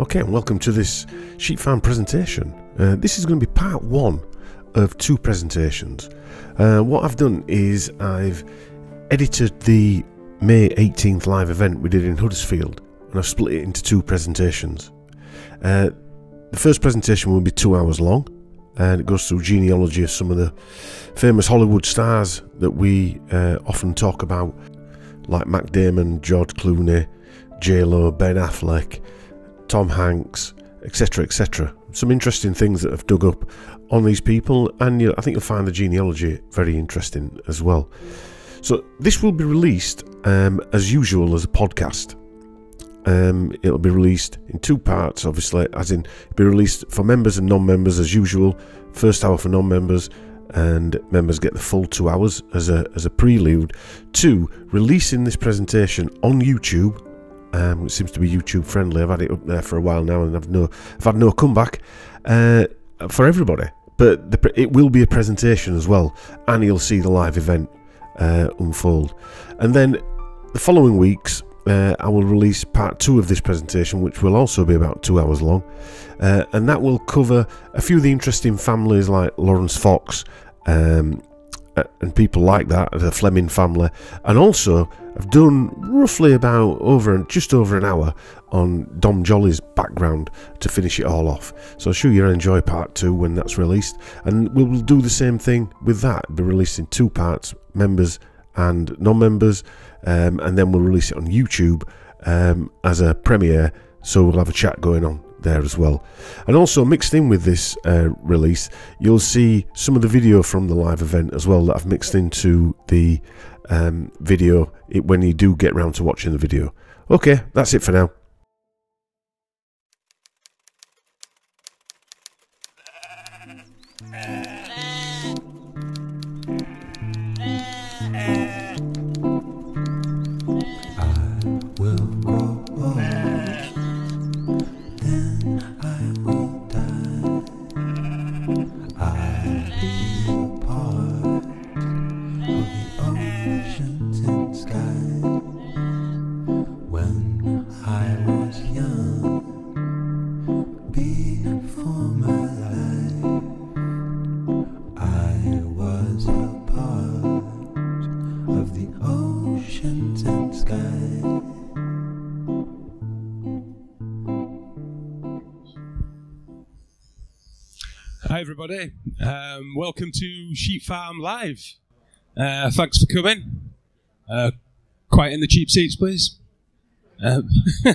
Okay, and welcome to this Sheep Farm presentation. Uh, this is going to be part one of two presentations. Uh, what I've done is I've edited the May 18th live event we did in Huddersfield and I've split it into two presentations. Uh, the first presentation will be two hours long and it goes through genealogy of some of the famous Hollywood stars that we uh, often talk about, like Matt Damon, George Clooney, J Lo, Ben Affleck, Tom Hanks, etc., etc. Some interesting things that have dug up on these people, and you know, I think you'll find the genealogy very interesting as well. So this will be released um, as usual as a podcast. Um, it'll be released in two parts, obviously, as in be released for members and non-members as usual. First hour for non-members, and members get the full two hours as a as a prelude to releasing this presentation on YouTube um, which seems to be YouTube friendly. I've had it up there for a while now, and I've no, I've had no comeback uh, for everybody. But the, it will be a presentation as well, and you'll see the live event uh, unfold. And then the following weeks, uh, I will release part two of this presentation, which will also be about two hours long, uh, and that will cover a few of the interesting families like Laurence Fox. Um, and people like that, the Fleming family, and also I've done roughly about over just over an hour on Dom Joly's background to finish it all off. So I'm sure you'll enjoy part two when that's released, and we'll do the same thing with that. Be released in two parts, members and non-members, um, and then we'll release it on YouTube um, as a premiere. So we'll have a chat going on there as well. And also mixed in with this uh, release, you'll see some of the video from the live event as well that I've mixed into the um, video when you do get round to watching the video. Okay, that's it for now. Um, welcome to Sheep Farm Live. Uh, thanks for coming. Uh, quiet in the cheap seats, please. Um,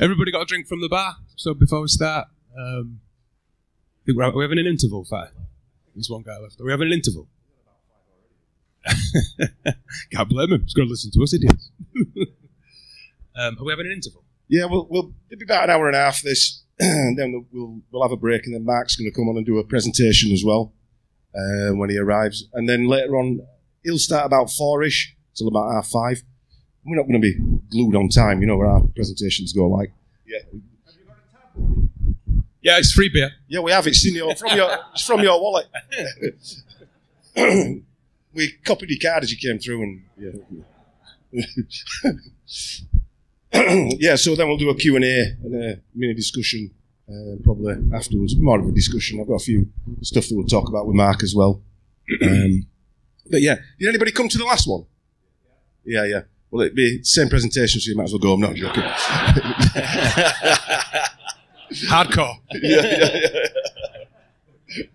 everybody got a drink from the bar. So before we start, um, we're, we're having an interval. Fire. There's one guy left. Are we having an interval? Can't blame him. He's going to listen to us, idiots. um, are we having an interval? Yeah, we'll, we'll it'll be about an hour and a half. This then we'll we'll have a break, and then Mark's going to come on and do a presentation as well uh, when he arrives, and then later on he'll start about four-ish till about half five. We're not going to be glued on time, you know, where our presentations go. Like, yeah, Yeah, it's free beer. yeah, we have it. It's in your from your it's from your wallet. we copied your card as you came through, and yeah. yeah, so then we'll do a Q&A and a mini discussion uh, probably afterwards. More of a discussion. I've got a few stuff that we'll talk about with Mark as well. Um, but yeah, did anybody come to the last one? Yeah, yeah. Well, it'd be same presentation, so you might as well go. I'm not joking. Hardcore. yeah, yeah, yeah.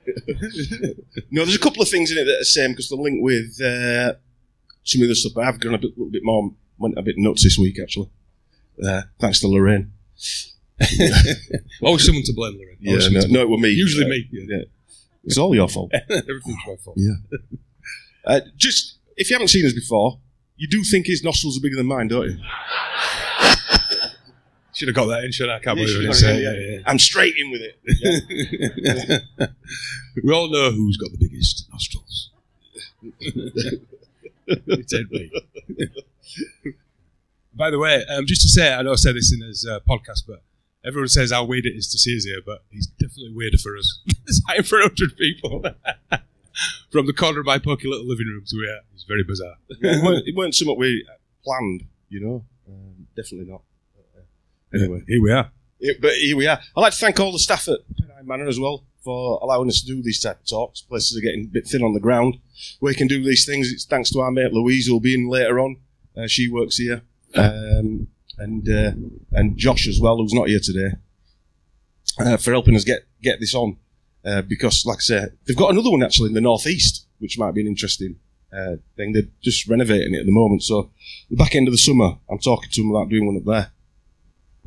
no, there's a couple of things in it that are the same because the link with uh, some of the stuff. But I've gone a bit, little bit more, went a bit nuts this week actually. Uh, thanks to Lorraine. Always someone to blame, Lorraine. Yeah, no, no, it was me. Usually Uh, me. Yeah. It's all your fault. Everything's my fault. Yeah. Uh, just, if you haven't seen us before, you do think his nostrils are bigger than mine, don't you? Should have got that in, shouldn't I? I can't Yeah, believe I you didn't should say have, it. yeah, I'm straight in with it. we all know who's got the biggest nostrils. it's Ed me. By the way, um, just to say, I know I said this in his uh, podcast, but everyone says how weird it is to see us here, but he's definitely weirder for us. There's high for 100 people. From the corner of my poky little living room to here. It's very bizarre. it, weren't, it weren't something we planned, you know. Um, definitely not. Uh, anyway, Here we are. yeah, but here we are. I'd like to thank all the staff at Pennine Manor as well for allowing us to do these type of talks. Places are getting a bit thin on the ground. We can do these things. It's thanks to our mate Louise, who'll be in later on. Uh, she works here, um, and uh, and Josh as well, who's not here today, uh, for helping us get get this on. Uh, because, like I say, they've got another one actually in the northeast, which might be an interesting uh, thing. They're just renovating it at the moment. So, the back end of the summer, I'm talking to them about doing one up there.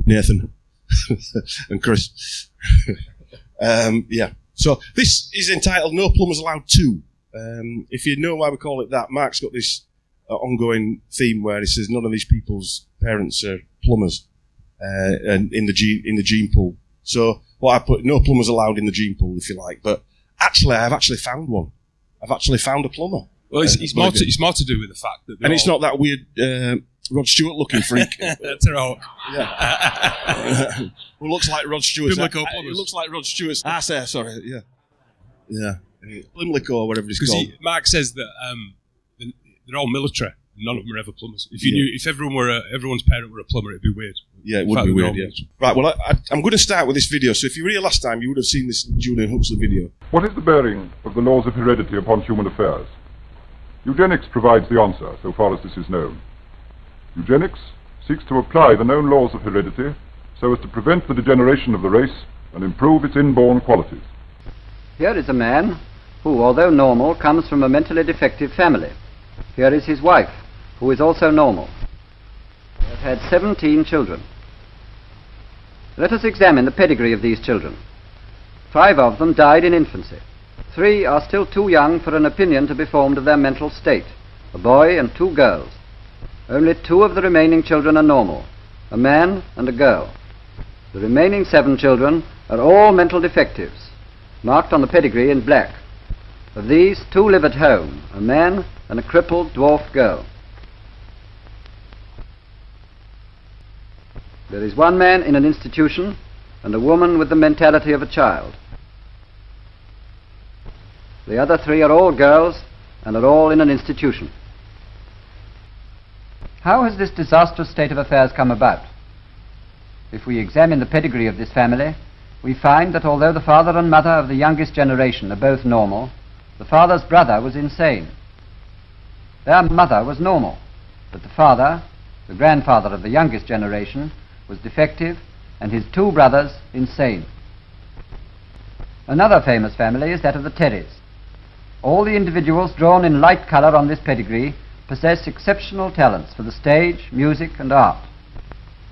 Nathan and Chris. um, yeah. So this is entitled "No Plumbers Allowed 2. Um, if you know why we call it that, Mark's got this ongoing theme where he says none of these people's parents are plumbers, uh, and in the gene in the gene pool. So what I put no plumbers allowed in the gene pool, if you like. But actually, I've actually found one. I've actually found a plumber, Well, it's, Uh, it's, more to, it's more to do with the fact that. and it's not that weird uh, Rod Stewart looking freak. They're all- Who looks like Rod Stewart's Pimlico plumbers. It looks like Rod Stewart's there, sorry, yeah. Yeah. Plimlico or whatever it's called. he- Mark says that um, they're- they're all military. None of them are ever plumbers. If you Yeah. knew, if everyone were a, everyone's parent were a plumber, it'd be weird. yeah, it in would fact, be weird, yeah. Right, well, I, I, I'm going to start with this video. So if you were here last time, you would have seen this Julian Huxley video. What is the bearing of the laws of heredity upon human affairs? Eugenics provides the answer, so far as this is known. Eugenics seeks to apply the known laws of heredity so as to prevent the degeneration of the race and improve its inborn qualities. Here is a man who, although normal, comes from a mentally defective family. Here is his wife, who is also normal. They have had 17 children. Let us examine the pedigree of these children. Five of them died in infancy. Three are still too young for an opinion to be formed of their mental state a boy and two girls. Only two of the remaining children are normal a man and a girl. The remaining seven children are all mental defectives marked on the pedigree in black. Of these, two live at home, a man and a crippled dwarf girl. There is one man in an institution and a woman with the mentality of a child. The other three are all girls and are all in an institution. How has this disastrous state of affairs come about? If we examine the pedigree of this family, we find that although the father and mother of the youngest generation are both normal, the father's brother was insane. Their mother was normal, but the father, the grandfather of the youngest generation, was defective, and his two brothers insane. Another famous family is that of the Terrys. All the individuals drawn in light colour on this pedigree possess exceptional talents for the stage, music, and art.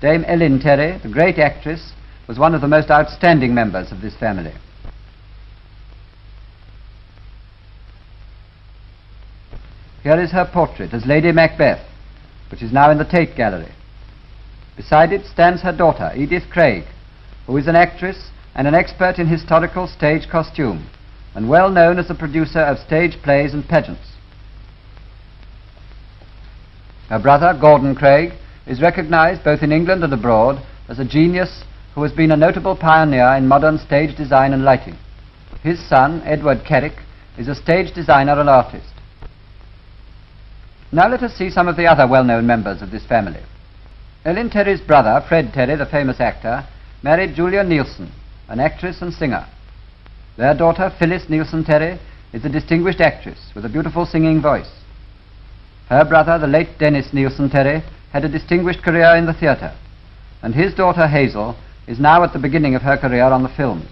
Dame Ellen Terry, the great actress, was one of the most outstanding members of this family. Here is her portrait as Lady Macbeth, which is now in the Tate Gallery. Beside it stands her daughter, Edith Craig, who is an actress and an expert in historical stage costume, and well known as a producer of stage plays and pageants. Her brother, Gordon Craig, is recognized both in England and abroad as a genius who has been a notable pioneer in modern stage design and lighting. His son, Edward Carrick, is a stage designer and artist. Now let us see some of the other well-known members of this family. Ellen Terry's brother, Fred Terry, the famous actor, married Julia Neilson, an actress and singer. Their daughter, Phyllis Neilson Terry, is a distinguished actress with a beautiful singing voice. Her brother, the late Dennis Neilson Terry, had a distinguished career in the theatre, and his daughter Hazel is now at the beginning of her career on the films.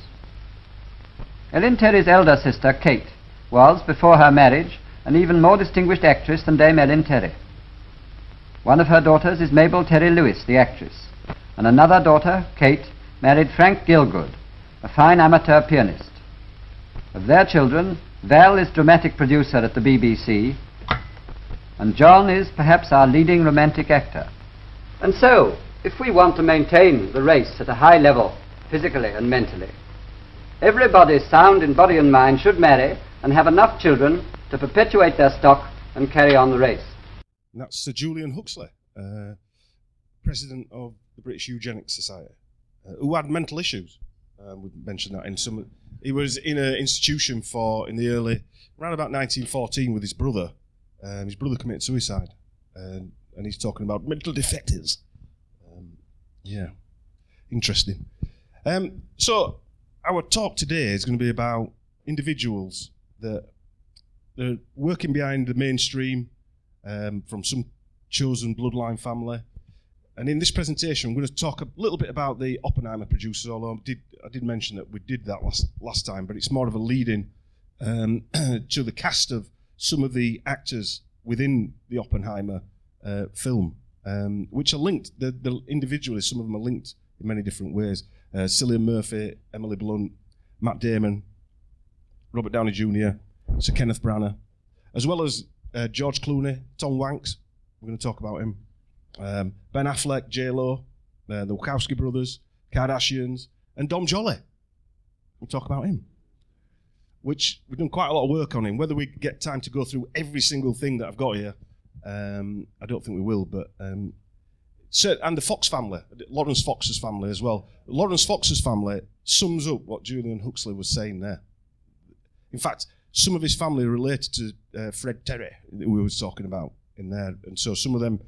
Ellen Terry's elder sister, Kate, was, before her marriage, an even more distinguished actress than Dame Ellen Terry. One of her daughters is Mabel Terry Lewis, the actress, and another daughter, Kate, married Frank Gielgud, a fine amateur pianist. Of their children, Val is dramatic producer at the BBC, and John is perhaps our leading romantic actor. And so, if we want to maintain the race at a high level, physically and mentally, everybody sound in body and mind should marry and have enough children to perpetuate their stock and carry on the race. And that's Sir Julian Huxley, uh, president of the British Eugenics Society, uh, who had mental issues. Um, we mentioned that in some. He was in an institution for in the early, around about 1914, with his brother. Um, his brother committed suicide, and and he's talking about mental defectives. Um, yeah, interesting. Um, so our talk today is going to be about individuals that are working behind the mainstream um, from some chosen bloodline family. And in this presentation, I'm going to talk a little bit about the Oppenheimer producers, although I did, I did mention that we did that last, last time, but it's more of a lead in um, to the cast of some of the actors within the Oppenheimer uh, film, um, which are linked, the, the individually, some of them are linked in many different ways. Uh, Cillian Murphy, Emily Blunt, Matt Damon, Robert Downey Jr., Sir Kenneth Branagh, as well as uh, George Clooney, Tom Wanks. We're going to talk about him. Um, ben Affleck, J Lo, uh, the Wachowski brothers, Kardashians, and Dom Joly. We'll talk about him. Which we've done quite a lot of work on him. Whether we get time to go through every single thing that I've got here, um, I don't think we will. But um, so, and the Fox family, Laurence Fox's family as well. Laurence Fox's family sums up what Julian Huxley was saying there. In fact, some of his family related to uh, Fred Terry, that we were talking about in there, and so some of them,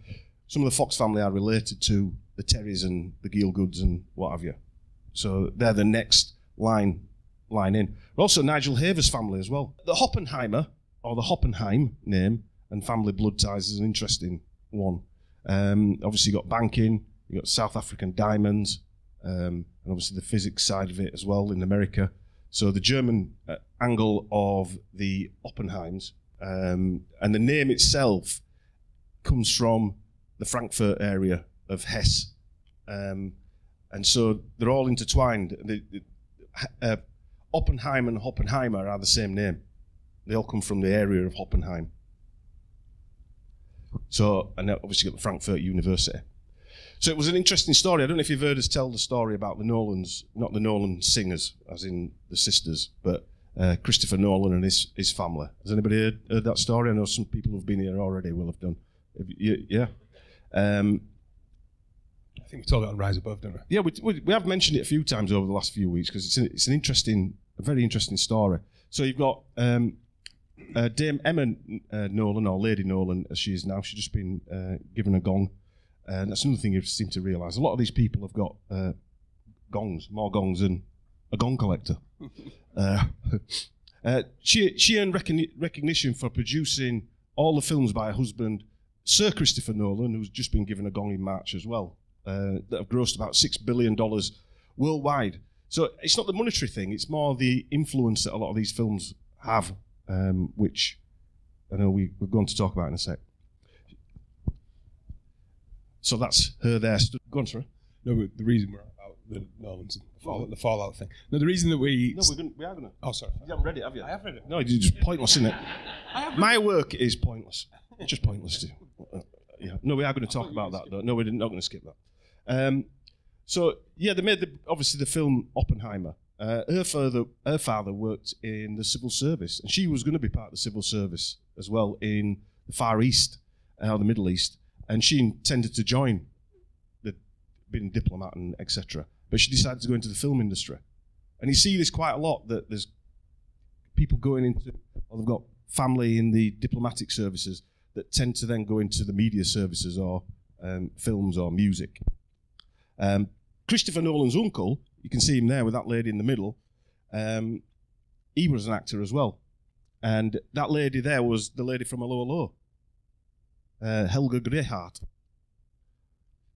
some of the Fox family are related to the Terrys and the Gielguds and what have you. So they're the next line line in. But also Nigel Havers' family as well. The Hoppenheimer or the Hoppenheim name and family blood ties is an interesting one. Um, obviously, you got banking, you got South African diamonds, um, and obviously the physics side of it as well in America. So the German uh, angle of the Oppenheims um, and the name itself comes from the Frankfurt area of Hesse, um, and so they're all intertwined. The, the, uh, Oppenheim and Oppenheimer are the same name. They all come from the area of Oppenheim. So, and obviously got the Frankfurt University. So it was an interesting story. I don't know if you've heard us tell the story about the Nolans, not the Nolan singers, as in the sisters, but uh, Christopher Nolan and his, his family. Has anybody heard, heard, that story? I know some people who've been here already will have done. You, yeah. Um, I think we talked about on Rise Above, didn't we? Yeah, we, we, we have mentioned it a few times over the last few weeks because it's an, it's an interesting, a very interesting story. So you've got um, uh, Dame Emma uh, Nolan, or Lady Nolan as she is now. She's just been uh, given a gong and that's another thing you seem to realise. A lot of these people have got uh, gongs, more gongs than a gong collector. uh, uh, she, she earned recogni- recognition for producing all the films by her husband, Sir Christopher Nolan, who's just been given a gong in March as well, uh, that have grossed about $6 billion worldwide. So it's not the monetary thing, it's more the influence that a lot of these films have, um, which I know we, we're going to talk about in a sec. So that's her there. Go on. No, but the reason we're the Nolans, the, fall, the Fallout thing. No, the reason that we. No, we're gonna, we are going to. Oh, sorry. You haven't read it, have you? I have read it. No, it's just pointless, isn't it? My work is pointless. It's just pointless to. Uh, yeah. No, we are going to talk about that, though. No, we're not going to skip that. Um, so yeah, they made the, obviously the film Oppenheimer. Uh, her father, her father worked in the civil service, and she was going to be part of the civil service as well in the Far East uh, or the Middle East and she intended to join the being a diplomat and etc. But she decided to go into the film industry, and you see this quite a lot that there's people going into, or they've got family in the diplomatic services that tend to then go into the media services or um, films or music. Um, Christopher Nolan's uncle, you can see him there with that lady in the middle. Um, he was an actor as well, and that lady there was the lady from Hello Hello uh, Helga Geerhart.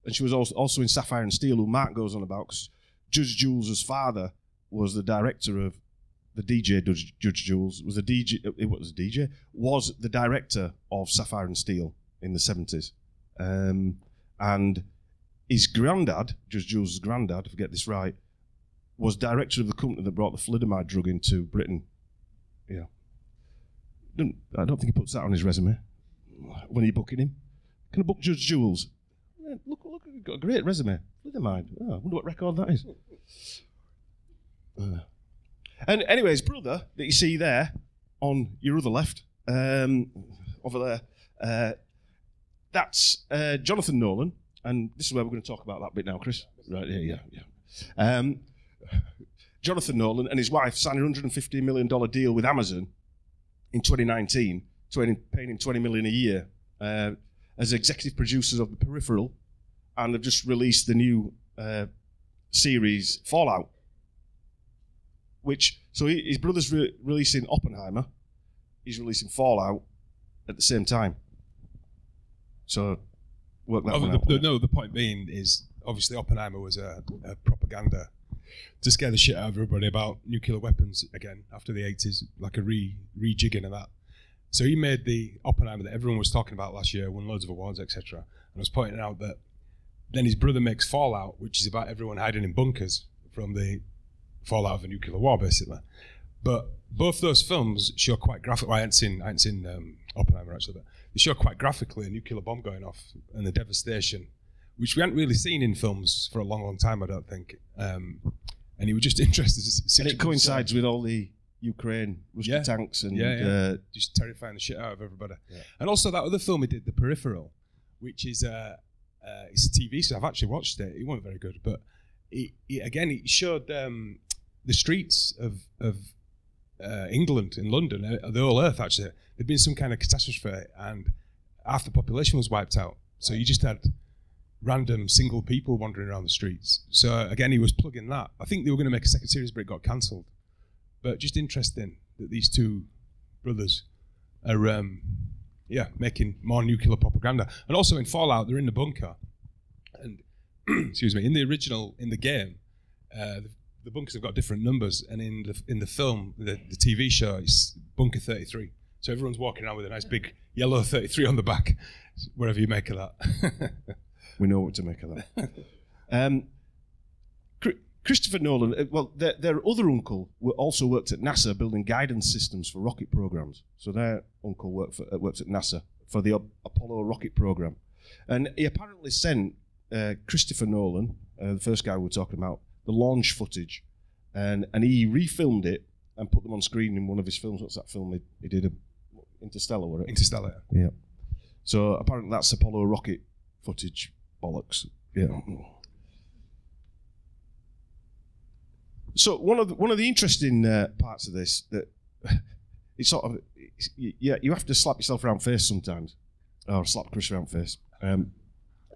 And she was also, also in Sapphire and Steel, who Mark goes on about, because Judge Jules' father was the director of the DJ Judge, Judge Jules was a DJ. It was a DJ. Was the director of Sapphire and Steel in the seventies, um, and his granddad, Judge Jules' granddad, if I get this right, was director of the company that brought the thalidomide drug into Britain. Yeah, I don't think he puts that on his resume when are you booking him? Can I book Judge Jules? Yeah, look, look, you've got a great resume. Never mind. Oh, I wonder what record that is. Uh. And anyway, his brother that you see there on your other left, um, over there, uh, that's uh, Jonathan Nolan. And this is where we're going to talk about that bit now, Chris. Right, yeah, yeah, yeah. Um, Jonathan Nolan and his wife signed a $150 million deal with Amazon in 2019 20, paying him 20 million a year. Uh, as executive producers of The Peripheral, and they've just released the new uh, series Fallout. Which so he, his brother's re- releasing Oppenheimer, he's releasing Fallout at the same time. So work that Oh, one the, out. the, no, the point being is obviously Oppenheimer was a, a propaganda to scare the shit out of everybody about nuclear weapons again after the 80s, like a re rejigging of that. So he made the Oppenheimer that everyone was talking about last year, won loads of awards, etc. And I was pointing out that then his brother makes Fallout, which is about everyone hiding in bunkers from the fallout of a nuclear war, basically. But both those films show quite graphic. Well, I hadn't seen, I hadn't seen um, Oppenheimer actually, but they show quite graphically a nuclear bomb going off and the devastation, which we hadn't really seen in films for a long, long time. I don't think. Um, and he was just interested. to and it coincides with all the Ukraine Russian Yeah. tanks and yeah, yeah. Uh, just terrifying the shit out of everybody. And also that other film he did, The Peripheral, which is uh, uh, it's a TV, so I've actually watched it. It wasn't very good, but it, it, again, it showed um, the streets of of uh, England in London, uh, the whole Earth actually. There'd been some kind of catastrophe, and half the population was wiped out. So you just had random single people wandering around the streets. So again, he was plugging that. I think they were going to make a second series, but it got cancelled. But just interesting that these two brothers are, um, yeah, making more nuclear propaganda. And also in Fallout, they're in the bunker, and excuse me, in the original in the game, uh, the, the bunkers have got different numbers, and in the in the film, the, the TV show, it's bunker thirty three. So everyone's walking around with a nice big yellow thirty three on the back, wherever you make of that. we know what to make of that. um, Christopher Nolan, uh, well, their, their other uncle were also worked at NASA building guidance systems for rocket programs. So their uncle worked, for, uh, worked at NASA for the Apollo rocket program. And he apparently sent uh, Christopher Nolan, uh, the first guy we were talking about, the launch footage. And, and he refilmed it and put them on screen in one of his films. What's that film he, he did? A, Interstellar, was it? Interstellar. Yeah. So apparently that's Apollo rocket footage bollocks. Yeah. So one of the, one of the interesting uh, parts of this that it's sort of it's, yeah you have to slap yourself around face sometimes or slap Chris around face. Um,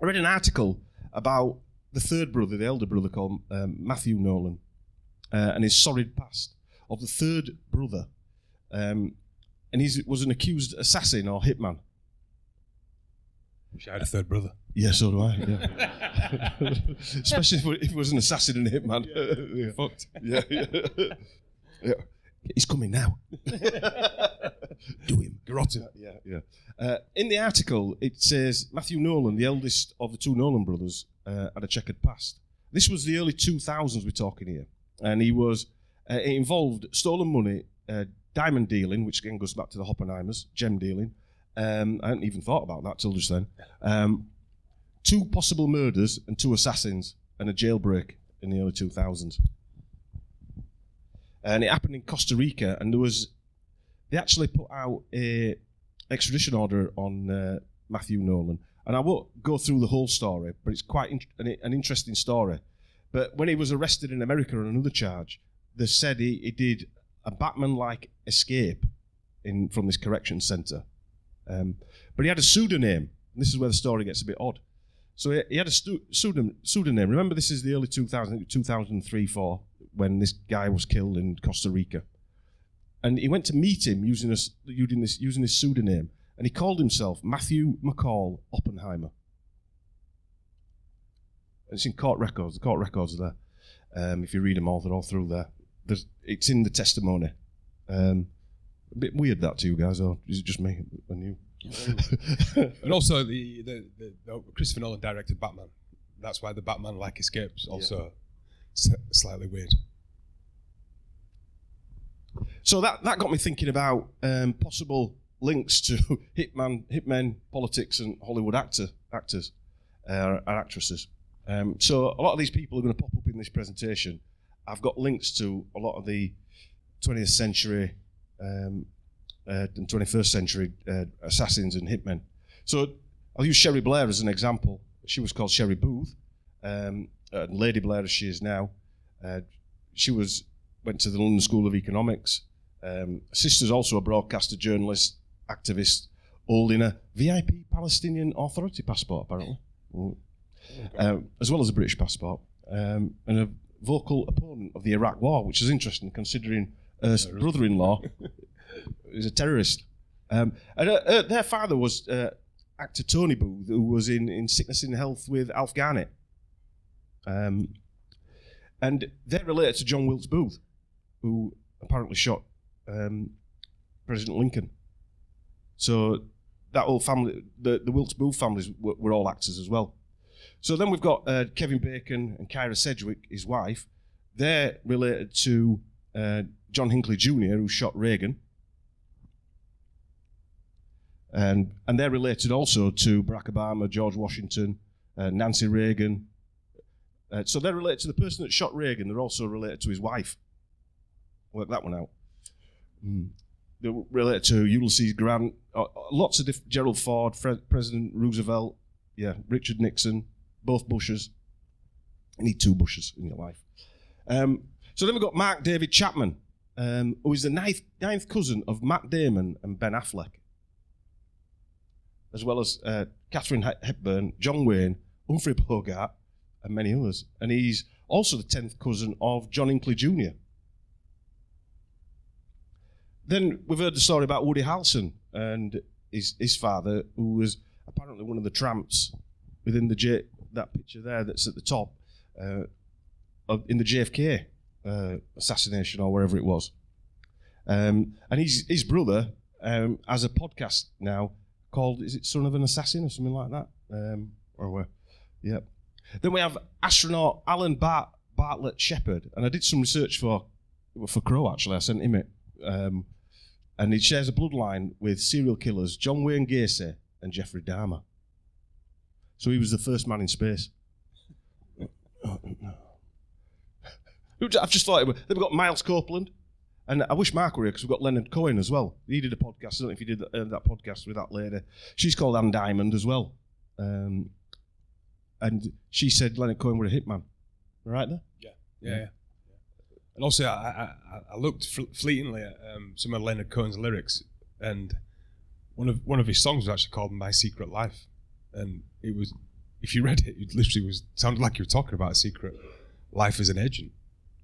I read an article about the third brother, the elder brother called um, Matthew Nolan, uh, and his sordid past of the third brother. Um, and he was an accused assassin or hitman. I had a third brother. Yeah, so do I. Yeah. Especially if it, if it was an assassin and a hitman. yeah. Fucked. Yeah, yeah. yeah. He's coming now. Do him. Garroted. Yeah, yeah. Uh, in the article, it says Matthew Nolan, the eldest of the two Nolan brothers, uh, had a checkered past. This was the early 2000s we're talking here. And he was, uh, it involved stolen money, uh, diamond dealing, which again goes back to the Hoppenheimers, gem dealing. Um, I hadn't even thought about that till just then. Um, two possible murders and two assassins and a jailbreak in the early 2000s. And it happened in Costa Rica, and there was they actually put out a extradition order on uh, Matthew Nolan. And I won't go through the whole story, but it's quite in- an, an interesting story. But when he was arrested in America on another charge, they said he, he did a Batman-like escape in from this correction centre. Um, but he had a pseudonym. And this is where the story gets a bit odd. So he, had a pseudonym, pseudonym. Remember, this is the early 2000, 2003, 4, when this guy was killed in Costa Rica and he went to meet him using this using this using his pseudonym, and he called himself Matthew McCall Oppenheimer. It's in court records. The court records are there. Um, if you read them all, they're all through there. There's, it's in the testimony. Um, a bit weird that to you guys, or is it just me and you? And also, the, the, the, the Christopher Nolan directed Batman. That's why the Batman-like escapes also s- slightly weird. So that, that got me thinking about um, possible links to hitman, hitmen, politics, and Hollywood actor actors uh, and actresses. Um, so a lot of these people are going to pop up in this presentation. I've got links to a lot of the 20th century um, and 21st century uh, assassins and hitmen. So I'll use Cherie Blair as an example. She was called Cherie Booth, um, and Lady Blair as she is now. Uh, she was went to the London School of Economics. Um, sister's also a broadcaster, journalist, activist, holding a VIP Palestinian Authority passport, apparently, um, as well as a British passport, um, and a vocal opponent of the Iraq War, which is interesting considering her brother-in-law is a terrorist. Um, and uh, uh, their father was uh, actor Tony Booth, who was in, in Sickness and Health with Alf Garnett. Um, and they're related to John Wilkes Booth, who apparently shot um, President Lincoln. So that whole family, the, the Wilkes Booth families were, were all actors as well. So then we've got uh, Kevin Bacon and Kyra Sedgwick, his wife. They're related to uh, John Hinckley Jr., who shot Reagan. And, and they're related also to Barack Obama, George Washington, uh, Nancy Reagan. Uh, so they're related to the person that shot Reagan. They're also related to his wife. Work that one out. Mm. They're related to Ulysses Grant, uh, lots of different, Gerald Ford, Fre- President Roosevelt, yeah, Richard Nixon, both Bushes. You need two Bushes in your life. Um, so then we've got Mark David Chapman, um, who is the ninth, ninth cousin of Matt Damon and Ben Affleck, as well as uh, Katharine Hepburn, John Wayne, Humphrey Bogart, and many others. And he's also the tenth cousin of John Hinckley Jr. Then we've heard the story about Woody Harrelson and his, his father, who was apparently one of the tramps within the J, that picture there that's at the top uh, of, in the JFK uh, assassination or wherever it was. Um, and his, his brother um, has a podcast now called, is it Son of an Assassin or something like that? Um, or? Yeah. Then we have astronaut Alan Bart, Bartlett Shepard, and I did some research for for Crow actually. I sent him it, um, and he shares a bloodline with serial killers John Wayne Gacy and Jeffrey Dahmer. So he was the first man in space. I've just thought they've got Miles Copeland, and I wish Mark were here because we've got Leonard Cohen as well. He did a podcast. I don't know if you did that, uh, that podcast with that lady. She's called Anne Diamond as well. Um, and she said Leonard Cohen were a hitman. Right there? Yeah. Yeah. yeah. And also, I, I, I looked fleetingly at um, some of Leonard Cohen's lyrics, and one of one of his songs was actually called "My Secret Life," and it was, if you read it, it literally was sounded like you were talking about a secret life as an agent.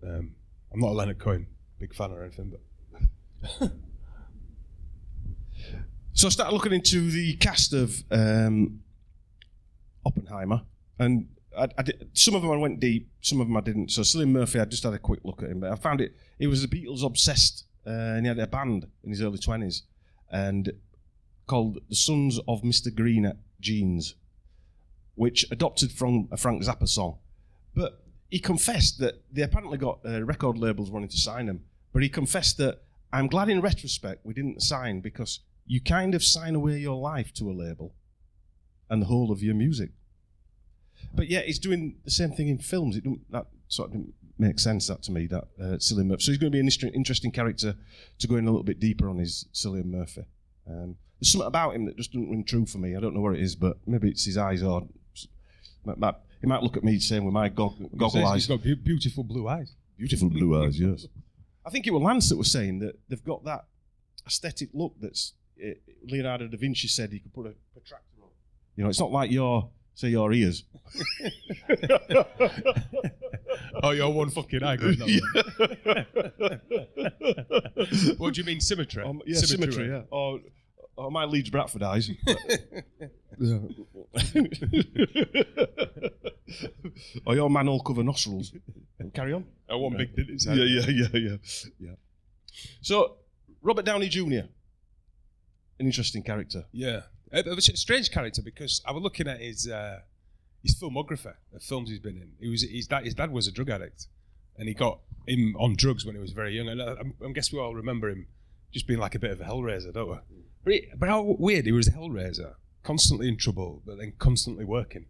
Um, I'm not a Leonard Cohen big fan or anything, but. so I started looking into the cast of um, Oppenheimer, and I, I did, some of them I went deep, some of them I didn't. So Cillian Murphy, I just had a quick look at him, but I found it. He was a Beatles obsessed, uh, and he had a band in his early twenties, and called the Sons of Mr. Green at Jeans, which adopted from a Frank Zappa song. But he confessed that they apparently got uh, record labels wanting to sign him, but he confessed that I'm glad in retrospect we didn't sign because you kind of sign away your life to a label and the whole of your music. But yeah, he's doing the same thing in films. It that sort of didn't make sense that to me. That uh, Cillian Murphy. So he's going to be an interesting character to go in a little bit deeper on his Cillian Murphy. Um, there's something about him that just doesn't ring true for me. I don't know what it is, but maybe it's his eyes or he might look at me saying with my goggle, goggle eyes. He's got beautiful blue eyes. Beautiful blue eyes, yes. I think it was Lance that was saying that they've got that aesthetic look that's uh, Leonardo da Vinci said he could put a protractor on. You know, it's not like your say your ears. oh, you're one fucking eye going that What do you mean symmetry? Um, yeah, symmetry, symmetry yeah. Or, or my Leeds Bradford eyes. Yeah. or your man all cover nostrils. Carry on. I want big did Yeah, yeah, yeah, yeah, yeah. So, Robert Downey Jr. An interesting character. Yeah, a, a strange character because I was looking at his uh, his filmography of films he's been in. He was his dad. His dad was a drug addict, and he got him on drugs when he was very young. And I, I guess we all remember him just being like a bit of a hellraiser, don't we? But, he, how weird he was a hellraiser constantly in trouble, but then constantly working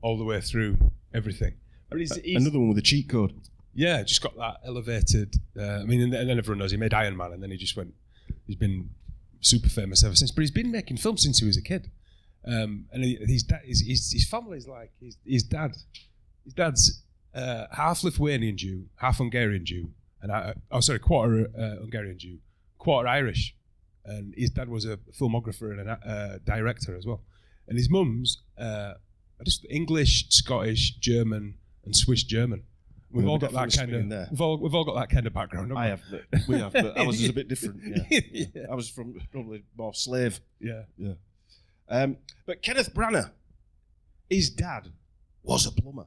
all the way through everything. But he's, he's, Another one with a cheat code. Yeah, just got that elevated. Uh, I mean, and then everyone knows he made Iron Man, and then he just went. He's been super famous ever since. But he's been making films since he was a kid. Um, and his dad, his, his, his family's like his, his dad. His dad's uh, half Lithuanian Jew, half Hungarian Jew, and I, oh sorry, quarter uh, Hungarian Jew, quarter Irish, and his dad was a filmographer and a uh, director as well. And his mum's uh, just English, Scottish, German, and Swiss German. We've all got that kind of there. we've all we've all got that kind of background. I we? have, but we have, but ours is a bit different. Yeah. yeah. I was from probably more slave. yeah. Yeah. Um, but Kenneth Branagh, his dad was a plumber.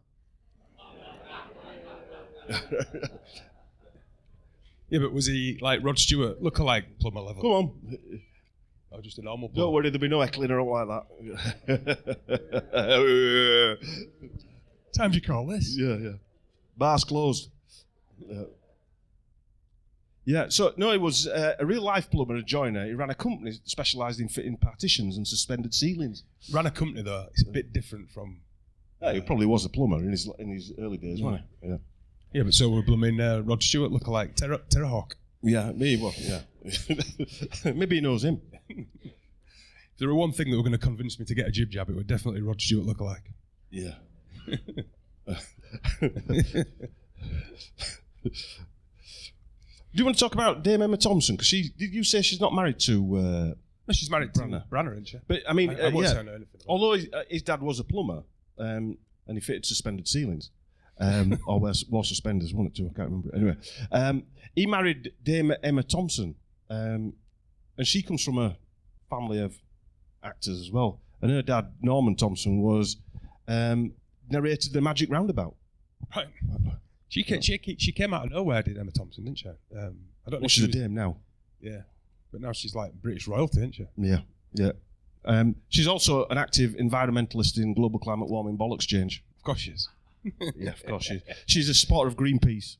Yeah, but was he like Rod Stewart, look alike plumber level, Come on. or just a normal plumber? Don't worry, there'll be no heckling or like that. Time to call this? yeah, yeah. Bar's closed. Yeah. Yeah, so no, he was uh, a real life plumber, a joiner. He ran a company specialised in fitting partitions and suspended ceilings. Ran a company though. It's a bit different from. Yeah, he probably was a plumber in his in his early days, wasn't he? Yeah. Yeah, but so we're blooming uh, Rod Stewart look alike Terra, Terra Hawk. Yeah, maybe. Well, yeah. maybe he knows him. If there were one thing that were going to convince me to get a jib jab, it would definitely Rod Stewart look alike. Yeah. Do you want to talk about Dame Emma Thompson? Because she did you say she's not married to? Uh, No, she's married to Branagh. Branagh, isn't she? but I mean, I, I uh, yeah. say I know anything. about Although his, uh, his dad was a plumber, um, and he fitted suspended ceilings, um, or was, was suspenders, one or two, I can't remember. Anyway, um, he married Dame Emma Thompson, um, and she comes from a family of actors as well. And her dad, Norman Thompson, was um, narrated the Magic Roundabout. Right. She came, she, she came out of nowhere, did Emma Thompson, didn't she? Um, I don't know. Well, she's she a dame now. Yeah, but now she's like British royalty, isn't she? Yeah, yeah. Um, she's also an active environmentalist in global climate warming bollocks change. Of course she is. Yeah, of course she is. She's a supporter of Greenpeace.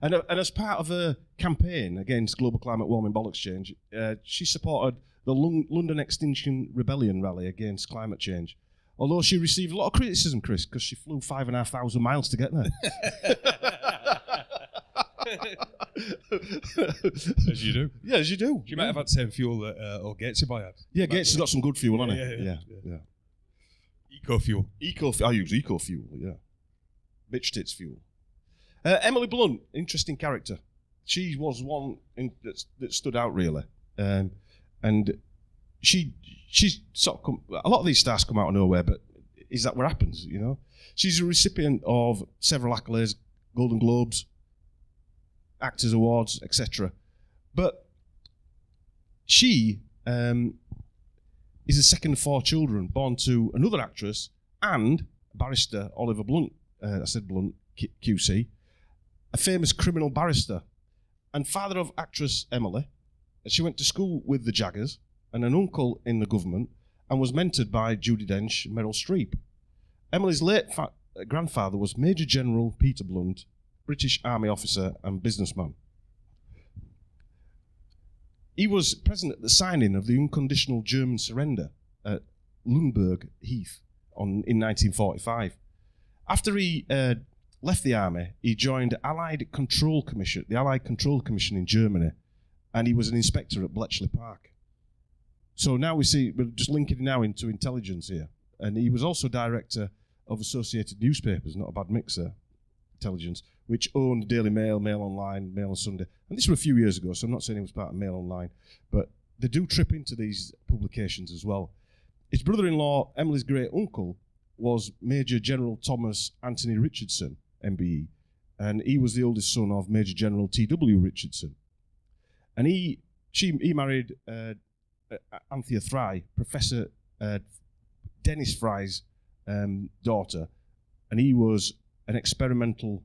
And, uh, and as part of her campaign against global climate warming bollocks change, uh, she supported the Lon- London Extinction Rebellion rally against climate change. Although she received a lot of criticism, Chris, because she flew five and a half thousand miles to get there. As you do. yeah, as you do. She might have had the same fuel that uh, old Gatesy had. Yeah, Gates has got some good fuel, hasn't Yeah, it? yeah, yeah. yeah. yeah. Eco fuel. Eco, I use eco fuel. Yeah, bitch tits fuel. Uh, Emily Blunt, interesting character. She was one in, that, that stood out really, um, and she she's sort of come, a lot of these stars come out of nowhere, but is that what happens? You know, she's a recipient of several accolades, Golden Globes, Actors Awards, etc. But she um, is the second of four children born to another actress and barrister Oliver Blunt. Uh, I said Blunt, Q- QC, a famous criminal barrister, and father of actress Emily. She went to school with the Jaggers and an uncle in the government, and was mentored by Judi Dench and Meryl Streep. Emily's late fa- grandfather was Major General Peter Blunt, British Army officer and businessman. He was present at the signing of the unconditional German surrender at Lüneburg Heath on, in 1945. After he uh, left the army, he joined Allied Control Commission, the Allied Control Commission in Germany, and he was an inspector at Bletchley Park. So now we see we're just linking now into intelligence here, and he was also director of Associated Newspapers, not a bad mixer, intelligence, which owned Daily Mail, Mail Online, Mail on Sunday. And this was a few years ago, so I'm not saying it was part of Mail Online, but they do trip into these publications as well. His brother-in-law, Emily's great uncle, was Major General Thomas Anthony Richardson, MBE, and he was the oldest son of Major General T.W. Richardson. And he, she, he married uh, uh, Anthea Fry, Professor uh, Dennis Fry's um, daughter, and he was an experimental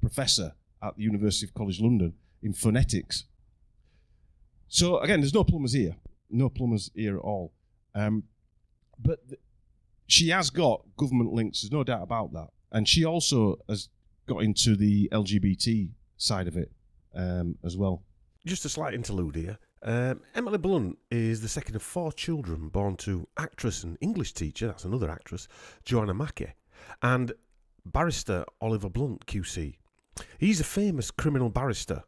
professor at the University of College London in phonetics. So again, there's no plumbers here, no plumbers here at all. Um, but th- she has got government links. There's no doubt about that, and she also has got into the LGBT side of it um, as well. Just a slight interlude here. Um, Emily Blunt is the second of four children born to actress and English teacher, that's another actress, Joanna Mackie, and barrister Oliver Blunt, QC. He's a famous criminal barrister,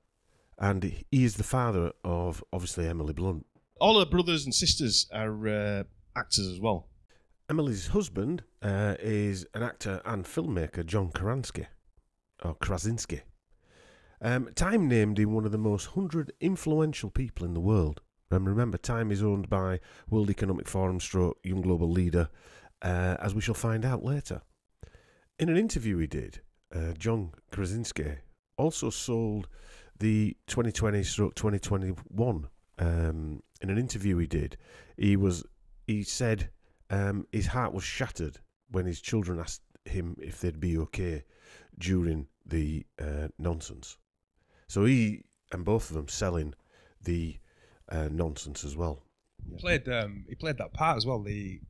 and he is the father of, obviously, Emily Blunt. All her brothers and sisters are uh, actors as well. Emily's husband uh, is an actor and filmmaker, John Krasinski, or Krasinski. Um, Time named him one of the most 100 influential people in the world. And remember, Time is owned by World Economic Forum stroke Young Global Leader, uh, as we shall find out later. In an interview he did, uh, John Krasinski also sold the 2020 stroke 2021. Um, in an interview he did, he was he said um, his heart was shattered when his children asked him if they'd be okay during the uh, nonsense. So he and both of them selling the uh, nonsense as well. He played um, he played that part as well. The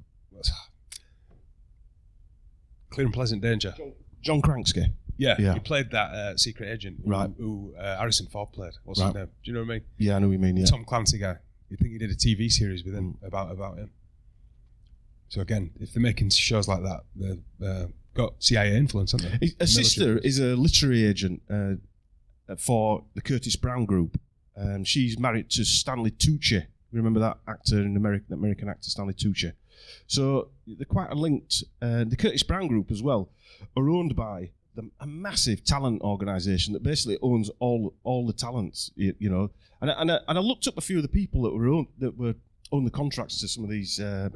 Clear and Present Danger. John Kransky. Yeah, Yeah. he played that uh, secret agent who, Right. who uh, Harrison Ford played. What's Right. his name? Do you know what I mean? Yeah, I know what you mean. Yeah. Tom Clancy guy. You think he did a TV series with Mm. him about about him? So again, if they're making shows like that, they've uh, got CIA influence, haven't they? His- A sister is a literary agent uh, for the Curtis Brown Group. Um, she's married to Stanley Tucci. Remember that actor in American American actor Stanley Tucci. So they're quite linked. Uh, the Curtis Brown Group as well are owned by the, a massive talent organisation that basically owns all all the talents. You, you know, and I, and, I, and I looked up a few of the people that were own, that were own the contracts to some of these uh,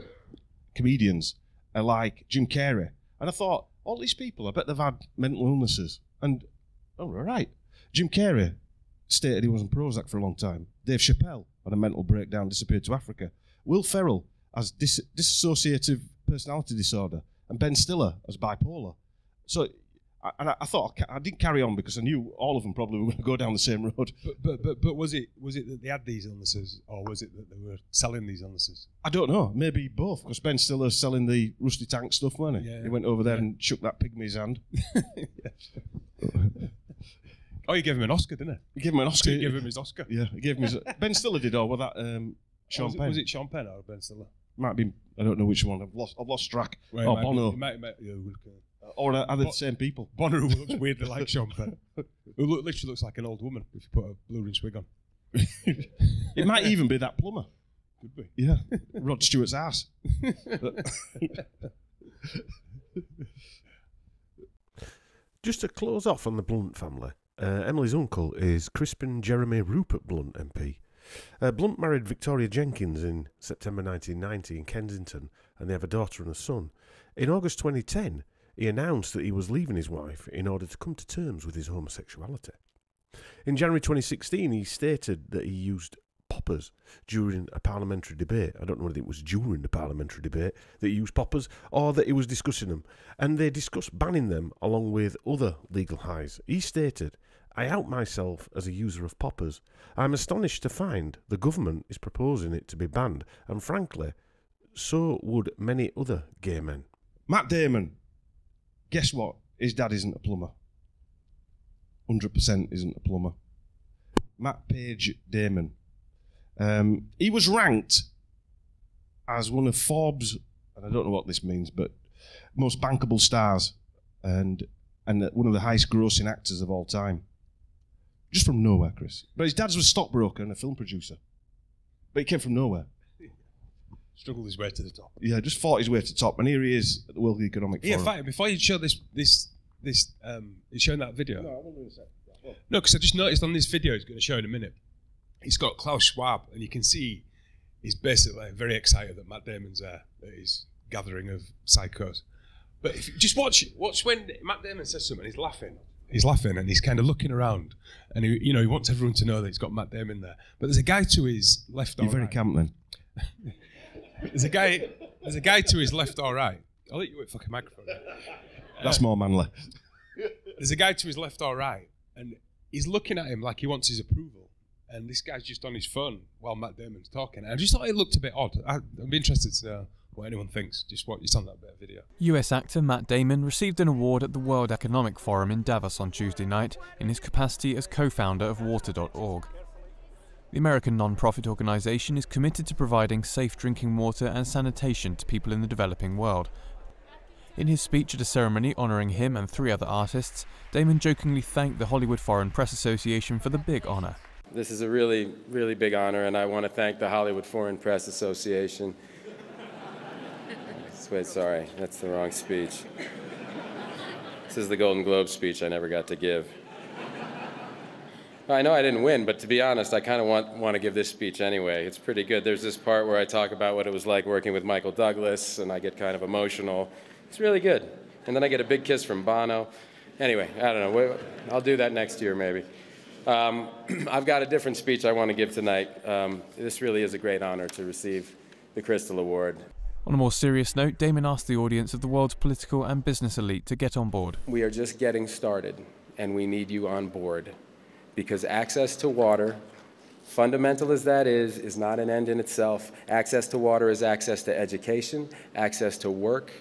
comedians, uh, like Jim Carrey, and I thought all these people, I bet they've had mental illnesses. And oh, all right, Jim Carrey stated he was on Prozac for a long time. Dave Chappelle had a mental breakdown, disappeared to Africa. Will Ferrell has dis- dissociative personality disorder, and Ben Stiller has bipolar. So, I, and I, I thought I, didn't carry on because I knew all of them probably were going to go down the same road. But, but but but was it was it that they had these illnesses, or was it that they were selling these illnesses? I don't know, maybe both, because Ben Stiller's selling the rusty tank stuff, wasn't he? Yeah. He went over there and shook that pygmy's hand. Oh, you gave him an Oscar, didn't He gave him an? Oscar. You gave him his Oscar. Yeah, he gave him his. Ben Stiller did all with that um, Oh, Sean was, it, Penn. was it Sean Penn or Ben Stiller? Might be. I don't know which one. I've lost. I've lost track. Well, oh, it might be- Bono. it might- it might- yeah, we'll look at- Or are they the same people? Bonner who looks weirdly like Sean Penn. Who look, literally looks like an old woman if you put a blue rinse wig on. It might even be that plumber. Could be. Yeah, Rod Stewart's ass. Just to close off on the Blunt family, uh, Emily's uncle is Crispin Jeremy Rupert Blunt MP. Uh, Blunt married Victoria Jenkins in September 1990 in Kensington, and they have a daughter and a son. In August 2010, he announced that he was leaving his wife in order to come to terms with his homosexuality. In January 2016, he stated that he used poppers during a parliamentary debate. I don't know whether it was during the parliamentary debate that he used poppers or that he was discussing them. And they discussed banning them along with other legal highs. He stated, I out myself as a user of poppers. I'm astonished to find the government is proposing it to be banned, and frankly, so would many other gay men. Matt Damon. Guess what? His dad isn't a plumber. Hundred percent isn't a plumber. Matt Page Damon. Um, he was ranked as one of Forbes, and I don't know what this means, but most bankable stars, and and one of the highest grossing actors of all time. Just from nowhere, Chris. But his dad's was a stockbroker and a film producer. But he came from nowhere. Struggled his way to the top. Yeah, just fought his way to the top, and here he is at the World Economic Yeah, Forum. fact, before you show this, this, this, um, you showing that video. No, because I just noticed on this video, it's going to show in a minute. He's got Klaus Schwab, and you can see he's basically very excited that Matt Damon's there at his gathering of psychos. But if you just watch, watch when Matt Damon says something, he's laughing. He's laughing and he's kind of looking around, and he, you know, he wants everyone to know that he's got Matt Damon there. But there's a guy to his left. You're very right. camp then. There's a guy. There's a guy to his left or right. I'll let you wait fucking microphone. That's more manly. There's a guy to his left or right, and he's looking at him like he wants his approval. And this guy's just on his phone while Matt Damon's talking. And I just thought it looked a bit odd. I, I'd be interested to know what anyone thinks. Just watch it's on that bit of video. US actor Matt Damon received an award at the World Economic Forum in Davos on Tuesday night in his capacity as co founder of Water.org. The American non profit organisation is committed to providing safe drinking water and sanitation to people in the developing world. In his speech at a ceremony honouring him and three other artists, Damon jokingly thanked the Hollywood Foreign Press Association for the big honour. This is a really, really big honor, and I want to thank the Hollywood Foreign Press Association. Wait, sorry, that's the wrong speech. This is the Golden Globe speech I never got to give. I know I didn't win, but to be honest, I kind of want, want to give this speech anyway. It's pretty good. There's this part where I talk about what it was like working with Michael Douglas, and I get kind of emotional. It's really good. And then I get a big kiss from Bono. Anyway, I don't know. I'll do that next year maybe. Um, I've got a different speech I want to give tonight. Um, this really is a great honor to receive the Crystal Award. On a more serious note, Damon asked the audience of the world's political and business elite to get on board. We are just getting started, and we need you on board because access to water, fundamental as that is, is not an end in itself. Access to water is access to education, access to work,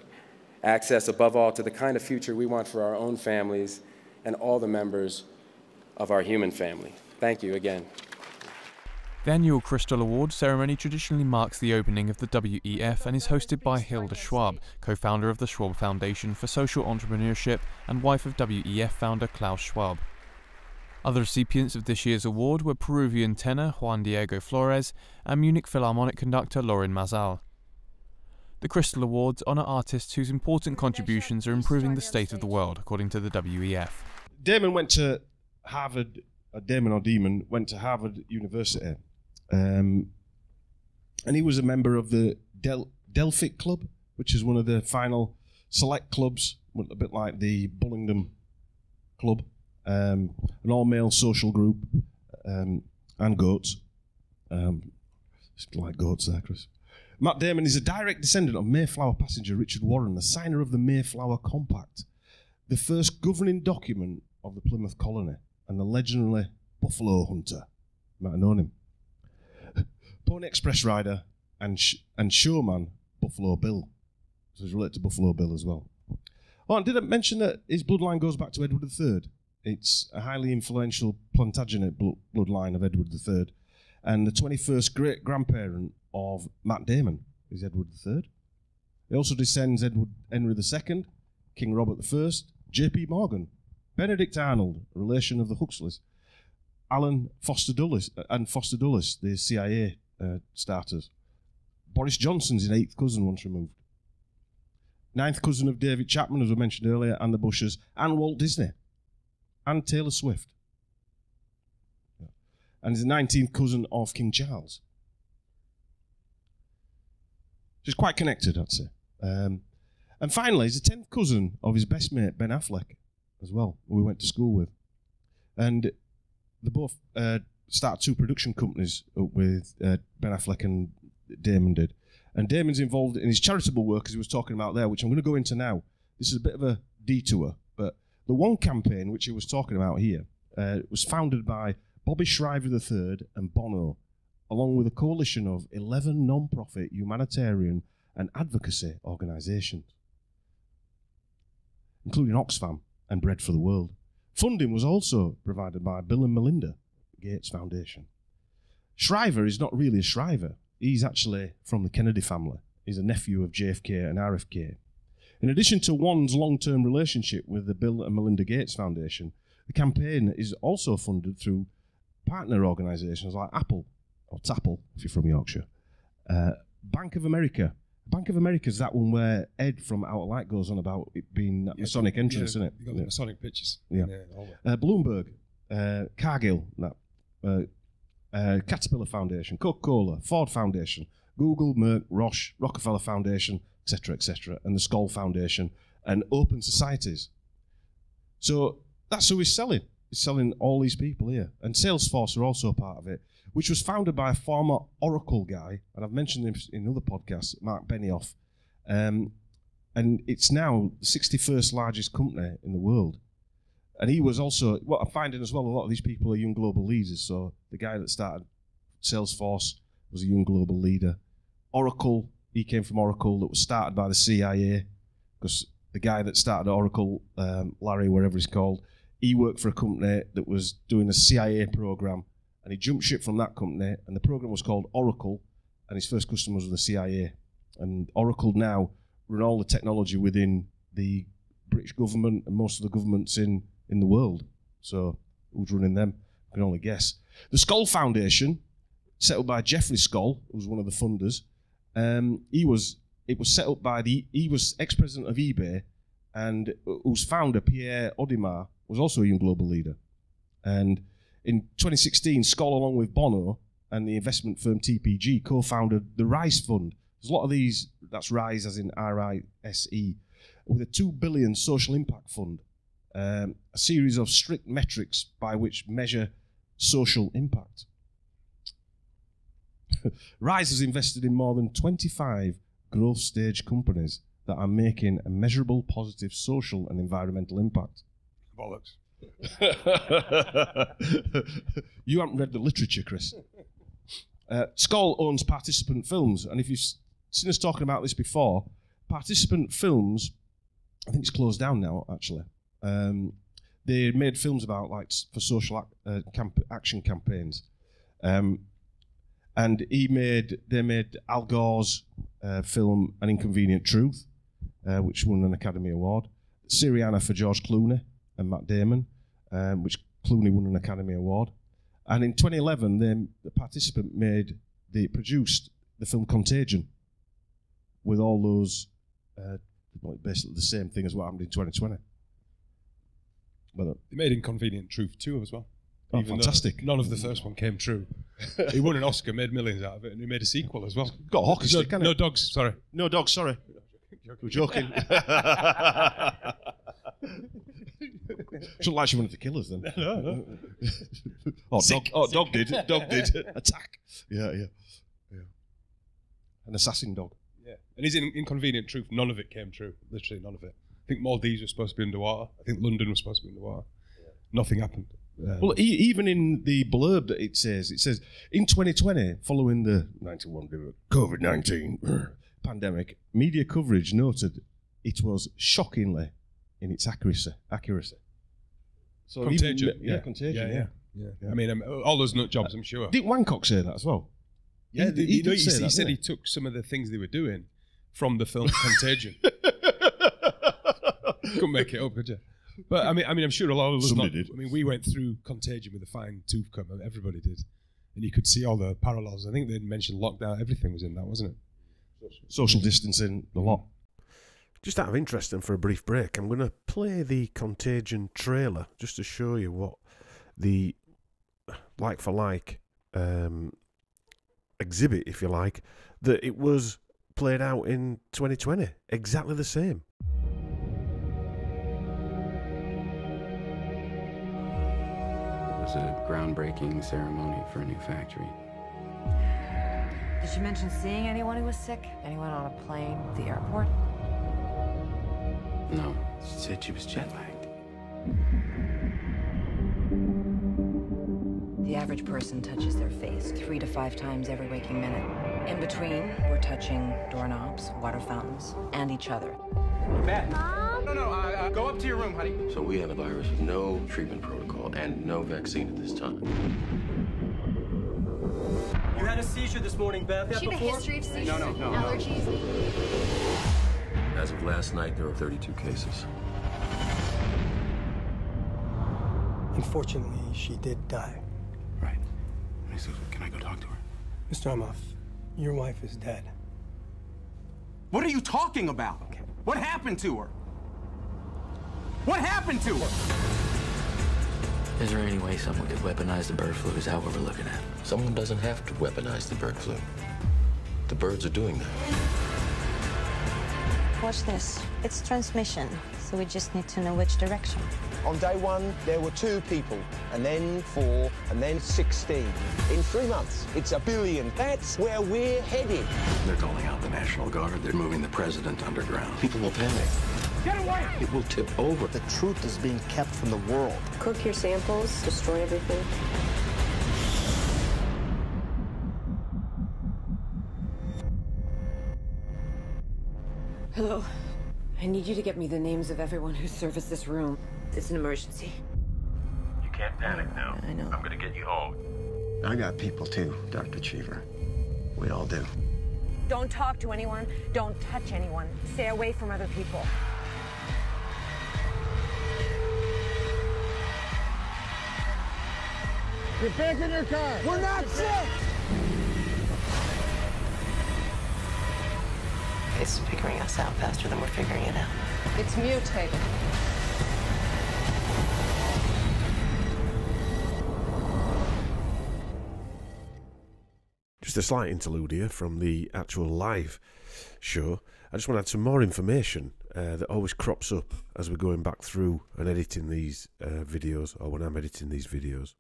access above all to the kind of future we want for our own families and all the members of our human family. Thank you again. The annual Crystal Award ceremony traditionally marks the opening of the WEF and is hosted by Hilde Schwab, co founder of the Schwab Foundation for Social Entrepreneurship and wife of WEF founder Klaus Schwab. Other recipients of this year's award were Peruvian tenor Juan Diego Flórez and Munich Philharmonic conductor Lorin Maazel. The Crystal Awards honour artists whose important contributions are improving the state of the world, according to the WEF. Damon went to Harvard, uh, Damon or Demon went to Harvard University, um, and he was a member of the Del- Delphic Club, which is one of the final select clubs, a bit like the Bullingdon Club um, an all male social group, um, and goats. Um, like goats there, Chris. Matt Damon is a direct descendant of Mayflower passenger Richard Warren, the signer of the Mayflower Compact, the first governing document of the Plymouth colony, and the legendary buffalo hunter. You might have known him. Pony Express rider and sh- and showman Buffalo Bill. So he's related to Buffalo Bill as well. Oh, and did I mention that his bloodline goes back to Edward III? It's a highly influential Plantagenet bloodline of Edward III, and the 21st great grandparent of Matt Damon is Edward III. He also descends Edward Henry II, King Robert I, J.P. Morgan, Benedict Arnold, a relation of the Huxleys, Allen Foster Dulles uh, and Foster Dulles, the CIA uh, starters. Boris Johnson's an eighth cousin once removed. Ninth cousin of David Chapman, as we mentioned earlier, and the Bushes, and Walt Disney and Taylor Swift. And he's the 19th cousin of King Charles. She's quite connected, I'd say. Um, and finally, he's the 10th cousin of his best mate, Ben Affleck, as well, who we went to school with. And they're both uh, started two production companies with uh, Ben Affleck and Damon did. And Damon's involved in his charitable work, as he was talking about there, which I'm going to go into now. This is a bit of a detour, but the one campaign which he was talking about here uh, was founded by Bobby Shriver III and Bono, along with a coalition of 11 non profit humanitarian and advocacy organisations, including Oxfam and Bread for the World. Funding was also provided by Bill and Melinda Gates Foundation. Shriver is not really a Shriver, he's actually from the Kennedy family. He's a nephew of JFK and RFK. In addition to one's long term relationship with the Bill and Melinda Gates Foundation, the campaign is also funded through partner organisations like Apple, or Tapple, if you're from Yorkshire, uh, Bank of America. Bank of America is that one where Ed from Outer Light goes on about it being that yeah, Masonic entrance, yeah, isn't it? You got the Masonic pictures. Yeah. yeah uh, Bloomberg, uh, Cargill, that, uh, uh, Caterpillar Foundation, Coca Cola, Ford Foundation, Google, Merck, Roche, Rockefeller Foundation, etc., etc., and the Skoll Foundation and open societies. So that's who he's selling. He's selling all these people here. And Salesforce are also part of it, which was founded by a former Oracle guy, and I've mentioned him in other podcasts, Mark Benioff. Um, and it's now the 61st largest company in the world. And he was also, what I'm finding as well, a lot of these people are young global leaders. So the guy that started Salesforce was a young global leader. Oracle he came from Oracle that was started by the CIA because the guy that started Oracle, um, Larry, wherever he's called, he worked for a company that was doing a CIA program and he jumped ship from that company and the program was called Oracle and his first customers were the CIA. And Oracle now run all the technology within the British government and most of the governments in, in the world. So who's running them? I can only guess. The Skoll Foundation, set up by Jeffrey Skoll, who was one of the funders, um, he was it was set up by the he was ex-president of eBay, and whose founder Pierre Omidyar was also a young global leader, and In 2016, Skoll, along with Bono and the investment firm TPG, co-founded the Rise Fund. There's a lot of these. That's Rise, as in R-I-S-E, with a two billion social impact fund. Um, a series of strict metrics by which measure social impact. Rise has invested in more than 25 growth stage companies that are making a measurable positive social and environmental impact. Bollocks. you haven't read the literature, Chris. Uh, Skoll owns Participant Films, and if you've seen us talking about this before, Participant Films, I think it's closed down now. Actually, um, they made films about like for social ac- uh, camp- action campaigns, um, and he made they made Al Gore's uh, film An Inconvenient Truth, uh, which won an Academy Award. Syriana for George Clooney and Matt Damon, um, which Clooney won an Academy Award. And in 2011, then the participant made they produced the film Contagion with all those uh, basically the same thing as what happened in 2020. But uh, They made Inconvenient Truth 2 as well. Oh, Even fantastic. None of the first one came true. he won an Oscar, made millions out of it, and he made a sequel as well. got a hockey No, stick, hasn't no dogs, sorry. No dogs, sorry. We're joking. Shouldn't like she wanted to kill us then. No, no. oh, dog, Sick, oh, dog did. Dog did. Attack. Yeah, yeah. Yeah. An assassin dog. Yeah. And he's in Inconvenient Truth. None of it came true. Literally none of it. I think Maldives was supposed to be underwater. I think London was supposed to be underwater. Nothing happened. Um, Well, e- even in the blurb that it says, it says in 2020, following the 91 COVID 19 pandemic, media coverage noted it was shockingly in its accuracy. accuracy. So even- contagion. yeah, contagion. Yeah, yeah. yeah. I mean, um, all those nut jobs, I'm sure. Didn't Wancock say that as well? Yeah, he, he, he know, did he, say he that, said didn't he took some of the things they were doing from the film Contagion. Couldn't make it up, could you? But I mean, I mean, I'm sure a lot of us. Somebody Not, did. I mean, we went through Contagion with a fine tooth comb. Everybody did, and you could see all the parallels. I think they mentioned lockdown. Everything was in that, wasn't it? Social distancing, the lot. Just out of interest and for a brief break, I'm going to play the Contagion trailer just to show you what the like for like um, exhibit, if you like, that it was played out in 2020. Exactly the same. Groundbreaking ceremony for a new factory. Did she mention seeing anyone who was sick? Anyone on a plane, the airport? No, she said she was jet lagged. The average person touches their face three to five times every waking minute. In between, we're touching doorknobs, water fountains, and each other. No, no, uh, uh, go up to your room, honey. So we have a virus with no treatment protocol and no vaccine at this time. You had a seizure this morning, Beth. Does she have a history of seizures No, no, no, no. allergies? As of last night, there are 32 cases. Unfortunately, she did die. Right. I can I go talk to her? Mr. Emhoff, your wife is dead. What are you talking about? What happened to her? What happened to her? Is there any way someone could weaponize the bird flu? Is that what we're looking at? Someone doesn't have to weaponize the bird flu. The birds are doing that. Watch this. It's transmission, so we just need to know which direction. On day one, there were two people, and then four, and then 16. In three months, it's a billion. That's where we're headed. They're calling out the National Guard. They're moving the president underground. People will panic. Get away! It will tip over. The truth is being kept from the world. Cook your samples, destroy everything. Hello. I need you to get me the names of everyone who serviced this room. It's an emergency. You can't panic now. I know. I'm gonna get you home. I got people too, Dr. Cheever. We all do. Don't talk to anyone. Don't touch anyone. Stay away from other people. Get back in your car. We're not sick. It's figuring us out faster than we're figuring it out. It's mutated. Just a slight interlude here from the actual live show. I just want to add some more information uh, that always crops up as we're going back through and editing these uh, videos or when I'm editing these videos.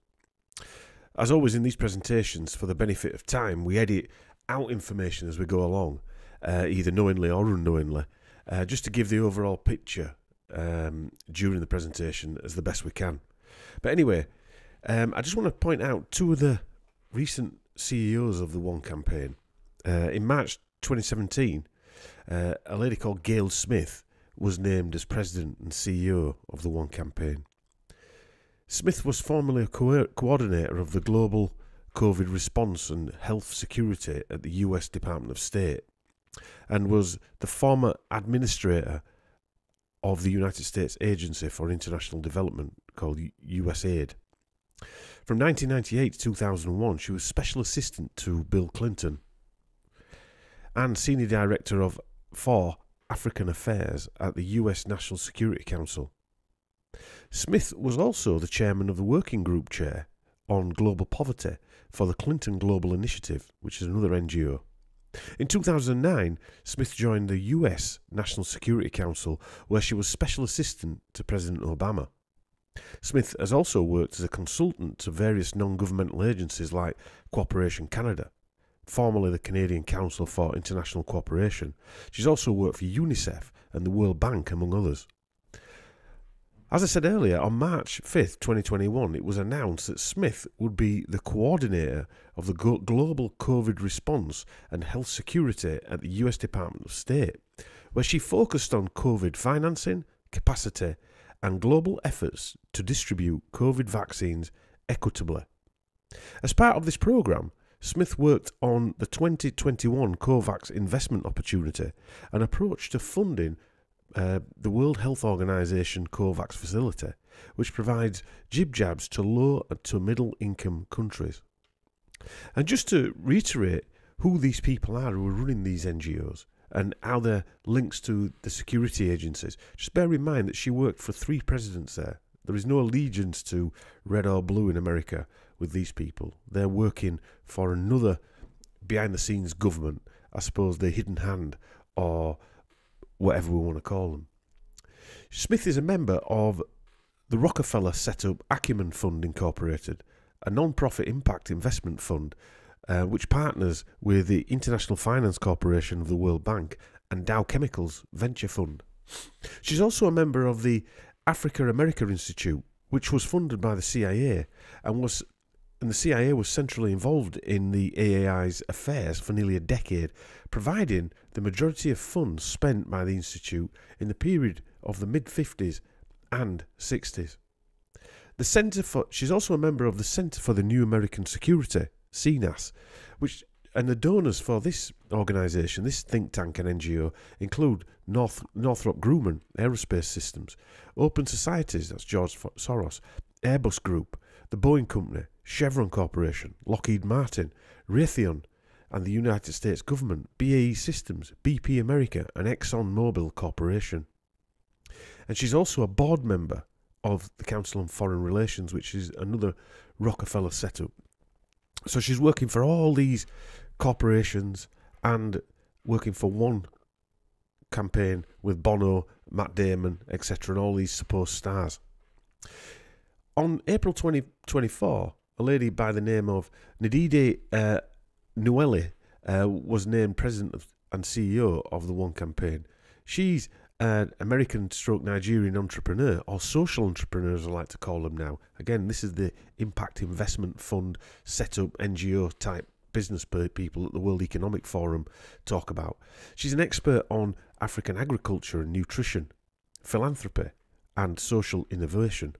As always in these presentations, for the benefit of time, we edit out information as we go along, uh, either knowingly or unknowingly, uh, just to give the overall picture um, during the presentation as the best we can. But anyway, um, I just want to point out two of the recent CEOs of the One campaign. Uh, in March 2017, uh, a lady called Gayle Smith was named as president and CEO of the One campaign. Smith was formerly a co- coordinator of the global COVID response and health security at the US Department of State and was the former administrator of the United States Agency for International Development called USAID. From 1998 to 2001, she was special assistant to Bill Clinton and senior director of for African Affairs at the US National Security Council. Smith was also the chairman of the working group chair on global poverty for the Clinton Global Initiative, which is another NGO. In 2009, Smith joined the US National Security Council, where she was special assistant to President Obama. Smith has also worked as a consultant to various non governmental agencies like Cooperation Canada, formerly the Canadian Council for International Cooperation. She's also worked for UNICEF and the World Bank, among others. As I said earlier, on March 5th, 2021, it was announced that Smith would be the coordinator of the global COVID response and health security at the US Department of State, where she focused on COVID financing, capacity, and global efforts to distribute COVID vaccines equitably. As part of this programme, Smith worked on the 2021 COVAX investment opportunity, an approach to funding uh, the World Health Organization COVAX facility, which provides jib jabs to low to middle income countries. And just to reiterate who these people are who are running these NGOs and how they're links to the security agencies, just bear in mind that she worked for three presidents there. There is no allegiance to red or blue in America with these people. They're working for another behind the scenes government, I suppose the hidden hand or whatever we want to call them. Smith is a member of the Rockefeller set up Acumen Fund Incorporated, a non profit impact investment fund uh, which partners with the International Finance Corporation of the World Bank and Dow Chemicals Venture Fund. She's also a member of the Africa America Institute, which was funded by the CIA and was and the CIA was centrally involved in the AAI's affairs for nearly a decade, providing the majority of funds spent by the Institute in the period of the mid 50s and 60s. The Center for she's also a member of the Center for the New American Security, CNAS, which and the donors for this organisation, this think tank and NGO, include North, Northrop Grumman Aerospace Systems, Open Societies, that's George Soros, Airbus Group, the Boeing Company, Chevron Corporation, Lockheed Martin, Raytheon, and the United States government, BAE Systems, BP America, and ExxonMobil Corporation. And she's also a board member of the Council on Foreign Relations, which is another Rockefeller setup. So she's working for all these corporations and working for one campaign with Bono, Matt Damon, etc., and all these supposed stars. On April 2024, a lady by the name of Ndidi uh, Nwuneli uh, was named president of, and CEO of the One Campaign. She's an American stroke Nigerian entrepreneur, or social entrepreneurs, I like to call them now. Again, this is the impact investment fund setup NGO type business people at the World Economic Forum talk about. She's an expert on African agriculture and nutrition, philanthropy, and social innovation.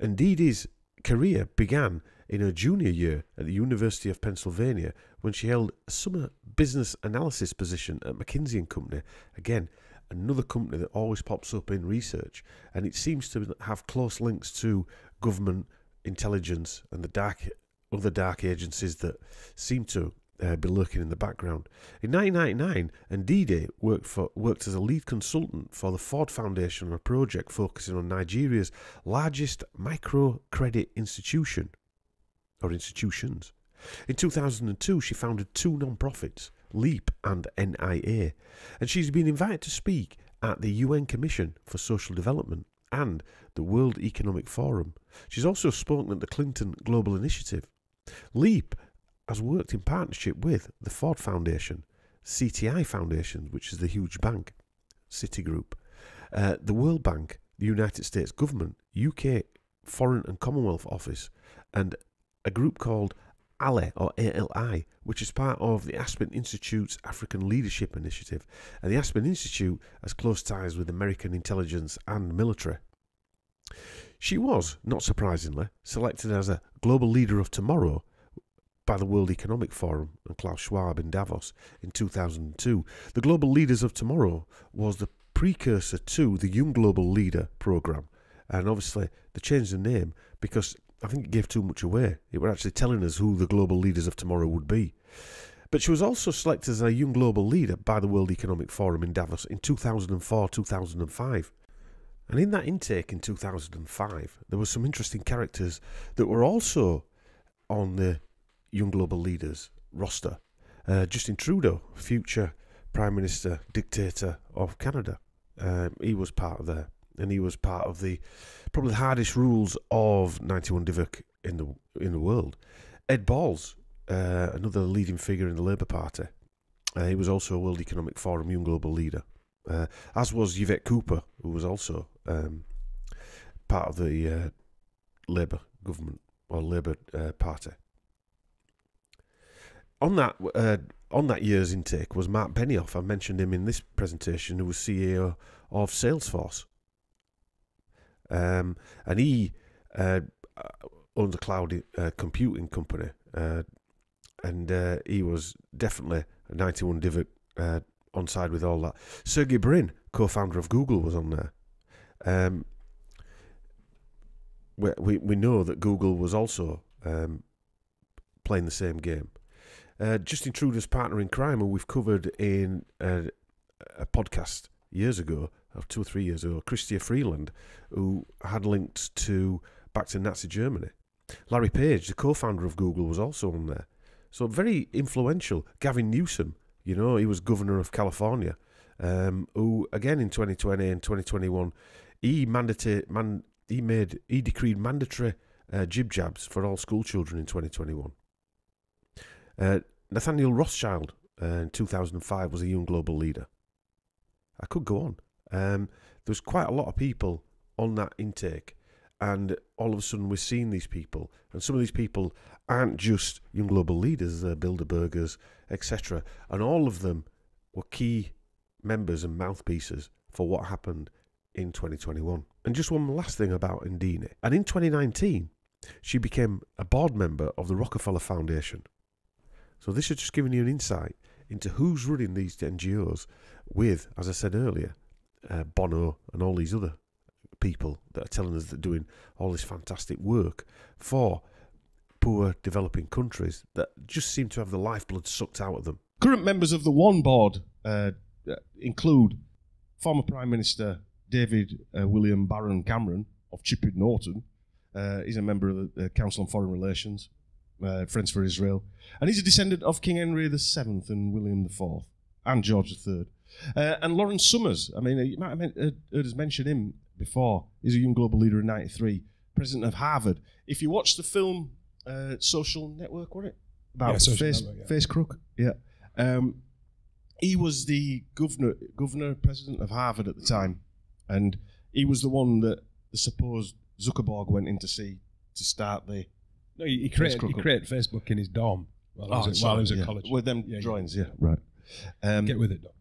Ndidi's career began in her junior year at the University of Pennsylvania when she held a summer business analysis position at McKinsey and Company. Again, another company that always pops up in research, and it seems to have close links to government intelligence and the dark other dark agencies that seem to uh, be lurking in the background. In 1999, Ndidi worked, for, worked as a lead consultant for the Ford Foundation on a project focusing on Nigeria's largest microcredit institution, or institutions. In 2002, she founded two non-profits, LEAP and NIA, and she's been invited to speak at the UN Commission for Social Development and the World Economic Forum. She's also spoken at the Clinton Global Initiative. LEAP has worked in partnership with the Ford Foundation, Citi Foundation, which is the huge bank, Citigroup, uh, the World Bank, the United States Government, UK Foreign and Commonwealth Office, and a group called ALI or ALI, which is part of the Aspen Institute's African Leadership Initiative. And the Aspen Institute has close ties with American intelligence and military. She was, not surprisingly, selected as a global leader of tomorrow by the World Economic Forum and Klaus Schwab in Davos in 2002. The Global Leaders of Tomorrow was the precursor to the Young Global Leader program. And obviously, they changed the name because I think it gave too much away. It were actually telling us who the global leaders of tomorrow would be. But she was also selected as a young global leader by the World Economic Forum in Davos in 2004 2005. And in that intake in 2005, there were some interesting characters that were also on the Young Global Leaders roster. Uh, Justin Trudeau, future Prime Minister, dictator of Canada, um, he was part of there. And he was part of the probably the hardest rules of 91 Divok in the in the world. Ed Balls, uh, another leading figure in the Labour Party, uh, he was also a World Economic Forum Young Global Leader, uh, as was Yvette Cooper, who was also um, part of the uh, Labour government or Labour uh, Party. On that uh, on that year's intake was Mark Benioff. I mentioned him in this presentation, who was CEO of Salesforce. Um, and he uh, owns a cloud uh, computing company, uh, and uh, he was definitely a 91 divot uh, on side with all that. Sergey Brin, co-founder of Google, was on there. Um, we, we, we know that Google was also um, playing the same game. Uh, Justin Trudeau's partner in crime, who we've covered in a, a podcast years ago, or two or three years ago, Chrystia Freeland, who had linked to back to Nazi Germany. Larry Page, the co-founder of Google, was also on there. So very influential. Gavin Newsom, you know, he was governor of California, um, who again in 2020 and 2021, he mandated, man, he made, he decreed mandatory uh, jib jabs for all school children in 2021. Uh, Nathaniel Rothschild uh, in 2005 was a young global leader. I could go on. Um, there's quite a lot of people on that intake, and all of a sudden we're seeing these people, and some of these people aren't just young global leaders, they're Bilderbergers, etc. And all of them were key members and mouthpieces for what happened in 2021. And just one last thing about Ndine. And in 2019, she became a board member of the Rockefeller Foundation. So this is just giving you an insight into who's running these NGOs with, as I said earlier, uh, Bono and all these other people that are telling us they're doing all this fantastic work for poor developing countries that just seem to have the lifeblood sucked out of them. Current members of the One Board uh, include former Prime Minister David uh, William Barron Cameron of Chipping Norton. Uh, he's a member of the Council on Foreign Relations, uh, Friends for Israel, and he's a descendant of King Henry VII and William IV and George III. Uh, and Lawrence Summers, I mean, you might have heard us mention him before. He's a young global leader in '93, president of Harvard. If you watch the film uh, Social Network, was it about Yeah, face, Network, yeah. face crook? Yeah. Um, he was the governor, governor, president of Harvard at the time, and he was the one that the supposed Zuckerberg went in to see to start the. No, he, he created, he created Facebook in his dorm while, he, Oh, was at, while was at yeah. college. With them Yeah, yeah. drawings, yeah, right. Um, Get with it, Doc.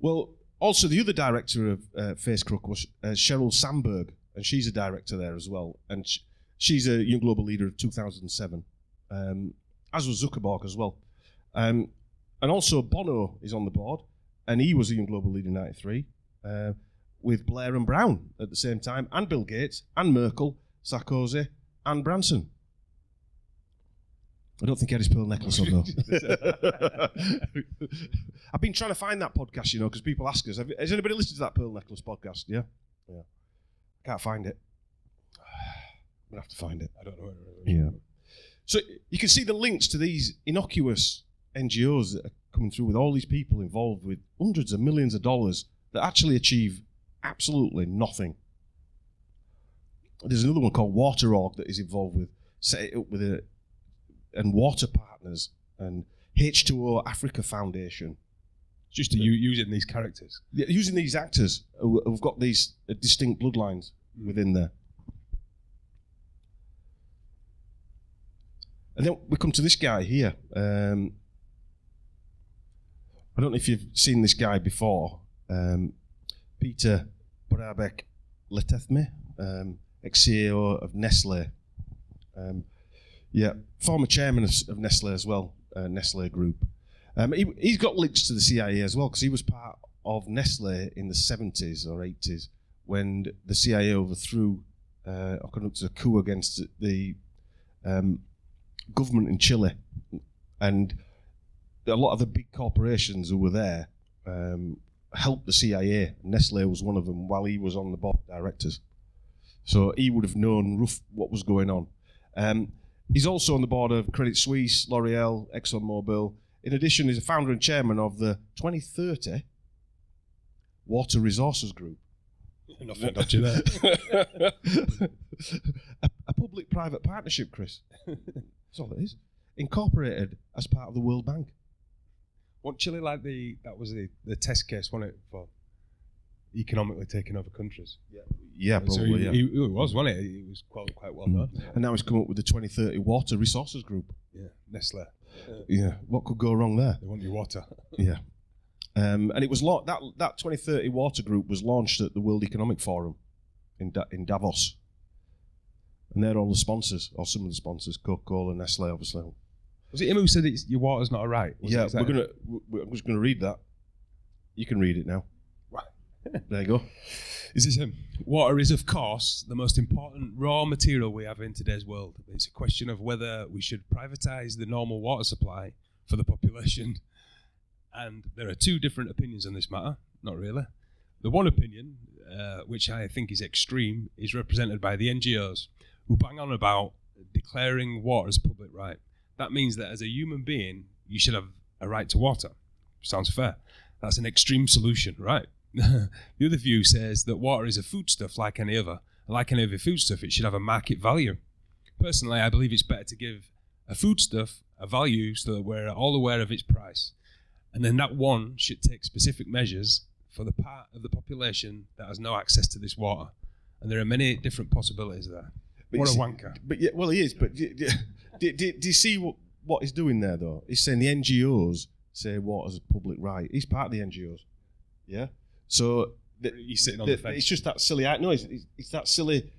Well, also the other director of uh, Face Crook was uh, Sheryl Sandberg, and she's a director there as well, and sh- she's a young global leader of 2007, um, as was Zuckerberg as well, um, and also Bono is on the board, and he was a young global leader in '93, uh, with Blair and Brown at the same time, and Bill Gates, and Merkel, Sarkozy, and Branson. I don't think Eddie's had his pearl necklace on though. I've been trying to find that podcast, you know, because people ask us, have, has anybody listened to that pearl necklace podcast? Yeah, yeah. I can't find it. I'm gonna have to find it. I don't know. Where it is. Yeah. So you can see the links to these innocuous NGOs that are coming through with all these people involved with hundreds of millions of dollars that actually achieve absolutely nothing. There's another one called Water.org that is involved with set it up with a and water partners and H2O Africa Foundation. Just using these characters. Yeah, using these actors who have got these uh, distinct bloodlines within there. And then we come to this guy here. Um, I don't know if you've seen this guy before. Um, Peter Brabeck Letmathe, um, ex-CEO of Nestle. Um, yeah, former chairman of, of Nestle as well, uh, Nestle Group. Um, he, he's got links to the CIA as well because he was part of Nestle in the 70s or 80s when the CIA overthrew uh, or conducted a coup against the um, government in Chile. And a lot of the big corporations who were there um, helped the CIA. Nestle was one of them while he was on the board of directors. So he would have known rough what was going on. Um, he's also on the board of Credit Suisse, L'Oreal, ExxonMobil. In addition, he's a founder and chairman of the 2030 Water Resources Group. Nothing dodgy there. a, a public-private partnership, Chris. That's all it is. Incorporated as part of the World Bank. Wasn't Chile like the that was the, the test case, wasn't it, for economically taking over countries? Yeah, yeah, So probably. he, yeah. he, he was, wasn't it? He was quite quite well known. And now he's come up with the 2030 Water Resources Group. Yeah, Nestle. Yeah, what could go wrong there? They want your water. Yeah. Um, and it was la- that that 2030 Water Group was launched at the World Economic Forum in da- in Davos, and they're all the sponsors, or some of the sponsors, Coca-Cola, and Nestle, obviously. Was it him who said it's, your water's not a right? Was yeah, it- is we're gonna. we- I'm just gonna read that. You can read it now. There you go. This Is him? Water is, of course, the most important raw material we have in today's world. It's a question of whether we should privatise the normal water supply for the population. And there are two different opinions on this matter. Not really. The one opinion, uh, which I think is extreme, is represented by the NGOs who bang on about declaring water as a public right. That means that as a human being, you should have a right to water. Sounds fair. That's an extreme solution, right? the other view says that water is a foodstuff like any other. And like any other foodstuff, it should have a market value. Personally, I believe it's better to give a foodstuff a value so that we're all aware of its price. And then that one should take specific measures for the part of the population that has no access to this water. And there are many different possibilities there. But what a wanker. But yeah, well, he is. But do, do, do, do- do you see what, what he's doing there, though? He's saying the NGOs say water's a public right. He's part of the NGOs. Yeah. So th- He's sitting on th- the fence. It's just that silly. No, it's, it's, it's that silly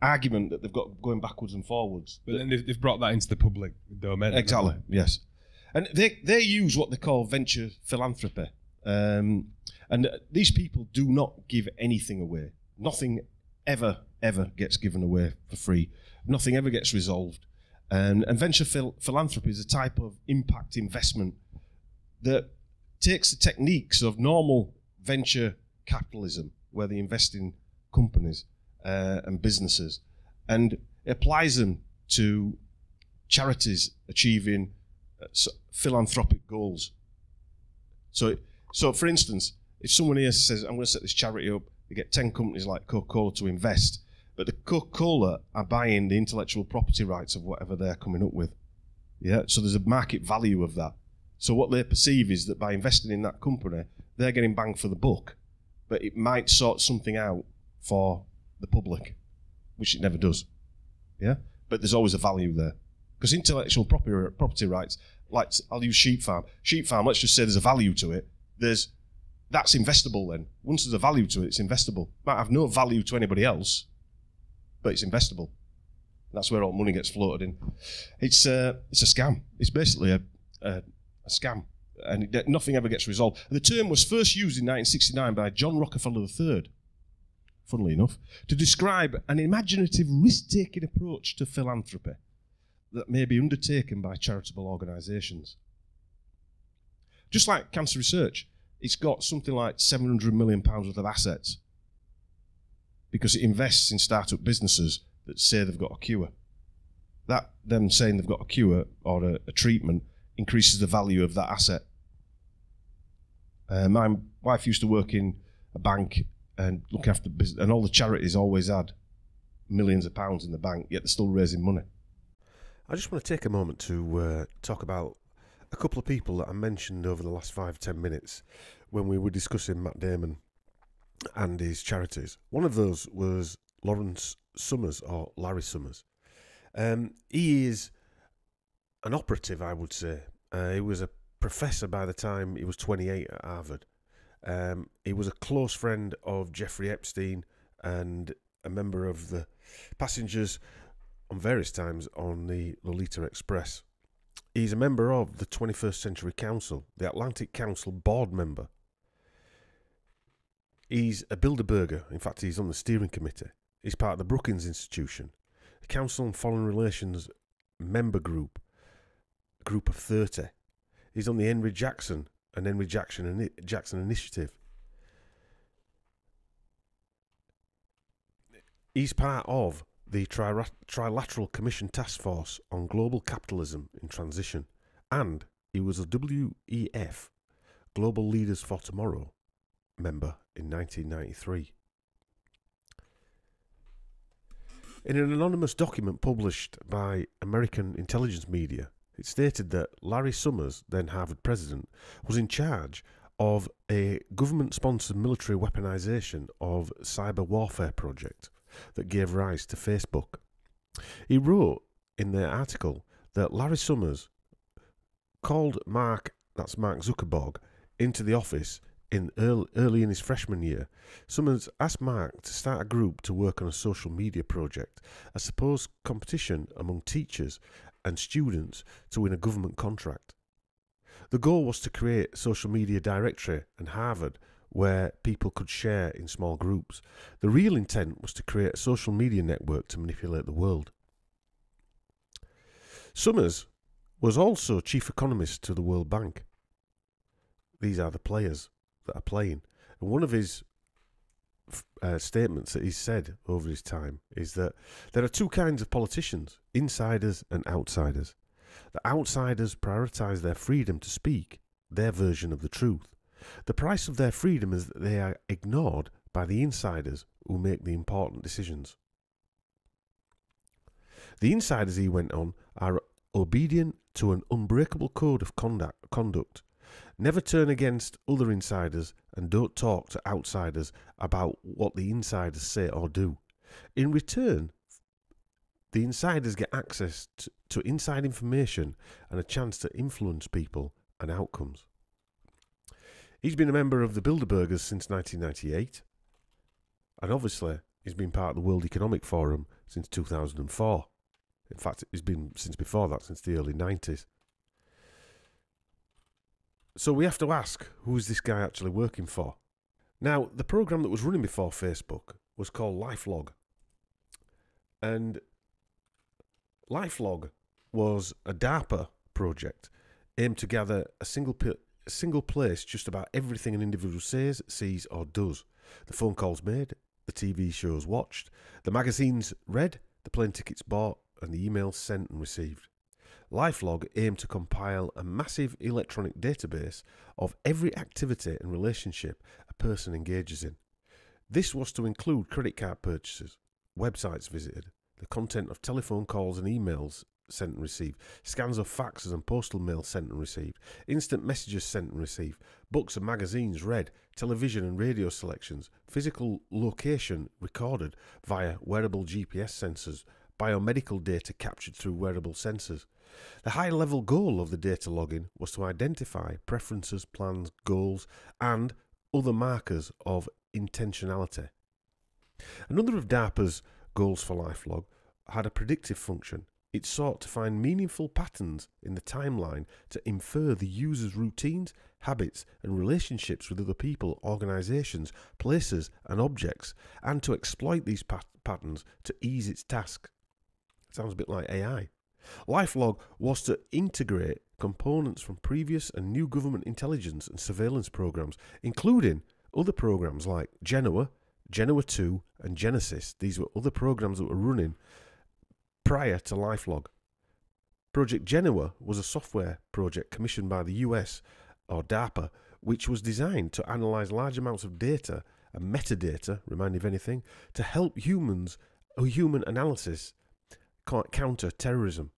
argument that they've got going backwards and forwards. But then they've, they've brought that into the public domain. Exactly. Yes. And they they use what they call venture philanthropy, um, and these people do not give anything away. Nothing ever ever gets given away for free. Nothing ever gets resolved. And, and venture phil- philanthropy is a type of impact investment that takes the techniques of normal venture capitalism, where they invest in companies uh, and businesses, and applies them to charities achieving uh, philanthropic goals. So, so for instance, if someone here says, "I'm going to set this charity up," they get ten companies like Coca-Cola to invest, but the Coca-Cola are buying the intellectual property rights of whatever they're coming up with. Yeah, so there's a market value of that. So what they perceive is that by investing in that company, they're getting bang for the buck, but it might sort something out for the public, which it never does. Yeah, but there's always a value there because intellectual property property rights, like I'll use sheep farm. Sheep farm. Let's just say there's a value to it. There's that's investable. Then once there's a value to it, it's investable. Might have no value to anybody else, but it's investable. That's where all money gets floated in. It's uh, it's a scam. It's basically a a, a scam, and nothing ever gets resolved. The term was first used in 1969 by John Rockefeller III funnily enough, to describe an imaginative risk taking approach to philanthropy that may be undertaken by charitable organisations. Just like cancer research, it's got something like £700 million worth of assets because it invests in startup businesses that say they've got a cure. that them saying they've got a cure or a, a treatment increases the value of that asset. Uh, my wife used to work in a bank and look after business, and all the charities always had millions of pounds in the bank, yet they're still raising money. I just want to take a moment to uh, talk about a couple of people that I mentioned over the last five ten minutes when we were discussing Matt Damon and his charities. One of those was Lawrence Summers or Larry Summers. Um, he is an operative, I would say. Uh, he was a professor by the time he was 28 at Harvard. Um, he was a close friend of Jeffrey Epstein and a member of the passengers on various times on the Lolita Express. He's a member of the 21st Century Council, the Atlantic Council board member. He's a Bilderberger. In fact, he's on the steering committee. He's part of the Brookings Institution, the Council on Foreign Relations member group, group of 30. He's on the Henry Jackson and Henry Jackson, and Jackson Initiative. He's part of the Trilateral Commission Task Force on Global Capitalism in Transition, and he was a WEF Global Leaders for Tomorrow member in 1993. In an anonymous document published by American intelligence media, it stated that Larry Summers, then Harvard president, was in charge of a government sponsored military weaponization of cyber warfare project that gave rise to Facebook. He wrote in the article that Larry Summers called Mark, that's Mark Zuckerberg, into the office in early, early in his freshman year. Summers asked Mark to start a group to work on a social media project, a supposed competition among teachers and students to win a government contract. The goal was to create a social media directory and Harvard where people could share in small groups. The real intent was to create a social media network to manipulate the world. Summers was also chief economist to the World Bank. These are the players that are playing. And one of his uh, statements that he's said over his time is that there are two kinds of politicians insiders and outsiders. The outsiders prioritize their freedom to speak their version of the truth. The price of their freedom is that they are ignored by the insiders who make the important decisions. The insiders, he went on, are obedient to an unbreakable code of conduct Never turn against other insiders and don't talk to outsiders about what the insiders say or do. In return, the insiders get access to, to inside information and a chance to influence people and outcomes. He's been a member of the Bilderbergers since 1998, and obviously he's been part of the World Economic Forum since 2004. In fact, he's been since before that, since the early 90s. So we have to ask, who is this guy actually working for? Now, the program that was running before Facebook was called LifeLog. And LifeLog was a DARPA project aimed to gather a single a single place just about everything an individual says, sees, or does. The phone calls made, the TV shows watched, the magazines read, the plane tickets bought, and the emails sent and received. LifeLog aimed to compile a massive electronic database of every activity and relationship a person engages in. This was to include credit card purchases, websites visited, the content of telephone calls and emails sent and received, scans of faxes and postal mail sent and received, instant messages sent and received, books and magazines read, television and radio selections, physical location recorded via wearable GPS sensors, biomedical data captured through wearable sensors, the high level goal of the data logging was to identify preferences, plans, goals, and other markers of intentionality. Another of DARPA's goals for LifeLog had a predictive function. It sought to find meaningful patterns in the timeline to infer the user's routines, habits, and relationships with other people, organizations, places, and objects, and to exploit these pat- patterns to ease its task. Sounds a bit like AI. Lifelog was to integrate components from previous and new government intelligence and surveillance programs, including other programs like Genoa, Genoa 2, and Genesis. These were other programs that were running prior to Lifelog. Project Genoa was a software project commissioned by the US or DARPA, which was designed to analyze large amounts of data and metadata, remind you of anything, to help humans or human analysis counter terrorism.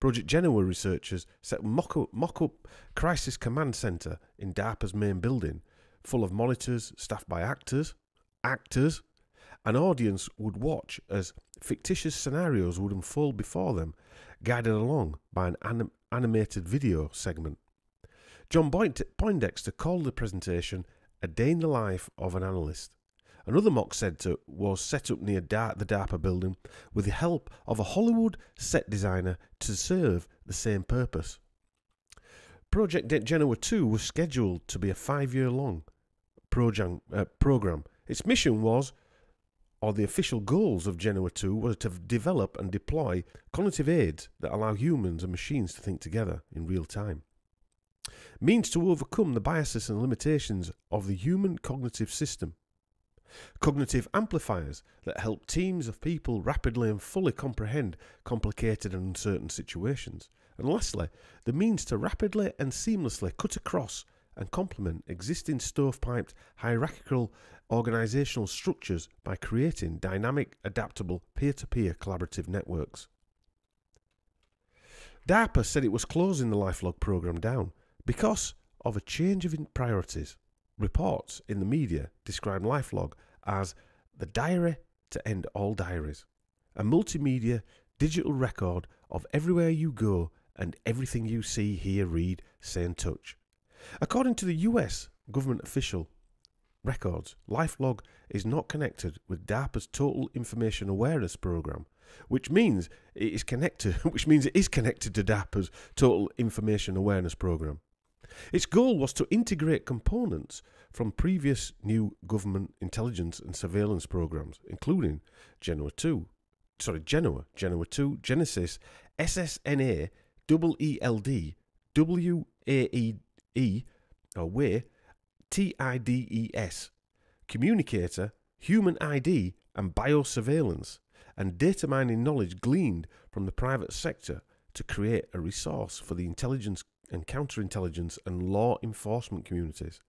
Project Genoa researchers set mock-up, mock-up crisis command center in DARPA's main building, full of monitors staffed by actors, actors, an audience would watch as fictitious scenarios would unfold before them, guided along by an anim- animated video segment. John Poindexter called the presentation A Day in the Life of an Analyst. Another mock centre was set up near Dar- the DARPA building with the help of a Hollywood set designer to serve the same purpose. Project Genoa 2 was scheduled to be a five year long program. Uh, program. Its mission was or the official goals of Genoa 2 were to develop and deploy cognitive aids that allow humans and machines to think together in real time. Means to overcome the biases and limitations of the human cognitive system. Cognitive amplifiers that help teams of people rapidly and fully comprehend complicated and uncertain situations. And lastly, the means to rapidly and seamlessly cut across and complement existing stovepiped hierarchical organisational structures by creating dynamic, adaptable, peer to peer collaborative networks. DARPA said it was closing the LifeLog programme down because of a change of priorities. Reports in the media describe LifeLog as the diary to end all diaries, a multimedia digital record of everywhere you go and everything you see, hear, read, say, and touch. According to the US government official records, LifeLog is not connected with DARPA's Total Information Awareness Program, which means it is connected which means it is connected to DARPA's Total Information Awareness Program. Its goal was to integrate components from previous new government intelligence and surveillance programs, including Genoa 2, sorry, Genoa, Genoa 2, Genesis, SSNA, EELD, WAE E, or WAY, TIDES, communicator, human ID, and biosurveillance, and data mining knowledge gleaned from the private sector to create a resource for the intelligence and counterintelligence and law enforcement communities.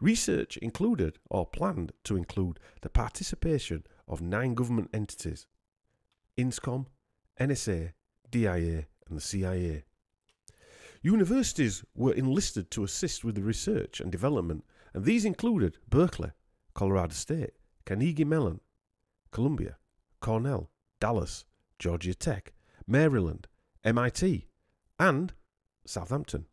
Research included or planned to include the participation of nine government entities INSCOM, NSA, DIA, and the CIA. Universities were enlisted to assist with the research and development, and these included Berkeley, Colorado State, Carnegie Mellon, Columbia, Cornell, Dallas, Georgia Tech, Maryland, MIT, and Southampton.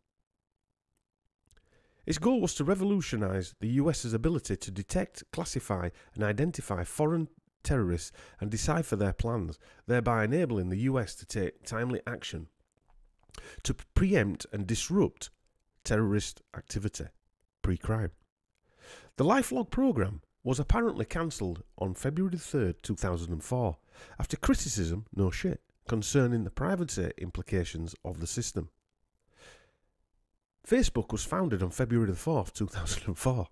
Its goal was to revolutionize the US's ability to detect, classify, and identify foreign terrorists and decipher their plans, thereby enabling the US to take timely action to preempt and disrupt terrorist activity pre crime. The Lifelog programme was apparently cancelled on February 3, 2004, after criticism, no shit, concerning the privacy implications of the system. Facebook was founded on February the 4th, 2004.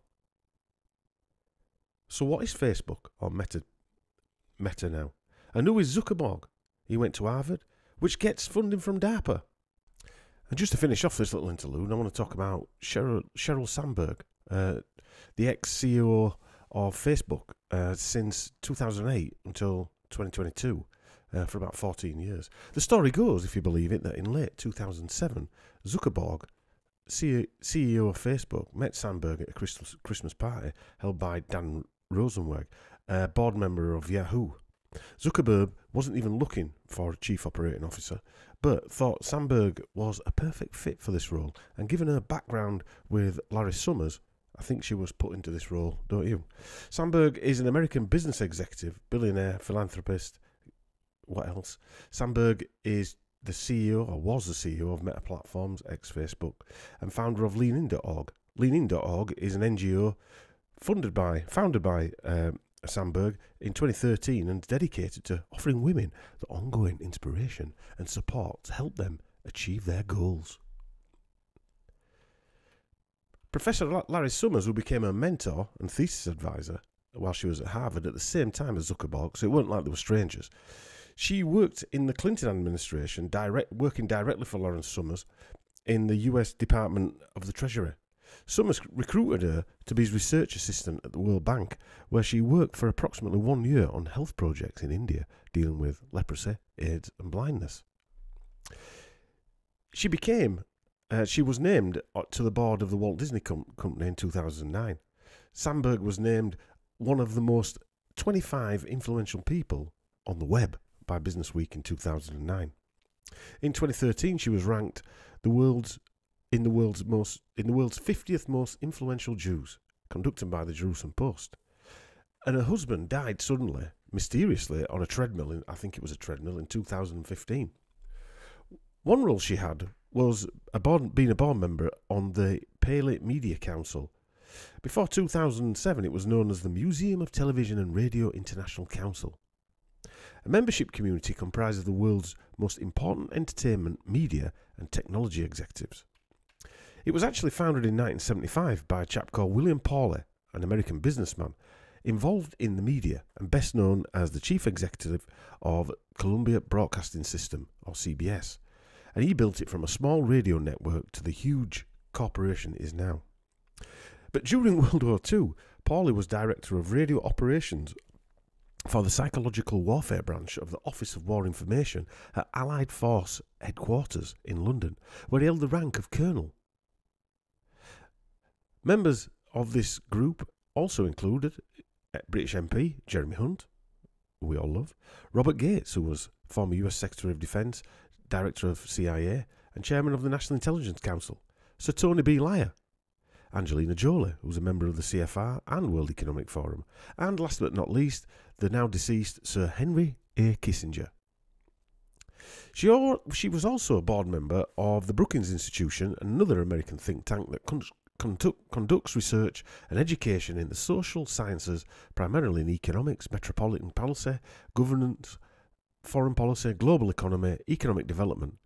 So, what is Facebook or Meta, Meta now? And who is Zuckerberg? He went to Harvard, which gets funding from DARPA. And just to finish off this little interlude, I want to talk about Sheryl Sandberg, uh, the ex CEO of Facebook uh, since 2008 until 2022. Uh, for about 14 years. The story goes, if you believe it, that in late 2007, Zuckerberg, CEO of Facebook, met Sandberg at a Christmas party held by Dan Rosenberg, a board member of Yahoo. Zuckerberg wasn't even looking for a chief operating officer, but thought Sandberg was a perfect fit for this role, and given her background with Larry Summers, I think she was put into this role, don't you? Sandberg is an American business executive, billionaire, philanthropist. What else? Sandberg is the CEO, or was the CEO of Meta Platforms, ex Facebook, and founder of LeanIn.org. LeanIn.org is an NGO funded by, founded by um, Sandberg in 2013 and dedicated to offering women the ongoing inspiration and support to help them achieve their goals. Professor Larry Summers, who became her mentor and thesis advisor while she was at Harvard at the same time as Zuckerberg, so it wasn't like they were strangers. She worked in the Clinton administration, direct, working directly for Lawrence Summers in the US Department of the Treasury. Summers recruited her to be his research assistant at the World Bank, where she worked for approximately one year on health projects in India dealing with leprosy, AIDS, and blindness. She became, uh, she was named uh, to the board of the Walt Disney Com- Company in 2009. Sandberg was named one of the most 25 influential people on the web by Business Week in 2009. In 2013, she was ranked the world's in the world's most in the world's 50th most influential Jews, conducted by the Jerusalem Post. And her husband died suddenly, mysteriously, on a treadmill. In, I think it was a treadmill in 2015. One role she had was a board, being a board member on the Paley Media Council. Before 2007, it was known as the Museum of Television and Radio International Council. A membership community comprised of the world's most important entertainment, media, and technology executives. It was actually founded in 1975 by a chap called William Pauly, an American businessman involved in the media and best known as the chief executive of Columbia Broadcasting System, or CBS. And he built it from a small radio network to the huge corporation it is now. But during World War II, Pauly was director of radio operations for the psychological warfare branch of the Office of War Information at Allied Force headquarters in London, where he held the rank of colonel. Members of this group also included uh, British MP Jeremy Hunt, who we all love, Robert Gates, who was former US Secretary of Defence, Director of CIA, and Chairman of the National Intelligence Council, Sir Tony B. Lyer, Angelina Jolie, who was a member of the CFR and World Economic Forum, and last but not least, the now deceased Sir Henry A. Kissinger. She, she was also a board member of the Brookings Institution, another American think tank that conduct, conducts research and education in the social sciences, primarily in economics, metropolitan policy, governance, foreign policy, global economy, economic development,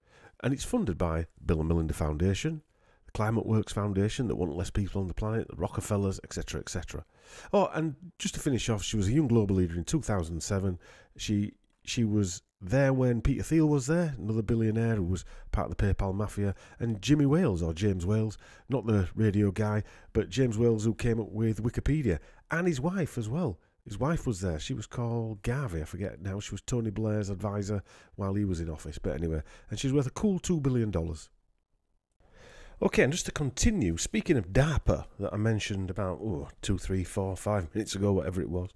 and it's funded by Bill and Melinda Foundation, the Climate Works Foundation that want less people on the planet, the Rockefellers, etc., etc. Oh, and just to finish off, she was a young global leader in 2007. She she was there when Peter Thiel was there, another billionaire who was part of the PayPal mafia, and Jimmy Wales or James Wales, not the radio guy, but James Wales who came up with Wikipedia, and his wife as well. His wife was there. She was called Garvey, I forget now. She was Tony Blair's advisor while he was in office. But anyway, and she's worth a cool $2 billion. Okay, and just to continue, speaking of DARPA that I mentioned about oh, two, three, four, five minutes ago, whatever it was,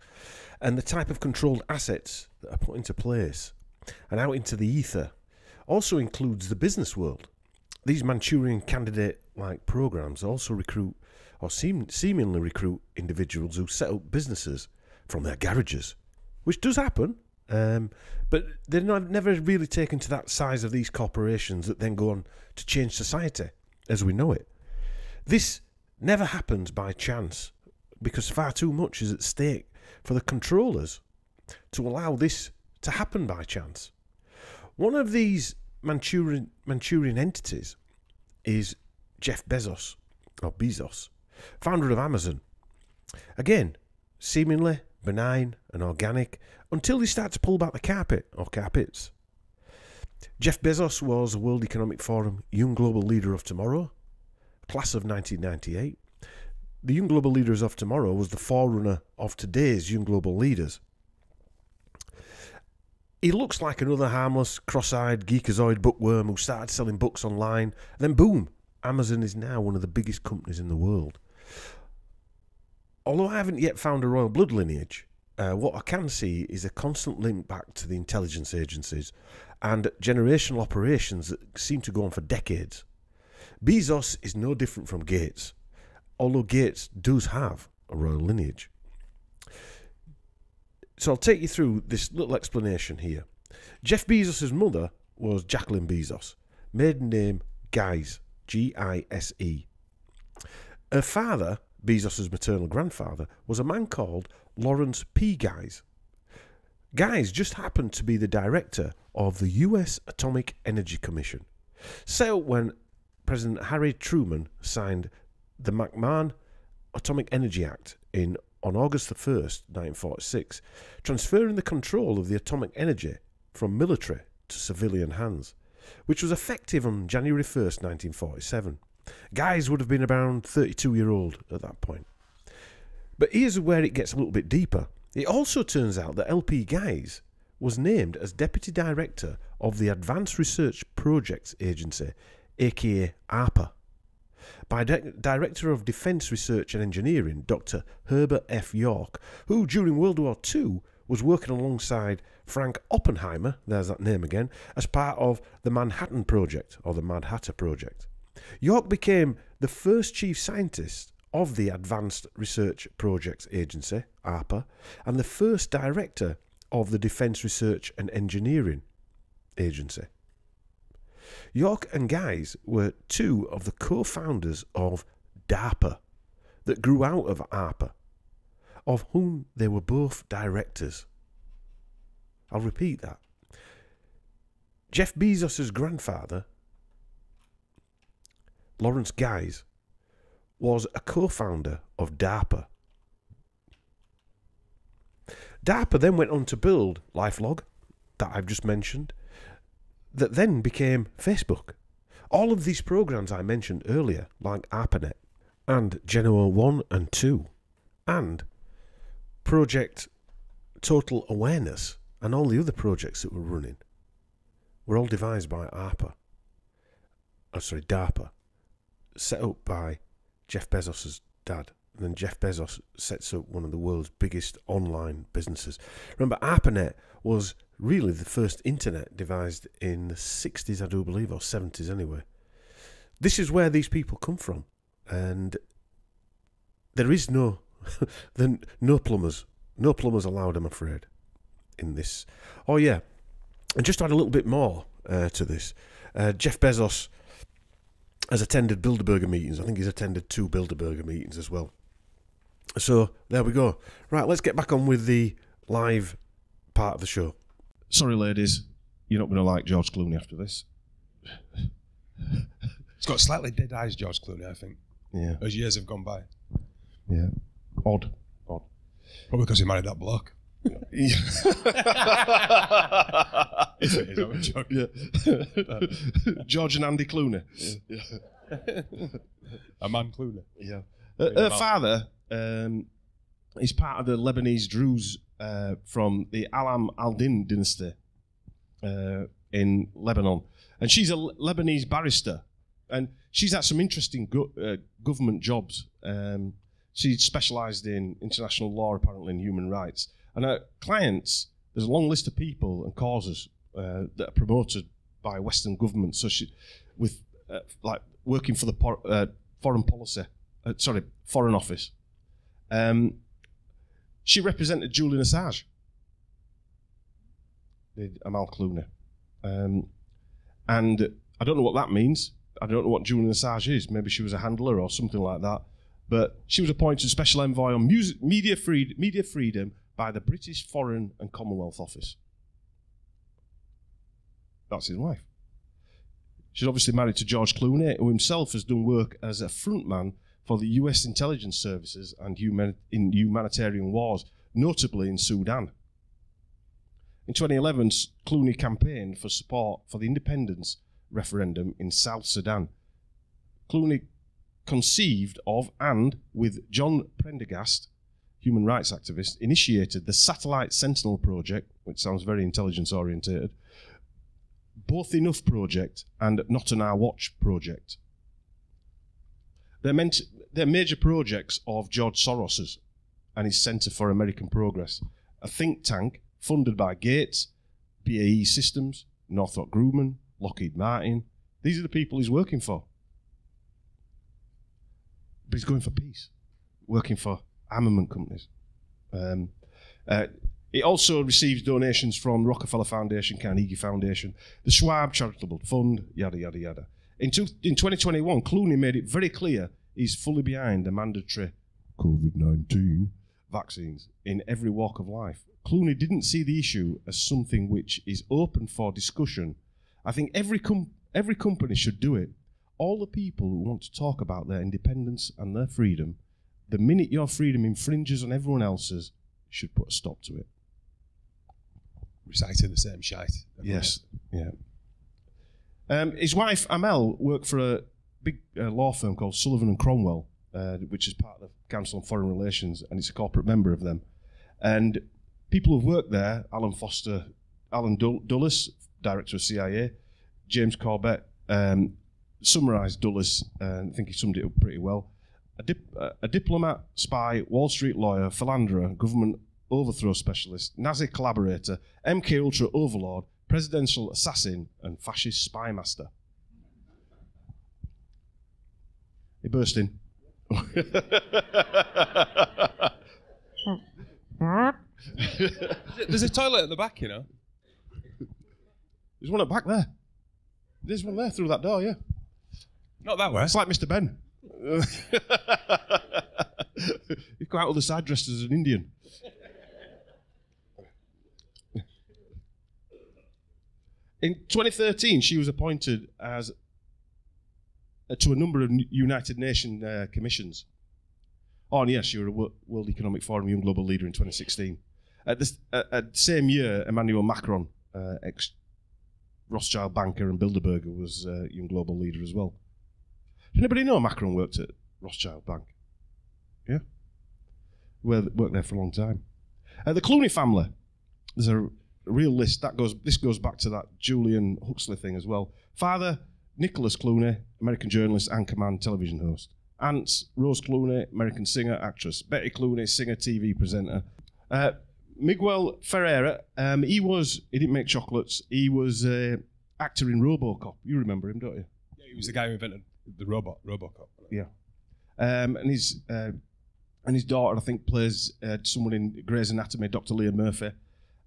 and the type of controlled assets that are put into place and out into the ether also includes the business world. These Manchurian candidate like programs also recruit or seem, seemingly recruit individuals who set up businesses from their garages, which does happen. Um, but they're not, never really taken to that size of these corporations that then go on to change society as we know it. This never happens by chance because far too much is at stake for the controllers to allow this to happen by chance. One of these Manchurian, Manchurian entities is Jeff Bezos, or Bezos, founder of Amazon. Again, seemingly benign and organic until they start to pull back the carpet or carpets. Jeff Bezos was a World Economic Forum Young Global Leader of Tomorrow, class of 1998. The Young Global Leaders of Tomorrow was the forerunner of today's Young Global Leaders. He looks like another harmless, cross eyed, geekazoid bookworm who started selling books online. and Then, boom, Amazon is now one of the biggest companies in the world. Although I haven't yet found a royal blood lineage, uh, what I can see is a constant link back to the intelligence agencies and generational operations that seem to go on for decades. Bezos is no different from Gates, although Gates does have a royal lineage. So I'll take you through this little explanation here. Jeff Bezos' mother was Jacqueline Bezos, maiden name Gise, G I S E. Her father, Bezos' maternal grandfather, was a man called Lawrence P. Gise. Gise just happened to be the director of the US Atomic Energy Commission, set up when President Harry Truman signed the McMahon Atomic Energy Act in on August the 1st, 1946, transferring the control of the atomic energy from military to civilian hands, which was effective on January 1st, 1947. Gise would have been around 32 year old at that point. But here's where it gets a little bit deeper. It also turns out that LP Gise was named as Deputy Director of the Advanced Research Projects Agency, aka ARPA, by Di- Director of Defence Research and Engineering, Dr. Herbert F. York, who during World War II was working alongside Frank Oppenheimer, there's that name again, as part of the Manhattan Project, or the Mad Hatter Project. York became the first chief scientist of the Advanced Research Projects Agency, ARPA, and the first director of the Defence Research and Engineering Agency. York and Gise were two of the co founders of DARPA, that grew out of ARPA, of whom they were both directors. I'll repeat that. Jeff Bezos' grandfather, Lawrence Gise, was a co founder of DARPA. DARPA then went on to build Lifelog, that I've just mentioned, that then became Facebook. All of these programs I mentioned earlier, like ARPANET and Genoa 1 and 2, and Project Total Awareness, and all the other projects that were running, were all devised by ARPA. Oh, sorry, DARPA, set up by Jeff Bezos' dad. And then Jeff Bezos sets up one of the world's biggest online businesses. Remember, ARPANET was really the first internet devised in the 60s, I do believe, or 70s anyway. This is where these people come from. And there is no, then no plumbers, no plumbers allowed, I'm afraid, in this. Oh, yeah. And just to add a little bit more uh, to this, uh, Jeff Bezos has attended Bilderberger meetings. I think he's attended two Bilderberger meetings as well. So there we go. Right, let's get back on with the live part of the show. Sorry, ladies, you're not going to like George Clooney after this. He's got slightly dead eyes, George Clooney, I think. Yeah. As years have gone by. Yeah. Odd. Odd. Probably because he married that bloke. Yeah. If it is, I'm a. Yeah. George and Andy Clooney. Yeah. A man Clooney. Yeah. Her father um, is part of the Lebanese Druze uh, from the Alam al Din dynasty uh, in Lebanon. And she's a Lebanese barrister. And she's had some interesting go- uh, government jobs. Um, she specialised in international law, apparently, and human rights. And her clients, there's a long list of people and causes uh, that are promoted by Western governments. So she, with uh, like working for the por- uh, foreign policy, uh, sorry, foreign office. Um, she represented Julian Assange, Amal Clooney, um, and I don't know what that means. I don't know what Julian Assange is. Maybe she was a handler or something like that. But she was appointed special envoy on music, media, free, media freedom by the British Foreign and Commonwealth Office. That's his wife. She's obviously married to George Clooney, who himself has done work as a frontman for the US intelligence services and human, in humanitarian wars, notably in Sudan. In 2011, Clooney campaigned for support for the independence referendum in South Sudan. Clooney conceived of and, with John Prendergast, human rights activist, initiated the Satellite Sentinel project, which sounds very intelligence orientated, both Enough project and Not on Our Watch project. They're, meant, they're major projects of George Soros's and his Centre for American Progress, a think tank funded by Gates, BAE Systems, Northrop Grumman, Lockheed Martin. These are the people he's working for. But he's going for peace, working for armament companies. Um, uh, it also receives donations from Rockefeller Foundation, Carnegie Foundation, the Schwab Charitable Fund, yada, yada, yada. In, two, in 2021, Clooney made it very clear he's fully behind the mandatory COVID 19 vaccines in every walk of life. Clooney didn't see the issue as something which is open for discussion. I think every, com- every company should do it. All the people who want to talk about their independence and their freedom, the minute your freedom infringes on everyone else's, should put a stop to it. reciting the same shite. Yes, yeah. Um, his wife Amal worked for a big uh, law firm called Sullivan and Cromwell, uh, which is part of the Council on Foreign Relations, and it's a corporate member of them. And people who've worked there, Alan Foster, Alan Dull- Dulles, director of CIA, James Corbett, um, summarised Dulles, and I think he summed it up pretty well. A, dip, uh, a diplomat, spy, Wall Street lawyer, philanderer, government overthrow specialist, Nazi collaborator, MK Ultra overlord, presidential assassin, and fascist spy master. He burst in. There's a toilet at the back, you know. There's one at the back there. There's one there through that door, yeah. Not that way. It's like Mr. Ben. you go out of the side dressed as an Indian. In 2013, she was appointed as uh, to a number of United Nations uh, commissions. Oh, and yes, she was a Wo- World Economic Forum Young Global Leader in 2016. At the uh, same year, Emmanuel Macron, uh, ex Rothschild banker and Bilderberger, was uh, Young Global Leader as well. Did anybody know Macron worked at Rothschild Bank? Yeah? Worked there for a long time. Uh, the Clooney family. There's a real list that goes. This goes back to that Julian Huxley thing as well. Father Nicholas Clooney, American journalist, anchorman, television host. Aunts Rose Clooney, American singer, actress. Betty Clooney, singer, TV presenter. Uh, Miguel Ferreira. Um, he was. He didn't make chocolates. He was uh, actor in RoboCop. You remember him, don't you? Yeah, he was the guy who invented the robot, RoboCop. Yeah. Um, and his uh, and his daughter, I think, plays uh, someone in Grey's Anatomy, Dr. Leah Murphy,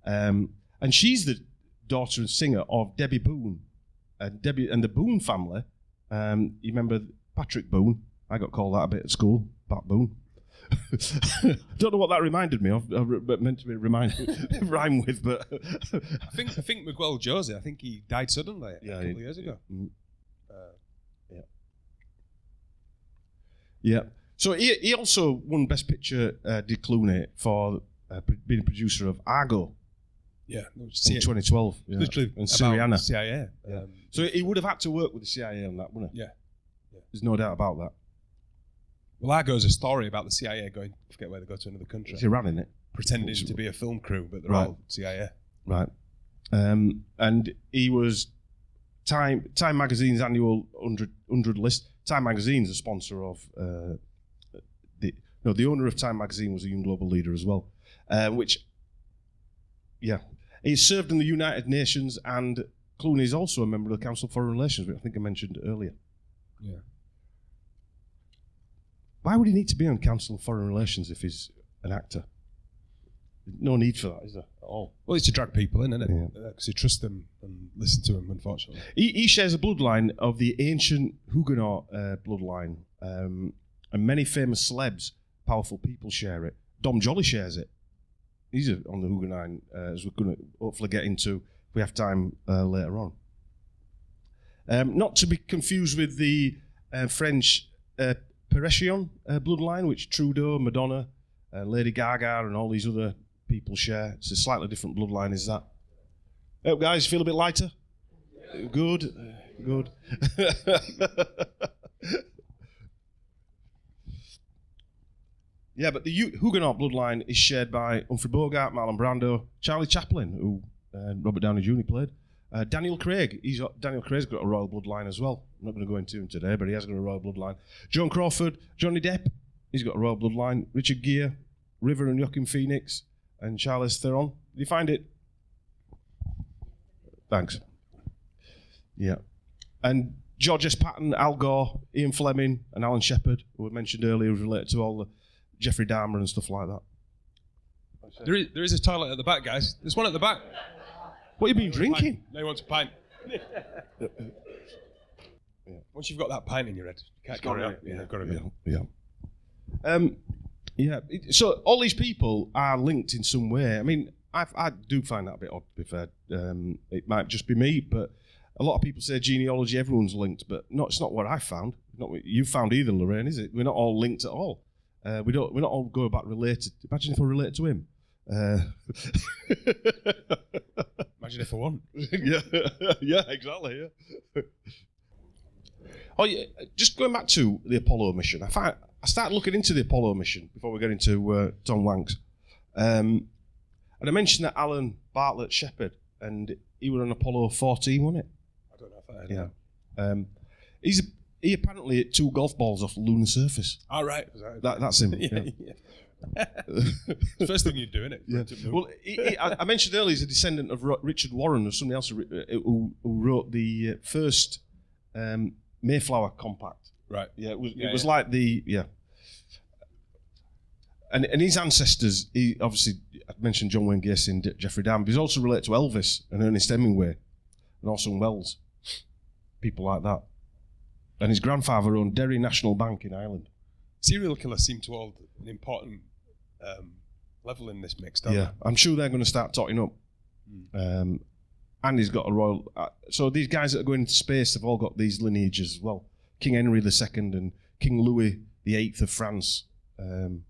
um, and she's the daughter and singer of Debbie Boone, and Debbie and the Boone family. Um, you remember Patrick Boone? I got called that a bit at school, Pat Boone. I don't know what that reminded me of. Re- but meant to be remind rhyme with, but I think I think Miguel Jose. I think he died suddenly Yeah, a couple he- of years ago. Mm. Uh, Yeah. Yeah. So he, he also won Best Picture, uh, Did Clooney, for uh, being a producer of Argo yeah, no, in 2012. Yeah. literally and Syriana. CIA. Yeah. Um, So he would have had to work with the CIA on that, wouldn't he? yeah. There's no doubt about that. Well, that goes a story about the CIA going, I forget where they go to another country, It's Iran in it. pretending to be a film crew, but they're Right. all CIA. Right. Um, and he was Time Time Magazine's annual 100, 100 list. Time Magazine's a sponsor of uh, the no, the owner of Time Magazine was a young global leader as well, uh, which yeah, he served in the United Nations and Clooney is also a member of the Council of Foreign Relations, which I think I mentioned earlier. Yeah. Why would he need to be on Council of Foreign Relations if he's an actor? No need for that, is there? At all. Well, it's to drag people in, isn't it? Because you trust them and listen to them, unfortunately. He, he shares a bloodline of the ancient Huguenot uh, bloodline, um, and many famous celebs, powerful people share it. Dom Joly shares it. He's on the Huguenot, uh, as we're going to hopefully get into if we have time uh, later on. Um, not to be confused with the uh, French uh, uh, bloodline, which Trudeau, Madonna, uh, Lady Gaga, and all these other people share. It's a slightly different bloodline, is that? Oh, guys, feel a bit lighter? Good, uh, good. yeah, but the Hu- Huguenot bloodline is shared by Humphrey Bogart, Marlon Brando, Charlie Chaplin, who uh, Robert Downey Jr. played, uh, Daniel Craig. He's got, Daniel Craig's got a royal bloodline as well. I'm not going to go into him today, but he has got a royal bloodline. Joan Crawford, Johnny Depp, he's got a royal bloodline. Richard Gere, River and Joaquin Phoenix, and Charlize Theron. Did you find it? Thanks. Yeah. And George S. Patton, Al Gore, Ian Fleming, and Alan Shepard, who were mentioned earlier, was related to all the Jeffrey Dahmer and stuff like that. There is, there is a toilet at the back, guys. There's one at the back. What have you been drinking? No, he wants a pint. Once you've got that pint in your head, you can't carry on. Yeah, got to Yeah. yeah. Um, yeah. So all these people are linked in some way. I mean, I, I do find that a bit odd. To be fair, um, it might just be me, but a lot of people say genealogy, everyone's linked, but not. It's not what I found. Not what you found either, Lorraine, is it? We're not all linked at all. Uh, we don't. We're not all going back related. Imagine if we're related to him. Uh, Imagine if I won. yeah, yeah, exactly. Yeah. Oh yeah, just going back to the Apollo mission. I find, I started looking into the Apollo mission before we get into uh, Tom Wanks, um, and I mentioned that Alan Bartlett Shepard, and he was on Apollo 14, wasn't it? I don't know if I heard Yeah. Um, he's he apparently hit two golf balls off the lunar surface. All right. That, that's him. yeah. yeah. yeah. First thing you're doing it. Yeah. Well, he, he, I, I mentioned earlier he's a descendant of Ro- Richard Warren or somebody else who, uh, who, who wrote the uh, first um, Mayflower Compact. Right. Yeah, it was, Yeah, it was yeah. like the yeah. And, and his ancestors, he obviously I mentioned John Wayne Gacy and D- Jeffrey Dahmer. but He's also related to Elvis and Ernest Hemingway and Orson Welles, people like that. And his grandfather owned Derry National Bank in Ireland. Serial killers seem to hold an important um, level in this mix, don't Yeah, I'm sure they're going to start totting up. Um, and he's got a royal. Uh, so these guys that are going into space have all got these lineages as well. King Henry II and King Louis VIII of France. Um,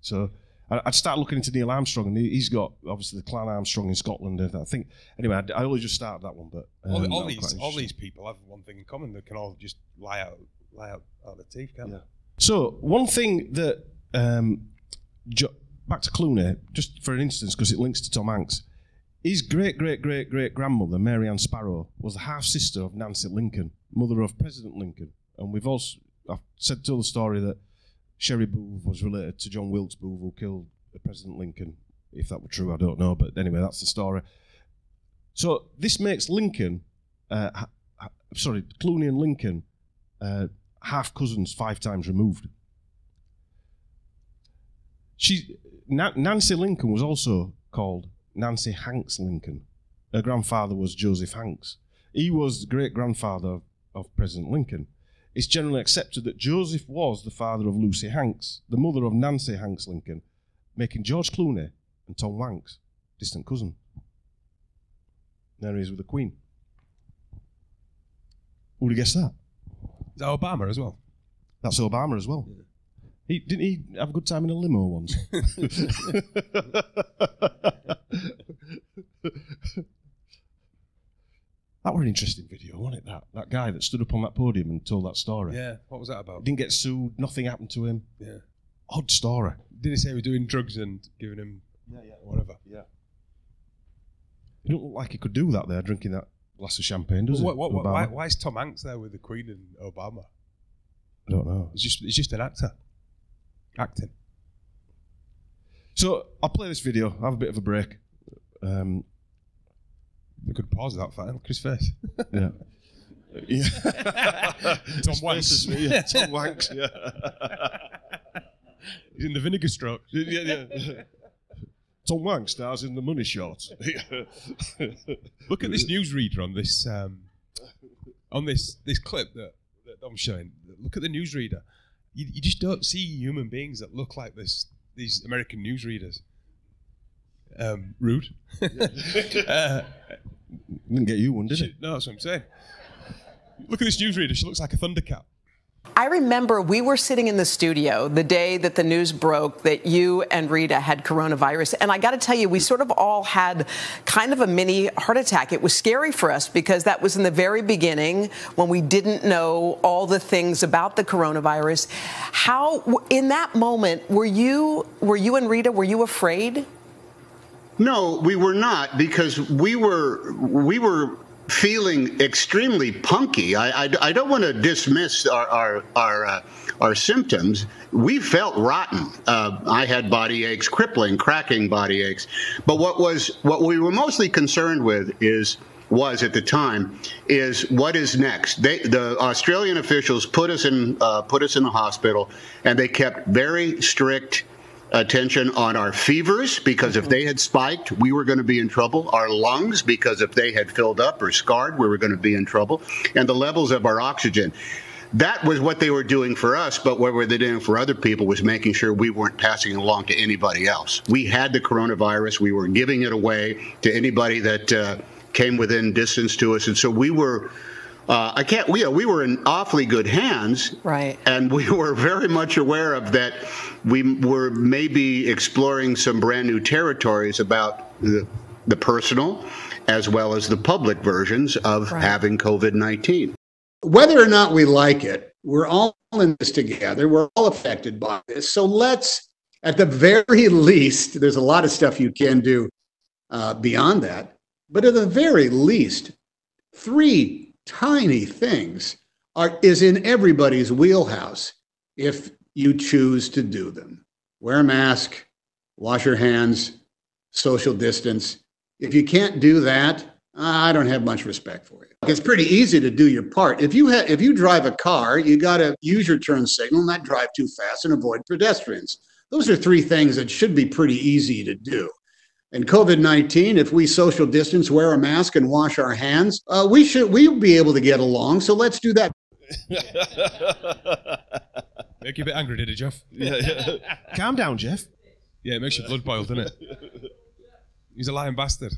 so I'd start looking into Neil Armstrong, and he- he's got obviously the Clan Armstrong in Scotland. and I think anyway, I, I only just started that one, but they? all, um, all these, all these people have one thing in common: they can all just lie out, lie out, out the teeth, can't they? So one thing that um, jo- back to Clooney, just for an instance, because it links to Tom Hanks, his great great great great grandmother Mary Ann Sparrow was the half sister of Nancy Lincoln, mother of President Lincoln, and we've also I've said told the story that Cherie Booth was related to John Wilkes Booth, who killed President Lincoln. If that were true, I don't know, but anyway, that's the story. So this makes Lincoln, uh, ha- sorry, Clooney and Lincoln, uh, half cousins five times removed. She, Na- Nancy Lincoln was also called Nancy Hanks Lincoln. Her grandfather was Joseph Hanks. He was the great grandfather of President Lincoln. It's generally accepted that Joseph was the father of Lucy Hanks, the mother of Nancy Hanks Lincoln, making George Clooney and Tom Hanks distant cousin. There he is with the Queen. Who would have guessed that? Is that Obama as well? That's Obama as well. He didn't he have a good time in a limo once? that were an interesting video, wasn't it? That that guy that stood up on that podium and told that story. Yeah. What was that about? Didn't get sued. Nothing happened to him. Yeah. Odd story. Didn't he say he was doing drugs and giving him Yeah, yeah. whatever? Yeah. He don't look like he could do that there, drinking that glass of champagne, does he? what, what, why, why is Tom Hanks there with the Queen and Obama? I don't know. He's just, he's just an actor. Acting. So I'll play this video. Have a bit of a break. Um, We could pause that fine. Look at his face. yeah. Yeah. Tom His Wanks. face yeah, Tom Wanks, yeah. He's in the vinegar stroke. yeah, yeah. Tom Wanks stars in the money shot. Look at this newsreader on this um, on this this clip that, that I'm showing. Look at the newsreader. You, you just don't see human beings that look like this. These American newsreaders. Um, rude. uh, Didn't get you one, did it? no, that's what I'm saying. Look at this newsreader. She looks like a thundercat. I remember we were sitting in the studio the day that the news broke that you and Rita had coronavirus. And I got to tell you, we sort of all had kind of a mini heart attack. It was scary for us because that was in the very beginning when we didn't know all the things about the coronavirus. How, in that moment, were you, were you and Rita, were you afraid? No, we were not because we were we were feeling extremely punky. I, I, I don't want to dismiss our our our, uh, our symptoms. We felt rotten. Uh, I had body aches, crippling, cracking body aches. But what was what we were mostly concerned with is was at the time is what is next. They, the Australian officials put us in uh, put us in the hospital, and they kept very strict attention on our fevers because if they had spiked, we were going to be in trouble. Our lungs because if they had filled up or scarred, we were going to be in trouble, and the levels of our oxygen. That was what they were doing for us, but what were they doing for other people was making sure we weren't passing it along to anybody else. We had the coronavirus, we were giving it away to anybody that uh, came within distance to us, and so we were uh, I can't. We we were in awfully good hands, right? And we were very much aware of that. We were maybe exploring some brand new territories about the, the personal as well as the public versions of Right. having COVID nineteen. whether or not we like it, we're all in this together. We're all affected by this. So let's, at the very least, there's a lot of stuff you can do uh, beyond that, but at the very least, three tiny things are is in everybody's wheelhouse if you choose to do them. Wear a mask, wash your hands, social distance. If you can't do that, I don't have much respect for you. It's pretty easy to do your part. If you ha- if you drive a car, you got to use your turn signal, not drive too fast, and avoid pedestrians. Those are three things that should be pretty easy to do. And COVID nineteen, if we social distance, wear a mask, and wash our hands, uh, we should we'll be able to get along. So let's do that. Make you a bit angry, did it, Jeff? Yeah, yeah. Calm down, Jeff. Yeah, it makes your blood boil, doesn't it? He's a lying bastard.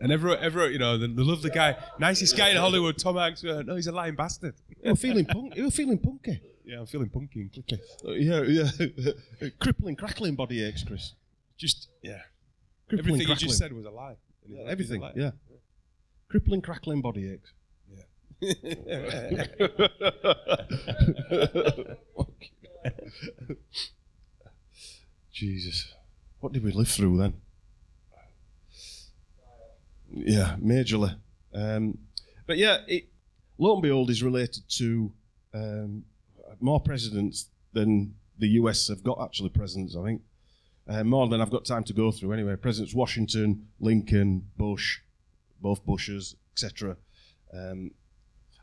And everyone, everyone, you know, they, they love the guy, nicest guy in Hollywood, Tom Hanks. uh, No, he's a lying bastard. You're feeling punk. You're feeling punky. Yeah, I'm feeling punky and clicky. Uh, yeah, yeah. Crippling, crackling body aches, Chris. Just yeah. Crippling, Everything you just said was a lie. Yeah, everything. lie. Yeah. Crippling, crackling body aches. Yeah. Jesus. What did we live through then? Yeah, majorly. Um, but yeah, it, lo and behold, is related to um, more presidents than the US have got actually presidents, I think. Uh, more than I've got time to go through anyway. Presidents Washington, Lincoln, Bush, both Bushes, etc. Um,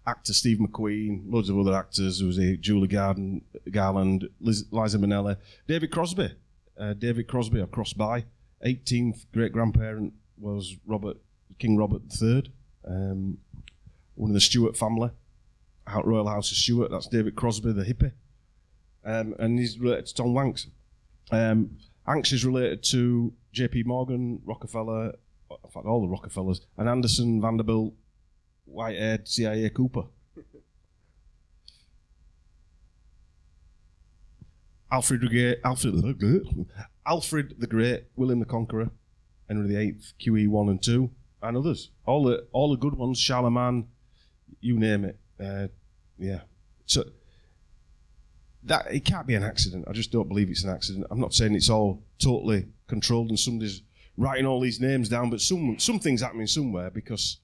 actor Steve McQueen, loads of other actors. There was a Julie Garden, Garland, Liz, Liza Minnelli, David Crosby. Uh, David Crosby, or Crosby, 18th great grandparent was Robert King Robert III, um, one of the Stuart family, out Royal House of Stuart. That's David Crosby, the hippie, um, and he's related to Tom Hanks. Um, Hanks is related to J.P. Morgan, Rockefeller, in fact all the Rockefellers, and Anderson, Vanderbilt, Whitehead, CIA Cooper. Alfred Alfred, Alfred the Great, William the Conqueror, Henry VIII, QE one and two, and others. All the all the good ones, Charlemagne, you name it. Uh, yeah. So that it can't be an accident. I just don't believe it's an accident. I'm not saying it's all totally controlled and somebody's writing all these names down, but some something's happening somewhere because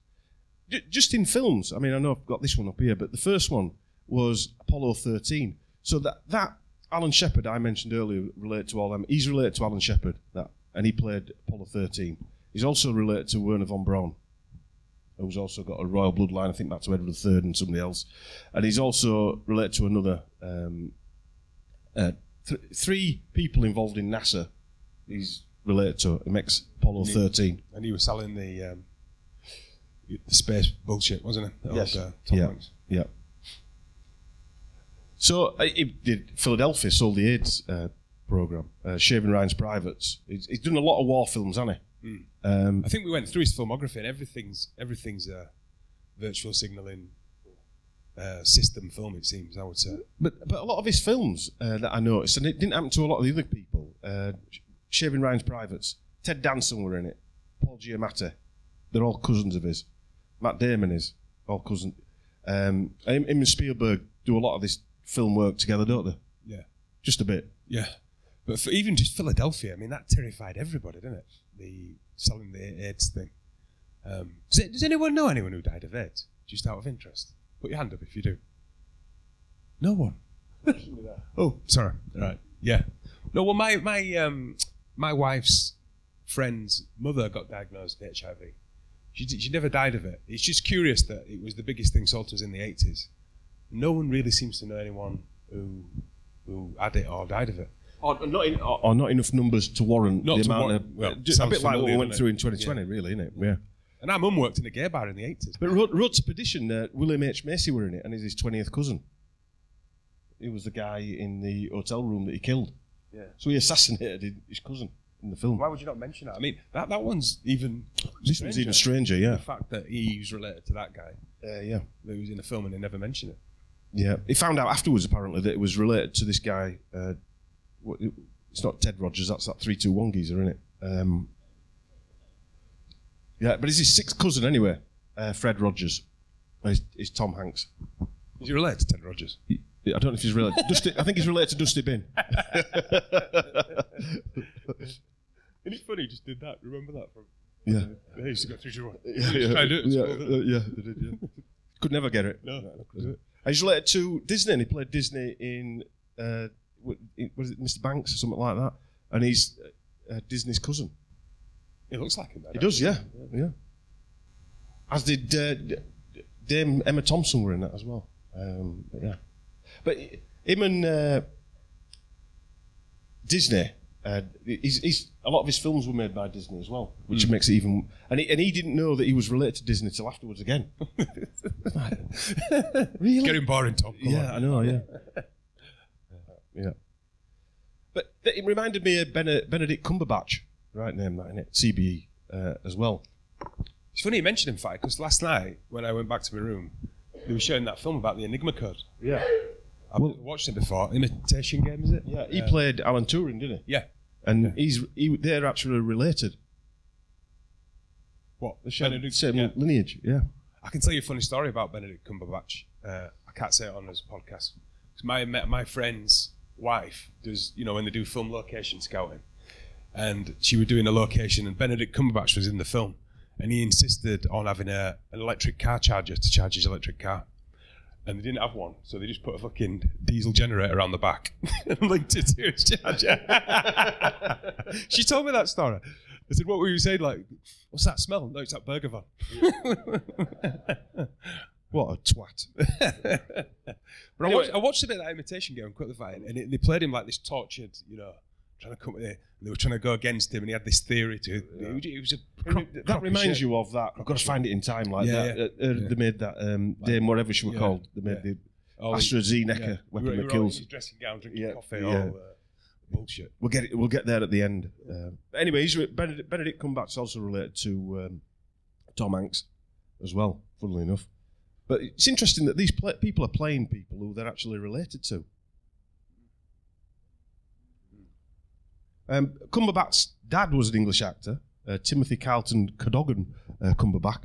j- just in films. I mean, I know I've got this one up here, but the first one was Apollo 13. So that that Alan Shepard I mentioned earlier related to all them. He's related to Alan Shepard, that, and he played Apollo 13. He's also related to Wernher von Braun, who's also got a royal bloodline. I think back to Edward III and somebody else, and he's also related to another um, uh, th- three people involved in NASA. He's related to. It makes Apollo And he- 13. And he was selling the um, the space bullshit, wasn't it? Yes. was, uh, yeah. Hanks. Yeah. So uh, he did Philadelphia sold the AIDS uh, program, uh, Shaving Ryan's Privates. He's, he's done a lot of war films, hasn't he? Mm. Um, I think we went through his filmography, and everything's everything's a virtual signaling uh, system film. It seems I would say. But but a lot of his films uh, that I noticed, and it didn't happen to a lot of the other people. Uh, Shaving Ryan's Privates, Ted Danson were in it, Paul Giamatti, they're all cousins of his. Matt Damon is all cousin. Um, him, him and Spielberg do a lot of this film work together, don't they? Yeah. Just a bit. Yeah, but for even just Philadelphia, I mean, that terrified everybody, didn't it? The selling the AIDS thing. Um, does, it, does anyone know anyone who died of AIDS? Just out of interest, put your hand up if you do. No one. oh, sorry. Right. Yeah. No. Well, my my um my wife's friend's mother got diagnosed with HIV. She she never died of it. It's just curious that it was the biggest thing sold to us in the eighties. No one really seems to know anyone who who had it or died of it. Or not, in, or, or not enough numbers to warrant Not the amount warrant- of. well, just a bit like what we went through in 2020, Yeah. really, isn't it? Yeah. And our mum worked in a gay bar in the eighties. But Road, Road to Perdition, uh, William H. Macy were in it, and he's his 20th cousin. He was the guy in the hotel room that he killed. Yeah. So he assassinated his cousin in the film. Why would you not mention that? I mean, that, that one's even. This one's even stranger, yeah. The fact that he's related to that guy. Uh, yeah. That he was in the film and they never mentioned it. Yeah, he found out afterwards apparently that it was related to this guy. Uh, what- it's not Ted Rogers. That's that three two one geezer, isn't it? Um, yeah, but it's his sixth cousin anyway. Uh, Fred Rogers. Is, is Tom Hanks. Is he related to Ted Rogers? I don't know if he's related. Dusty, I think he's related to Dusty Bin. And it's funny, he just did that. Remember that from? Yeah. They used to go through one. Yeah, yeah, Try to do it. yeah, uh, yeah, they did, yeah. Could never get it. No, no, do it. He's related to Disney, and he played Disney in uh, what, was it Mr. Banks or something like that? And he's uh, Disney's cousin. It looks like him. He does, yeah, yeah. As did uh, Dame Emma Thompson were in that as well. Um, but yeah, but him and uh, Disney. Uh, he's, he's, a lot of his films were made by Disney as well, which Mm. makes it even. And he, and he didn't know that he was related to Disney till afterwards again. really? Getting boring, Tom. Come yeah, on. I know. Yeah, yeah. But it reminded me of Benedict Cumberbatch, right name that in it, CBE uh, as well. It's funny you mentioned him, Fight, because last night when I went back to my room, they were showing that film about the Enigma Code. Yeah. I've never watched it before. Imitation Game, is it? Yeah, he Uh, played Alan Turing, didn't he? Yeah. And he's he, they're actually related. What? The Benedict- same yeah. lineage. Yeah. I can tell you a funny story about Benedict Cumberbatch. Uh, I can't say it on this podcast. my my friend's wife does, you know, when they do film location scouting, and she was doing a location, and Benedict Cumberbatch was in the film, and he insisted on having a, an electric car charger to charge his electric car. And they didn't have one, so they just put a fucking diesel generator on the back and linked it to his charger. she told me that story. I said, "What were you saying? Like, what's that smell? No, it's that burger van." What a twat. But I watched, I watched a bit of that imitation game, quickly fighting, and it, they played him like this tortured, you know, trying to come with it. They were trying to go against him, and he had this theory to it. It, was- it was a crop, that crop reminds you of that. I've got to find it in time like Yeah, that. yeah. Uh, uh, They made that um, Dame, whatever she was Yeah, called. They made yeah. the Oh, AstraZeneca yeah. weapon We were- that were kills. dressing gown, drinking Yeah, coffee, yeah. all uh, bullshit. We'll get it. We'll get there at the end. Uh, anyway, he's, Benedict, Benedict Cumberbatch's also related to um, Tom Hanks as well. Funnily enough, but it's interesting that these people are playing people who they're actually related to. Um, Cumberbatch's dad was an English actor, uh, Timothy Carlton Cadogan uh, Cumberbatch.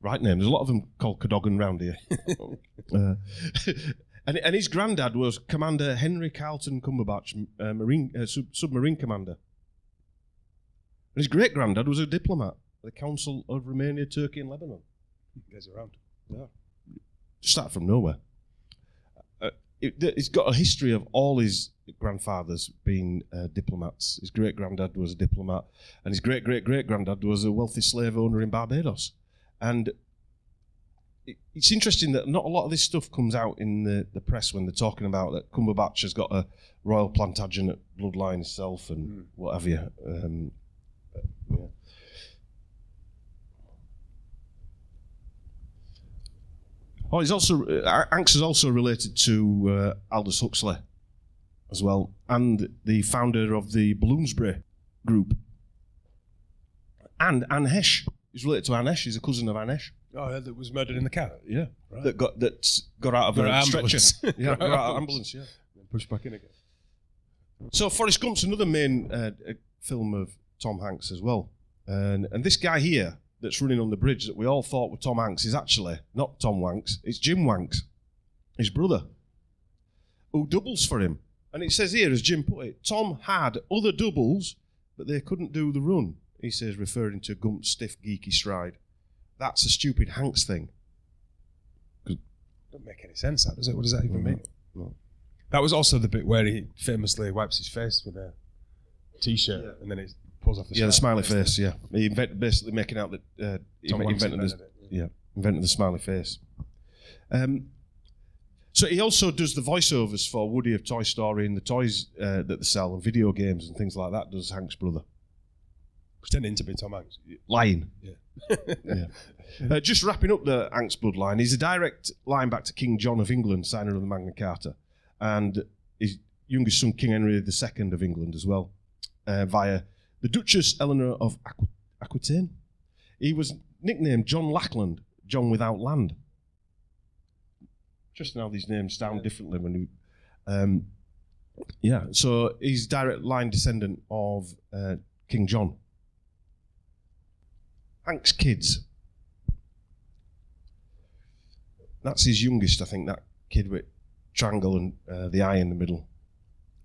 Right name. There's a lot of them called Cadogan round here. uh, and, and his granddad was Commander Henry Carlton Cumberbatch, uh, Marine uh, sub- submarine commander. And his great granddad was a diplomat at the Council of Romania, Turkey, and Lebanon. Goes around. Yeah. Started from nowhere. Uh, it, it's got a history of all his grandfathers being uh, diplomats. His great granddad was a diplomat, and his great great great granddad was a wealthy slave owner in Barbados. And it, it's interesting that not a lot of this stuff comes out in the, the press when they're talking about that Cumberbatch has got a royal Plantagenet bloodline himself and what have you. Um, yeah. Oh, he's also uh, Hanks is also related to uh, Aldous Huxley as well, and the founder of the Bloomsbury Group, and Anne Heche. He's related to Anne Heche. He's a cousin of Anne Heche. Oh, yeah, that was murdered in the car. Yeah, Right. that got that got out of an stretcher. ambulance. yeah, Got out of ambulance. ambulance. Yeah. Push back in again. So Forrest Gump's another main uh, uh, film of Tom Hanks as well, and and this guy here that's running on the bridge that we all thought was Tom Hanks is actually not Tom Wanks. It's Jim Wanks, his brother, who doubles for him. And it says here, as Jim put it, Tom had other doubles, but they couldn't do the run. He says, referring to Gump's stiff, geeky stride. That's a stupid Hanks thing. Doesn't make any sense. That does it? What does that even mean? No. That was also the bit where he famously wipes his face with a t-shirt and then it pulls off the yeah, the smiley smiley face. Yeah, he invent, basically making out that uh, he Tom invented, invented the, yeah, invented the smiley face. Um, so he also does the voiceovers for Woody of Toy Story and the toys uh, that they sell and video games and things like that. Does Hank's brother Pretending to be Tom Hanks. lying? Yeah. yeah. Uh, just wrapping up the Hanks bloodline, he's a direct line back to King John of England, signer of the Magna Carta, and his youngest son, King Henry II of England, as well, uh, via the Duchess Eleanor of Aqu- Aquitaine. He was nicknamed John Lackland, John without land, Interesting now these names sound differently when you. Um, yeah, so he's direct line descendant of uh, King John. Hank's kids. That's his youngest, I think. That kid with triangle and uh, the eye in the middle.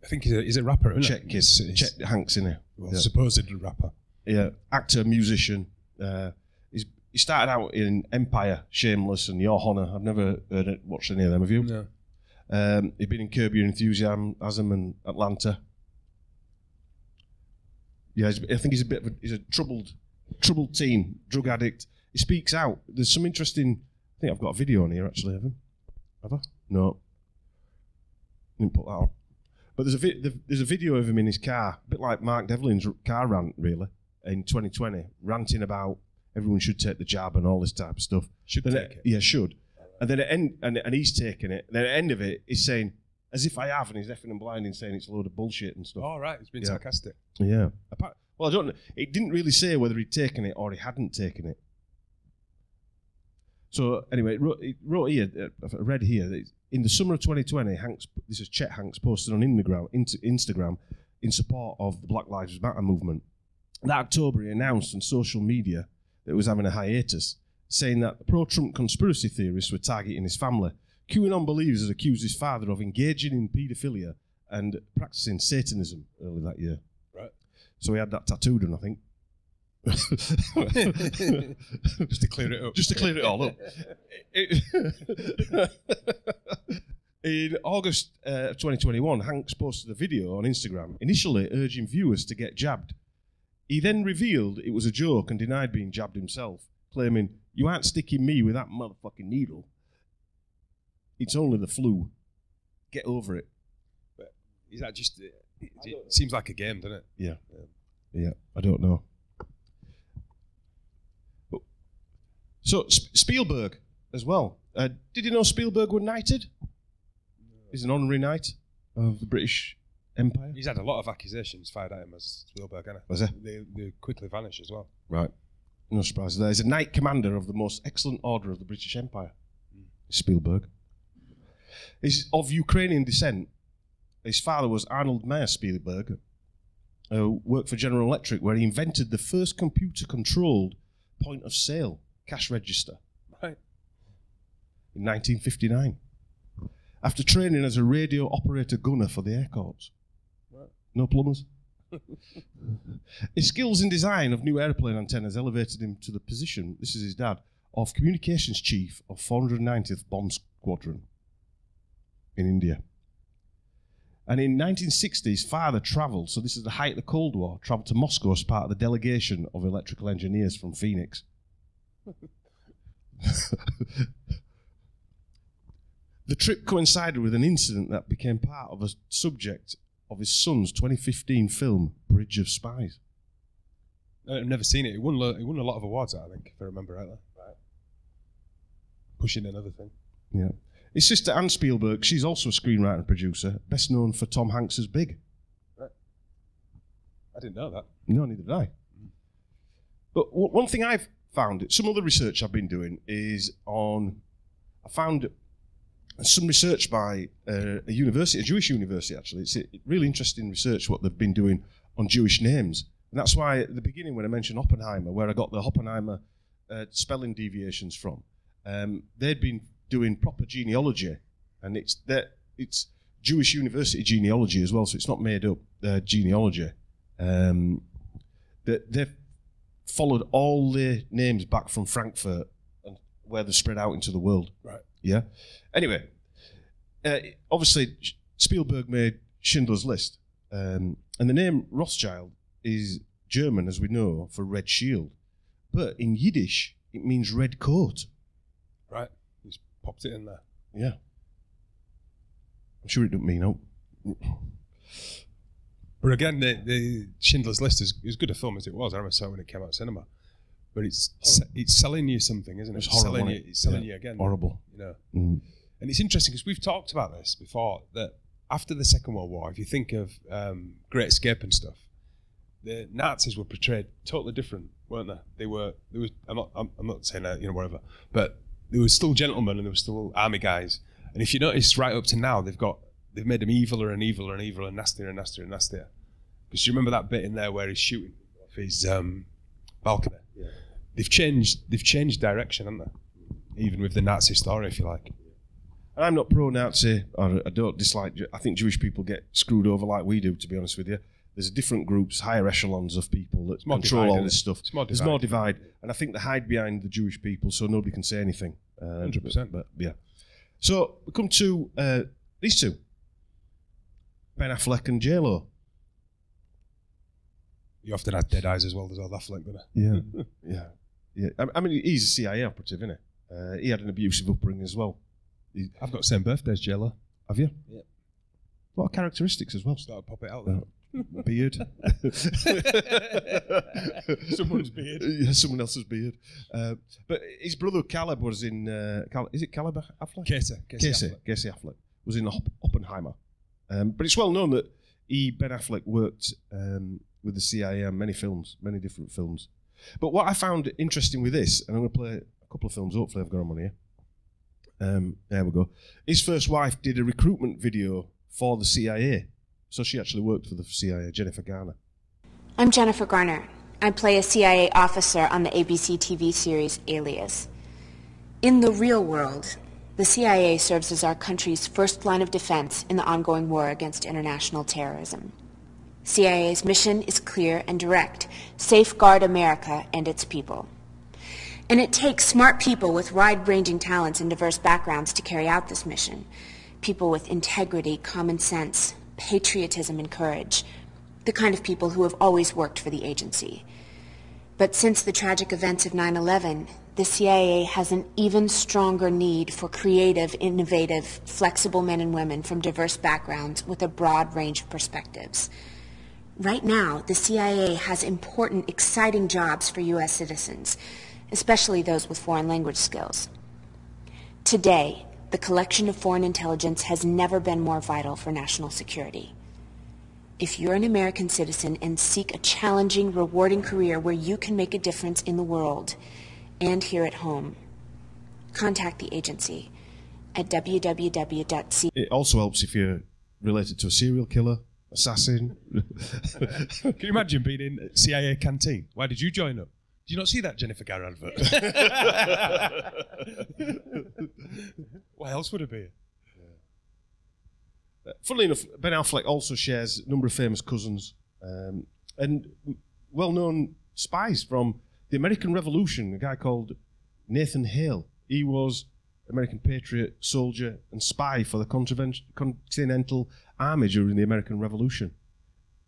I think he's a, he's a rapper, it? kid. He's- he's- Chet Hanks in it. Well, supposedly rapper. Yeah, actor, musician. Uh, he started out in Empire, Shameless, and Your Honor. I've never heard it, watched any of them. Have you? No. Um, he's been in Curb Your Enthusiasm and Atlanta. Yeah, I think he's a bit of a, he's a troubled, troubled teen, drug addict. He speaks out. There's some interesting. I think I've got a video on here actually of him. Have I? No. Didn't put that on. But there's a vi- there's a video of him in his car, a bit like Mark Devlin's car rant, really, in 2020, ranting about everyone should take the jab and all this type of stuff. Should Then take it- it. Yeah, should. And then at end, and, and he's taking it. Then at the end of it, he's saying, as if I have, and he's effing and blinding, saying it's a load of bullshit and stuff. All right, it's been Yeah. sarcastic. Yeah. Apart, well, I don't know. It didn't really say whether he'd taken it or he hadn't taken it. So anyway, it wrote, it wrote here, uh, I read here, that in the summer of 2020, Hanks, this is Chet Hanks posted on Instagram, Inst- Instagram in support of the Black Lives Matter movement. That October, he announced on social media that was having a hiatus, saying that pro-Trump conspiracy theorists were targeting his family. QAnon believers had accused his father of engaging in paedophilia and practicing Satanism early that year. Right. So he had that tattooed on, I think. Just to clear it up. Just to clear it all up. In August uh, of 2021, Hanks posted a video on Instagram, initially urging viewers to get jabbed. He then revealed it was a joke and denied being jabbed himself, claiming, You aren't sticking me with that motherfucking needle. It's only the flu. Get over it. But is that just? It, it seems like a game, doesn't it? Yeah. Yeah, I don't know. But- So Sp- Spielberg as well. Uh, did you know Spielberg were knighted? He's an honorary knight of the British Empire. He's had a lot of accusations fired at him as Spielberg, hasn't Was he? They, they quickly vanish as well. Right. No surprise there. He's a knight commander of the most excellent order of the British Empire. Hmm. Spielberg. He's of Ukrainian descent. His father was Arnold Meyer Spielberg, who worked for General Electric, where he invented the first computer controlled point of sale cash register Right. in 1959. After training as a radio operator gunner for the Air Corps. No plumbers? his skills in design of new airplane antennas elevated him to the position, this is his dad, of communications chief of 490th Bomb Squadron in India. And in 1960, his father travelled, so this is the height of the Cold War, travelled to Moscow as part of the delegation of electrical engineers from Phoenix. the trip coincided with an incident that became part of a subject of his son's 2015 film, Bridge of Spies. I've never seen it. It won, it won a lot of awards, I think, if I remember rightly. Right. Pushing another thing. Yeah. His sister Anne Spielberg, she's also a screenwriter and producer, best known for Tom Hanks's Big. Right. I didn't know that. No, neither did I. But w- one thing I've found, some other research I've been doing is on, I found some research by uh, a university, a Jewish university actually. It's really interesting research what they've been doing on Jewish names. And that's why at the beginning when I mentioned Oppenheimer, where I got the Oppenheimer uh, spelling deviations from, um, they'd been doing proper genealogy, and it's that it's Jewish university genealogy as well, so it's not made up uh, genealogy. Um, that they've followed all the names back from Frankfurt and where they're spread out into the world. Right. Yeah. Anyway, uh, obviously Spielberg made Schindler's List, um, and the name Rothschild is German, as we know, for red shield, but in Yiddish it means red coat. Right. He's popped it in there. Yeah. I'm sure it don't mean oh. But again, the, the Schindler's List is as good a film as it was. I remember it when it came out cinema. But it's it's selling you something, isn't it? It's selling you, it's selling Yeah, you again. horrible. You know. Mm. And it's interesting because we've talked about this before that after the Second World War, if you think of um, Great Escape and stuff, the Nazis were portrayed totally different, weren't they? They were. There was. I'm not. I'm, I'm not saying that. You know, whatever. But there were still gentlemen and there were still army guys, And if you notice, right up to now, they've got they've made him eviler and eviler and eviler and nastier and nastier and nastier. Because you remember that bit in there where he's shooting off his um, balcony. Yeah. They've changed. They've changed direction, haven't they? Even with the Nazi story, if you like. And I'm not pro-Nazi, or I don't dislike. I think Jewish people get screwed over like we do. To be honest with you, there's different groups, higher echelons of people that control divide, all this it? stuff. It's more There's more divide, and I think they hide behind the Jewish people, so nobody can say anything. Uh, 100%. But yeah. So we come to uh, these two, Ben Affleck and J Lo. You often had dead eyes as well. There's all that flank there. Yeah, yeah, yeah. I, I mean, he's a CIA operative, isn't he? Uh, he had an abusive upbringing as well. He- I've got the same birthday as J Lo. have you? Yeah. What are characteristics as well? Start to pop it out there. beard. Someone's beard. Yeah, someone else's beard. Uh, but his brother Caleb was in. Uh, Cal- is it Caleb Affleck? Casey. Casey Casey. Affleck. Casey Affleck was in Oppenheimer. Um, but it's well known that he, Ben Affleck, worked um, with the CIA many films, many different films. But what I found interesting with this, and I'm going to play a couple of films, hopefully I've got them on here. Um, there we go. His first wife did a recruitment video for the CIA. So she actually worked for the CIA, Jennifer Garner. I'm Jennifer Garner. I play a CIA officer on the ABC TV series Alias. In the real world, the CIA serves as our country's first line of defense in the ongoing war against international terrorism. CIA's mission is clear and direct safeguard America and its people. And it takes smart people with wide ranging talents and diverse backgrounds to carry out this mission. People with integrity, common sense, patriotism, and courage. The kind of people who have always worked for the agency. But since the tragic events of 9 11, the CIA has an even stronger need for creative, innovative, flexible men and women from diverse backgrounds with a broad range of perspectives. Right now, the CIA has important, exciting jobs for U.S. citizens, especially those with foreign language skills. Today, the collection of foreign intelligence has never been more vital for national security. If you're an American citizen and seek a challenging, rewarding career where you can make a difference in the world and here at home, contact the agency at www.ca. It also helps if you're related to a serial killer, assassin. Can you imagine being in CIA canteen? Why did you join up? Did you not see that Jennifer Garner advert? Why else would it be? Uh, funnily enough, Ben Affleck also shares a number of famous cousins um, and well-known spies from the American Revolution. A guy called Nathan Hale. He was American patriot, soldier, and spy for the Continental Army during the American Revolution.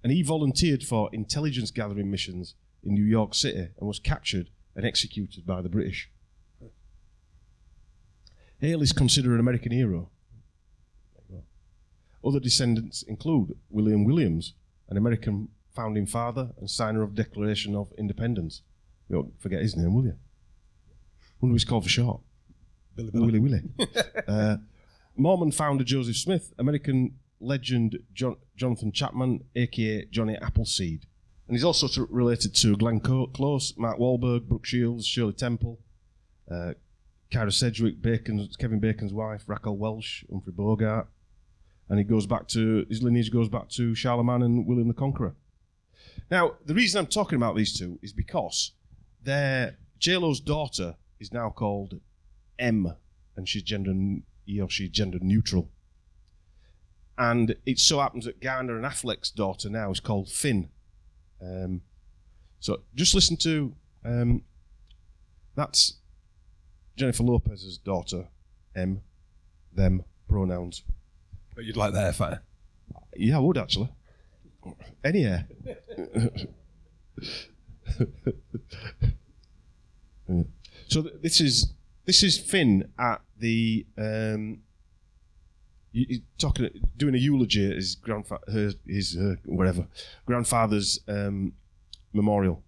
And he volunteered for intelligence gathering missions in New York City and was captured and executed by the British. Hale is considered an American hero. Other descendants include William Williams, an American founding father and signer of Declaration of Independence. You don't forget his name, will you? Wonder what he's called for short. Billy Willy Willy. uh, Mormon founder Joseph Smith, American legend John, Jonathan Chapman, aka Johnny Appleseed. And he's also related to Glenn Close, Mark Wahlberg, Brooke Shields, Shirley Temple, uh, Kyra Sedgwick, Bacon's, Kevin Bacon's wife, Raquel Welch, Humphrey Bogart. And he goes back to, his lineage goes back to Charlemagne and William the Conqueror. Now, the reason I'm talking about these two is because their JLo's daughter is now called M, and she's gender he or she gender neutral. And it so happens that Garner and Affleck's daughter now is called Finn. Um, so just listen to um, that's Jennifer Lopez's daughter, M, them pronouns. But you'd like that I. Yeah, I would actually. Any hair. So th- this is this is Finn at the um, you, you talking doing a eulogy at his grandfather his, his uh, whatever grandfather's um, memorial.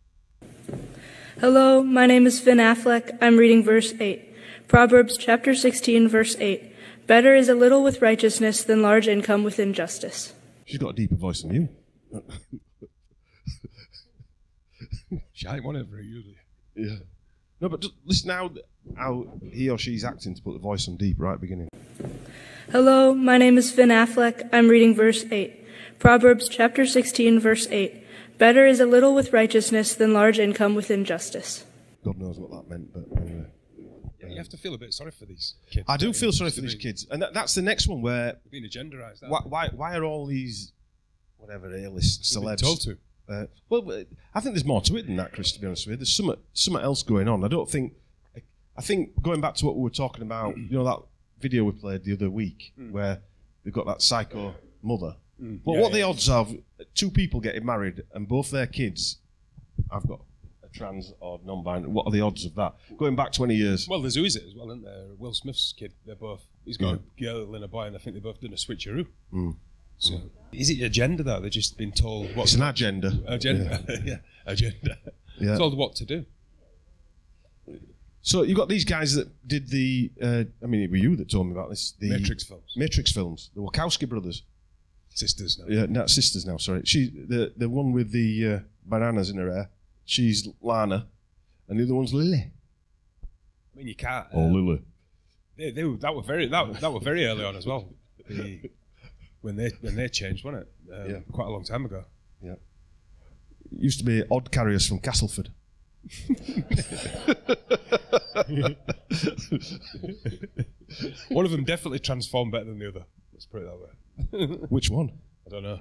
Hello, my name is Finn Affleck. I'm reading verse 8. Proverbs chapter 16, verse 8. Better is a little with righteousness than large income with injustice. She's got a deeper voice than you. She ain't whatever usually. Yeah. No, but just listen how how he or she's acting to put the voice on deep right at the beginning. Hello, my name is Finn Affleck. I'm reading verse 8. Proverbs chapter 16, verse 8. Better is a little with righteousness than large income with injustice. God knows what that meant, but anyway. Yeah, you have to feel a bit sorry for these kids. I do feel sorry for these kids, and that, that's the next one where Being agenderised. aren't why, why why are all these whatever A-list They've been celebs told to. Uh, well, I think there's more to it than that, Chris. To be honest with you, there's something something else going on. I don't think. I think going back to what we were talking about, you know, that video we played the other week where they've got that psycho mother. Mm. Well, Yeah, what are the odds of two people getting married and both their kids have got a trans or non-binary? What are the odds of that? Going back 20 years. Well, there's Who's It as well, isn't there? Will Smith's kid. They're both. He's got a girl and a boy, and I think they've both done a switcheroo. Mm. So, is it agenda though? They've just been told what It's an agenda. agenda. Yeah, agenda. Yeah. Told what to do. So you got these guys that did the. Uh, I mean, it were you that told me about this. The Matrix films. Matrix films. The Wachowski brothers. Sisters now. Yeah, not sisters now. Sorry, she the the one with the uh, bananas in her hair. She's Lana, and the other one's Lily. I mean, you can't. Oh, uh, Lily. They, they were, that were very that, that were very early on as well. The, when they when they changed, wasn't it? Um, Yeah. Quite a long time ago. Yeah. It used to be odd carriers from Castleford. One of them definitely transformed better than the other. Let's put it that way. Which one? I don't know.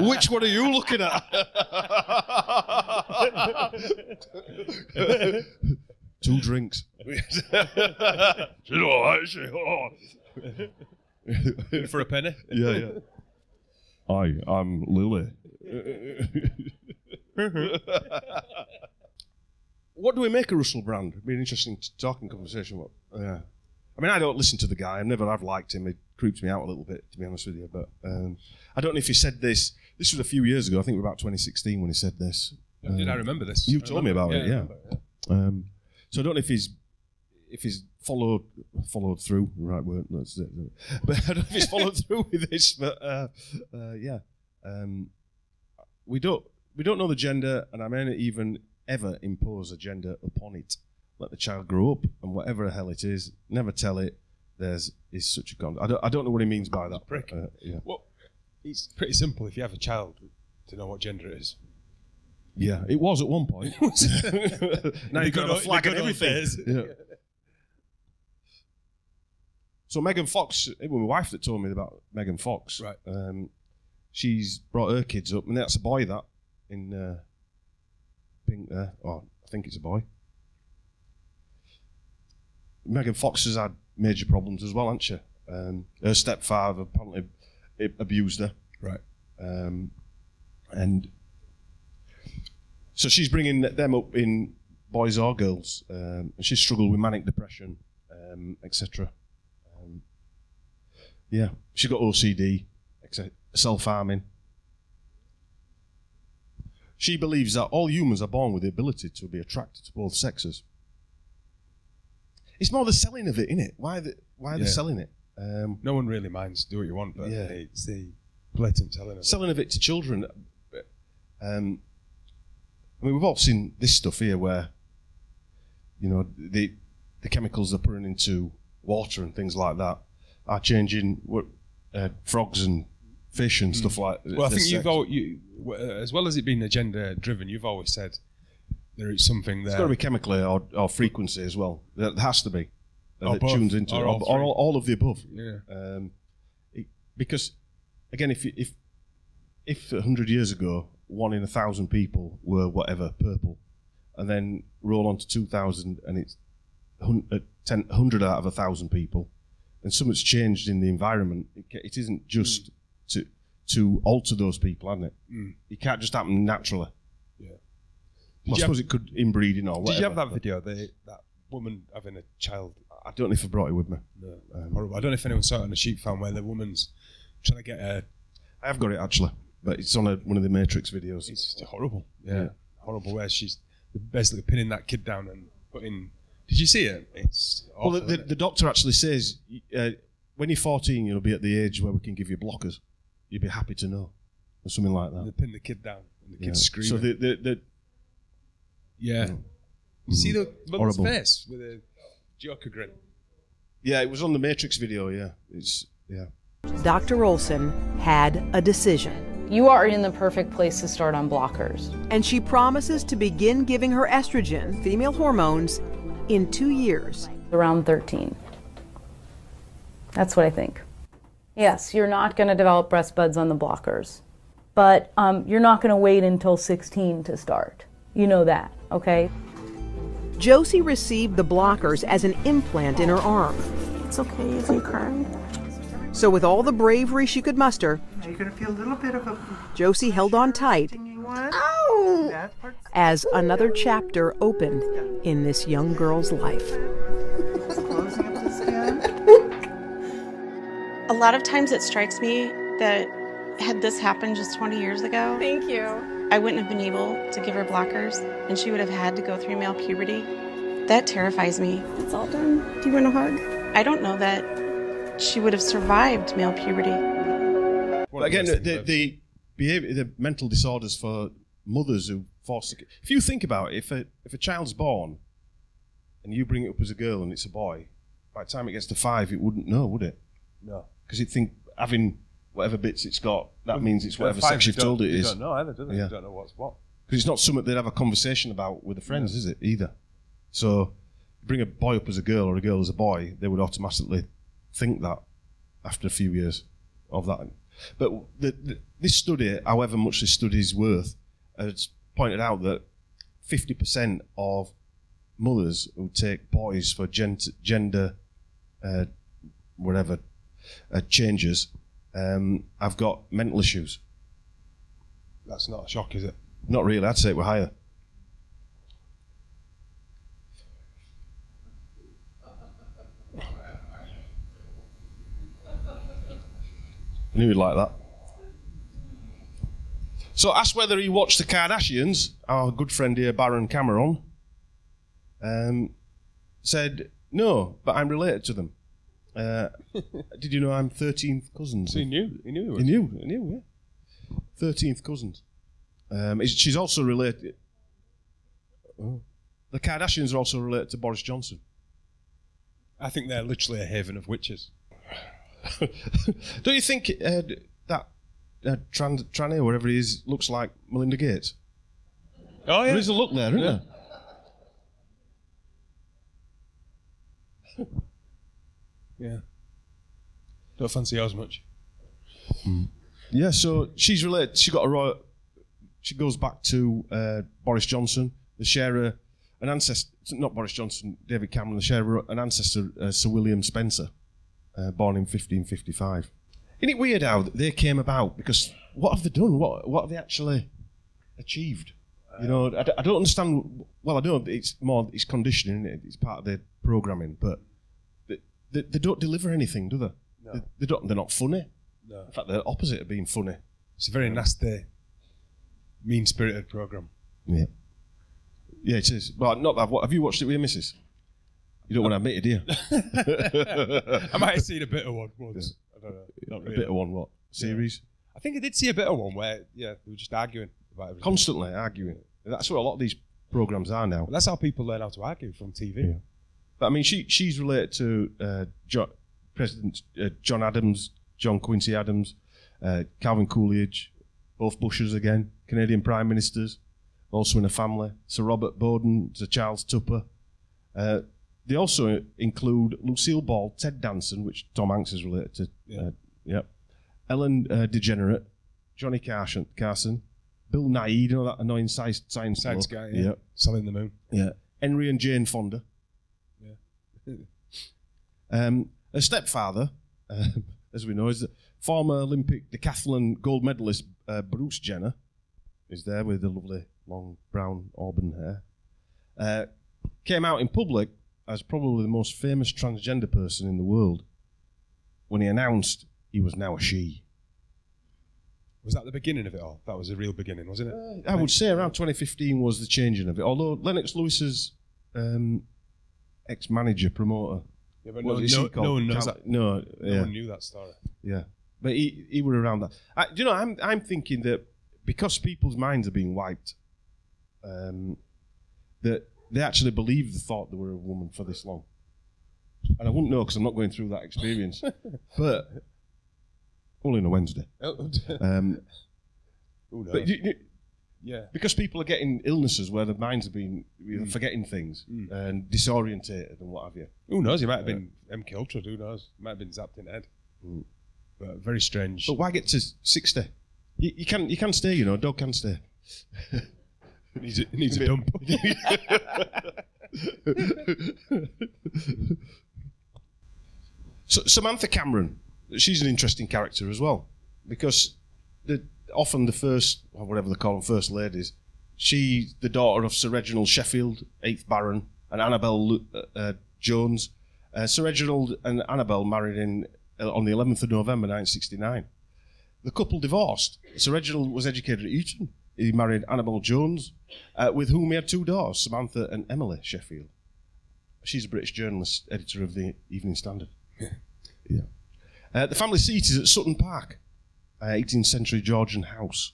Which one are you looking at? Two drinks. For a penny? Yeah, yeah. Hi, I'm Lily. what do we make of Russell Brand? It'd be an interesting talking conversation. What? Yeah. I mean, I don't listen to the guy. I've never have liked him. It creeps me out a little bit, to be honest with you. But um, I don't know if he said this. This was a few years ago. I think it was about 2016 when he said this. Did I Um, remember this? You I told me about yeah, it. Yeah. remember it, Um, so I don't know if he's if he's followed followed through. Right word. That's it. But I don't know if he's followed through with this. But uh, uh, yeah, um, we don't we don't know the gender, and I may not even ever impose a gender upon it. Let the child grow up, and whatever the hell it is, never tell it. There's is such a con. I don't I don't know what he means by that. prick. Uh, yeah. Well, it's pretty simple if you have a child to know what gender it is. Yeah, it was at one point. now you've got a flag and everything. Yeah. So Megan Fox, it was my wife that told me about Megan Fox. Right. Um, she's brought her kids up, and that's a boy that in uh, pink there. Oh, I think it's a boy. Megan Fox has had major problems as well, hasn't she? Um, her stepfather apparently abused her. Right. Um, and so she's bringing them up in boys or girls, um, and she's struggled with manic depression, um, etc. Um, yeah, she's got OCD, etc. Self harming. She believes that all humans are born with the ability to be attracted to both sexes. It's more the selling of it, isn't it? Why the, why are they selling it? Um, No one really minds. Do what you want, but Yeah. it's the blatant telling of it. selling of it to children. Um, I mean, we've all seen this stuff here, where you know the the chemicals they're putting into water and things like that are changing what uh, frogs and fish and stuff like. Well, I think you've all, you, as well as it being agenda driven, you've always said there is something there. It's got to be chemically or, or frequency as well. There there has to be. Or that both, tunes into or all or, all, all of the above. Yeah. Um, it- because again, if if if a hundred years ago one in a thousand people were whatever purple, and then roll on to two thousand and it's hun- uh, 10, 100 out of a thousand people, and something's changed in the environment. It, it isn't just to to alter those people, hasn't it? Mm. It can't just happen naturally. Yeah. Well, I suppose have- it could inbreeding or whatever. Did you have that video? The, that woman having a child. I don't know if I brought it with me. No, Um, horrible. I don't know if anyone saw it on the sheep farm where the woman's trying to get a. I have got it actually, but it's on a, one of the Matrix videos. It's horrible. Yeah, Yeah. horrible. Where she's basically pinning that kid down and putting. Did you see it? It's awful, well, the, the, it? the doctor actually says uh, when you're 14, you'll be at the age where we can give you blockers. You'll be happy to know, or something like that. They pin the kid down and the Yeah. kid's screaming. So the the, the yeah. Mm. You see the mother's Horrible. face with a Joker grin. Yeah, it was on the Matrix video. Yeah, it's yeah. Dr. Olson had a decision. You are in the perfect place to start on blockers. And she promises to begin giving her estrogen, female hormones, in two years. Around 13. That's what I think. Yes, you're not going to develop breast buds on the blockers, but um, you're not going to wait until 16 to start. You know that, okay? Josie received the blockers as an implant in her arm. It's okay if you cry. So, with all the bravery she could muster, You're gonna feel a little bit of a. Josie held on tight Ow! as another chapter opened in this young girl's life. A lot of times it strikes me that had this happened just 20 years ago, Thank you. I wouldn't have been able to give her blockers and she would have had to go through male puberty. That terrifies me. It's all done. Do you want a hug? I don't know that she would have survived male puberty. But again, the, the, the behavior, the mental disorders for mothers who force. The, if you think about it, if a if a child's born, and you bring it up as a girl and it's a boy, by the time it gets to five, it wouldn't know, would it? No. Because it think having whatever bits it's got, that Well, means it's whatever sex you you've told it you is. don't know either, do they? You don't know what's what. Because it's not something they'd have a conversation about with the friends, is it? Either. So, bring a boy up as a girl or a girl as a boy, they would automatically think that after a few years of that. But the, the, this study, however much this study is worth, has pointed out that 50% of mothers who take boys for gent- gender, uh, whatever, uh, changes, um, have got mental issues. That's not a shock, is it? Not really. I'd say we're higher. I knew he'd like that. So asked whether he watched the Kardashians. Our good friend here, Baron Cameron, um, said no, but I'm related to them. Uh, did you know I'm 13th cousins? He knew. He knew. He, was. He knew. He knew. Yeah. Thirteenth cousins. Um, is- she's also related. Oh. The Kardashians are also related to Boris Johnson. I think they're literally a haven of witches. Don't you think uh, that uh, Tran, Tranny or whatever he is looks like Melinda Gates? Oh yeah. There is a look there, isn't Yeah. there? Yeah. Don't fancy yours much. Yeah, so she's related. She got a royal. She goes back to uh, Boris Johnson. They share a, an ancestor. Not Boris Johnson, David Cameron. They share an ancestor, uh, Sir William Spencer, uh, born in 1555. Isn't it weird how they came about? Because what have they done? What what have they actually achieved? You know, I don't understand. Well, I know it's more it's conditioning. It? It's part of their programming, but they, they, don't deliver anything, do they? No. They, they don't. They're not funny. No. In fact, they're the opposite of being funny. It's a very nasty, mean spirited program. Yeah. Yeah, it is. Well, not that. What have you watched it with your missus? You don't want to admit it, do you? I might have seen a bit of one once. I don't know. Not A bit of one. What series? I think I did see a bit of one where yeah they were just arguing about everything. Constantly arguing. That's what a lot of these programs are now. But that's how people learn how to argue from TV. Yeah. But I mean, she she's related to uh, John, President uh, John Adams, John Quincy Adams, uh, Calvin Coolidge, both Bushes again, Canadian Prime Ministers, also in a family. Sir Robert Borden, Sir Charles Tupper. Uh, they also include Lucille Ball, Ted Danson, which Tom Hanks is related to. Yeah. Uh, yep. Ellen uh, DeGenerate, Johnny Carson, Carson, Bill Nye, you know that annoying science, science, Science guy, yeah. Yep. Selling the moon. Yeah. Henry and Jane Fonda. Um, her stepfather, uh, as we know, is the former Olympic decathlon gold medalist uh, Bruce Jenner. Is there with the lovely long brown auburn hair. Uh, came out in public as probably the most famous transgender person in the world when he announced he was now a she. Was that the beginning of it all? That was the real beginning, wasn't it? I would say around 2015 was the changing of it. Although Lennox Lewis's um, ex-manager promoter, Yeah, but what no- is he called? no one knows Cal- that. No, No one knew that story. Yeah, but he he were around that. I, do you know, I'm I'm thinking that because people's minds are being wiped, um, that they actually believed the thought they were a woman for this long. and I wouldn't know because I'm not going through that experience. but only on a Wednesday. Oh, Um, Who knows? but you, you- Yeah. because people are getting illnesses where their minds have been know, mm. forgetting things mm. and disorientated and what have you. Who knows? He might have been MK Ultra. Who knows? Might have been zapped in the head. Mm. But very strange. But why get to sixty? You, you can you can stay, you know. A dog can't stay. needs a, needs a dump. so, Samantha Cameron, she's an interesting character as well because the, often the first, or whatever they call them, first ladies, she's the daughter of Sir Reginald Sheffield, eighth Baron, and Annabel uh, uh, Jones. Uh, Sir Reginald and Annabel married in uh, on the 11th of November 1969. The couple divorced. Sir Reginald was educated at Eton. He married Annabel Jones, uh, with whom he had two daughters, Samantha and Emily Sheffield. She's a British journalist, editor of the Evening Standard. Yeah. Uh, the family seat is at Sutton Park, uh, 18th century Georgian house.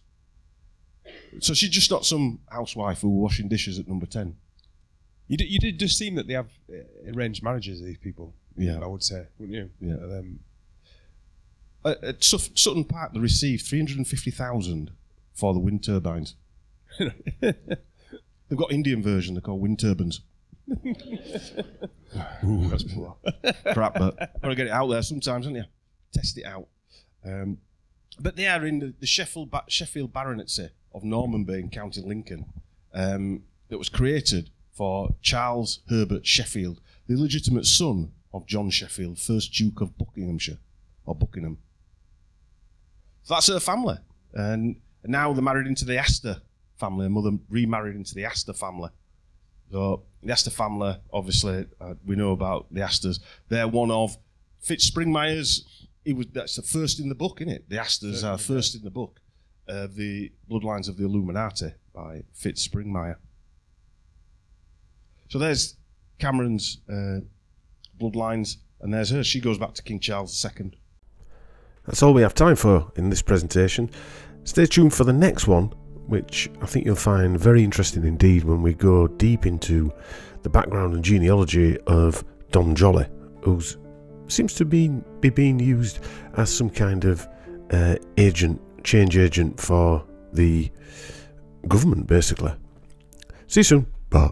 So she's just not some housewife who washing dishes at number 10. You did, you did just seem that they have uh, arranged marriages. These people. Yeah. I would say, wouldn't you? Yeah. Uh, them- At, Sutton Park, they received 350,000 for the wind turbines. They've got Indian version, they're called wind turbines. Ooh, that's crap, but got to get it out there sometimes, haven't you? Test it out. Um, but they are in the, the Sheffield, ba- Sheffield Baronetcy of Normanby in County Lincoln um, that was created for Charles Herbert Sheffield, the illegitimate son of John Sheffield, first Duke of Buckinghamshire, or Buckingham. So that's her family. And now they're married into the Astor family. Her mother remarried into the Astor family. So the Astor family, obviously, uh, we know about the Astors. They're one of Fitz Springmeier's. He was that's the first in the book, isn't it? The Astors are first in the book. Uh, the Bloodlines of the Illuminati by Fitz Springmeier. So there's Cameron's uh, bloodlines, and there's her. She goes back to King Charles II. That's all we have time for in this presentation. Stay tuned for the next one, which I think you'll find very interesting indeed when we go deep into the background and genealogy of Dom Joly, who seems to be, be being used as some kind of uh, agent, change agent for the government, basically. See you soon. Bye.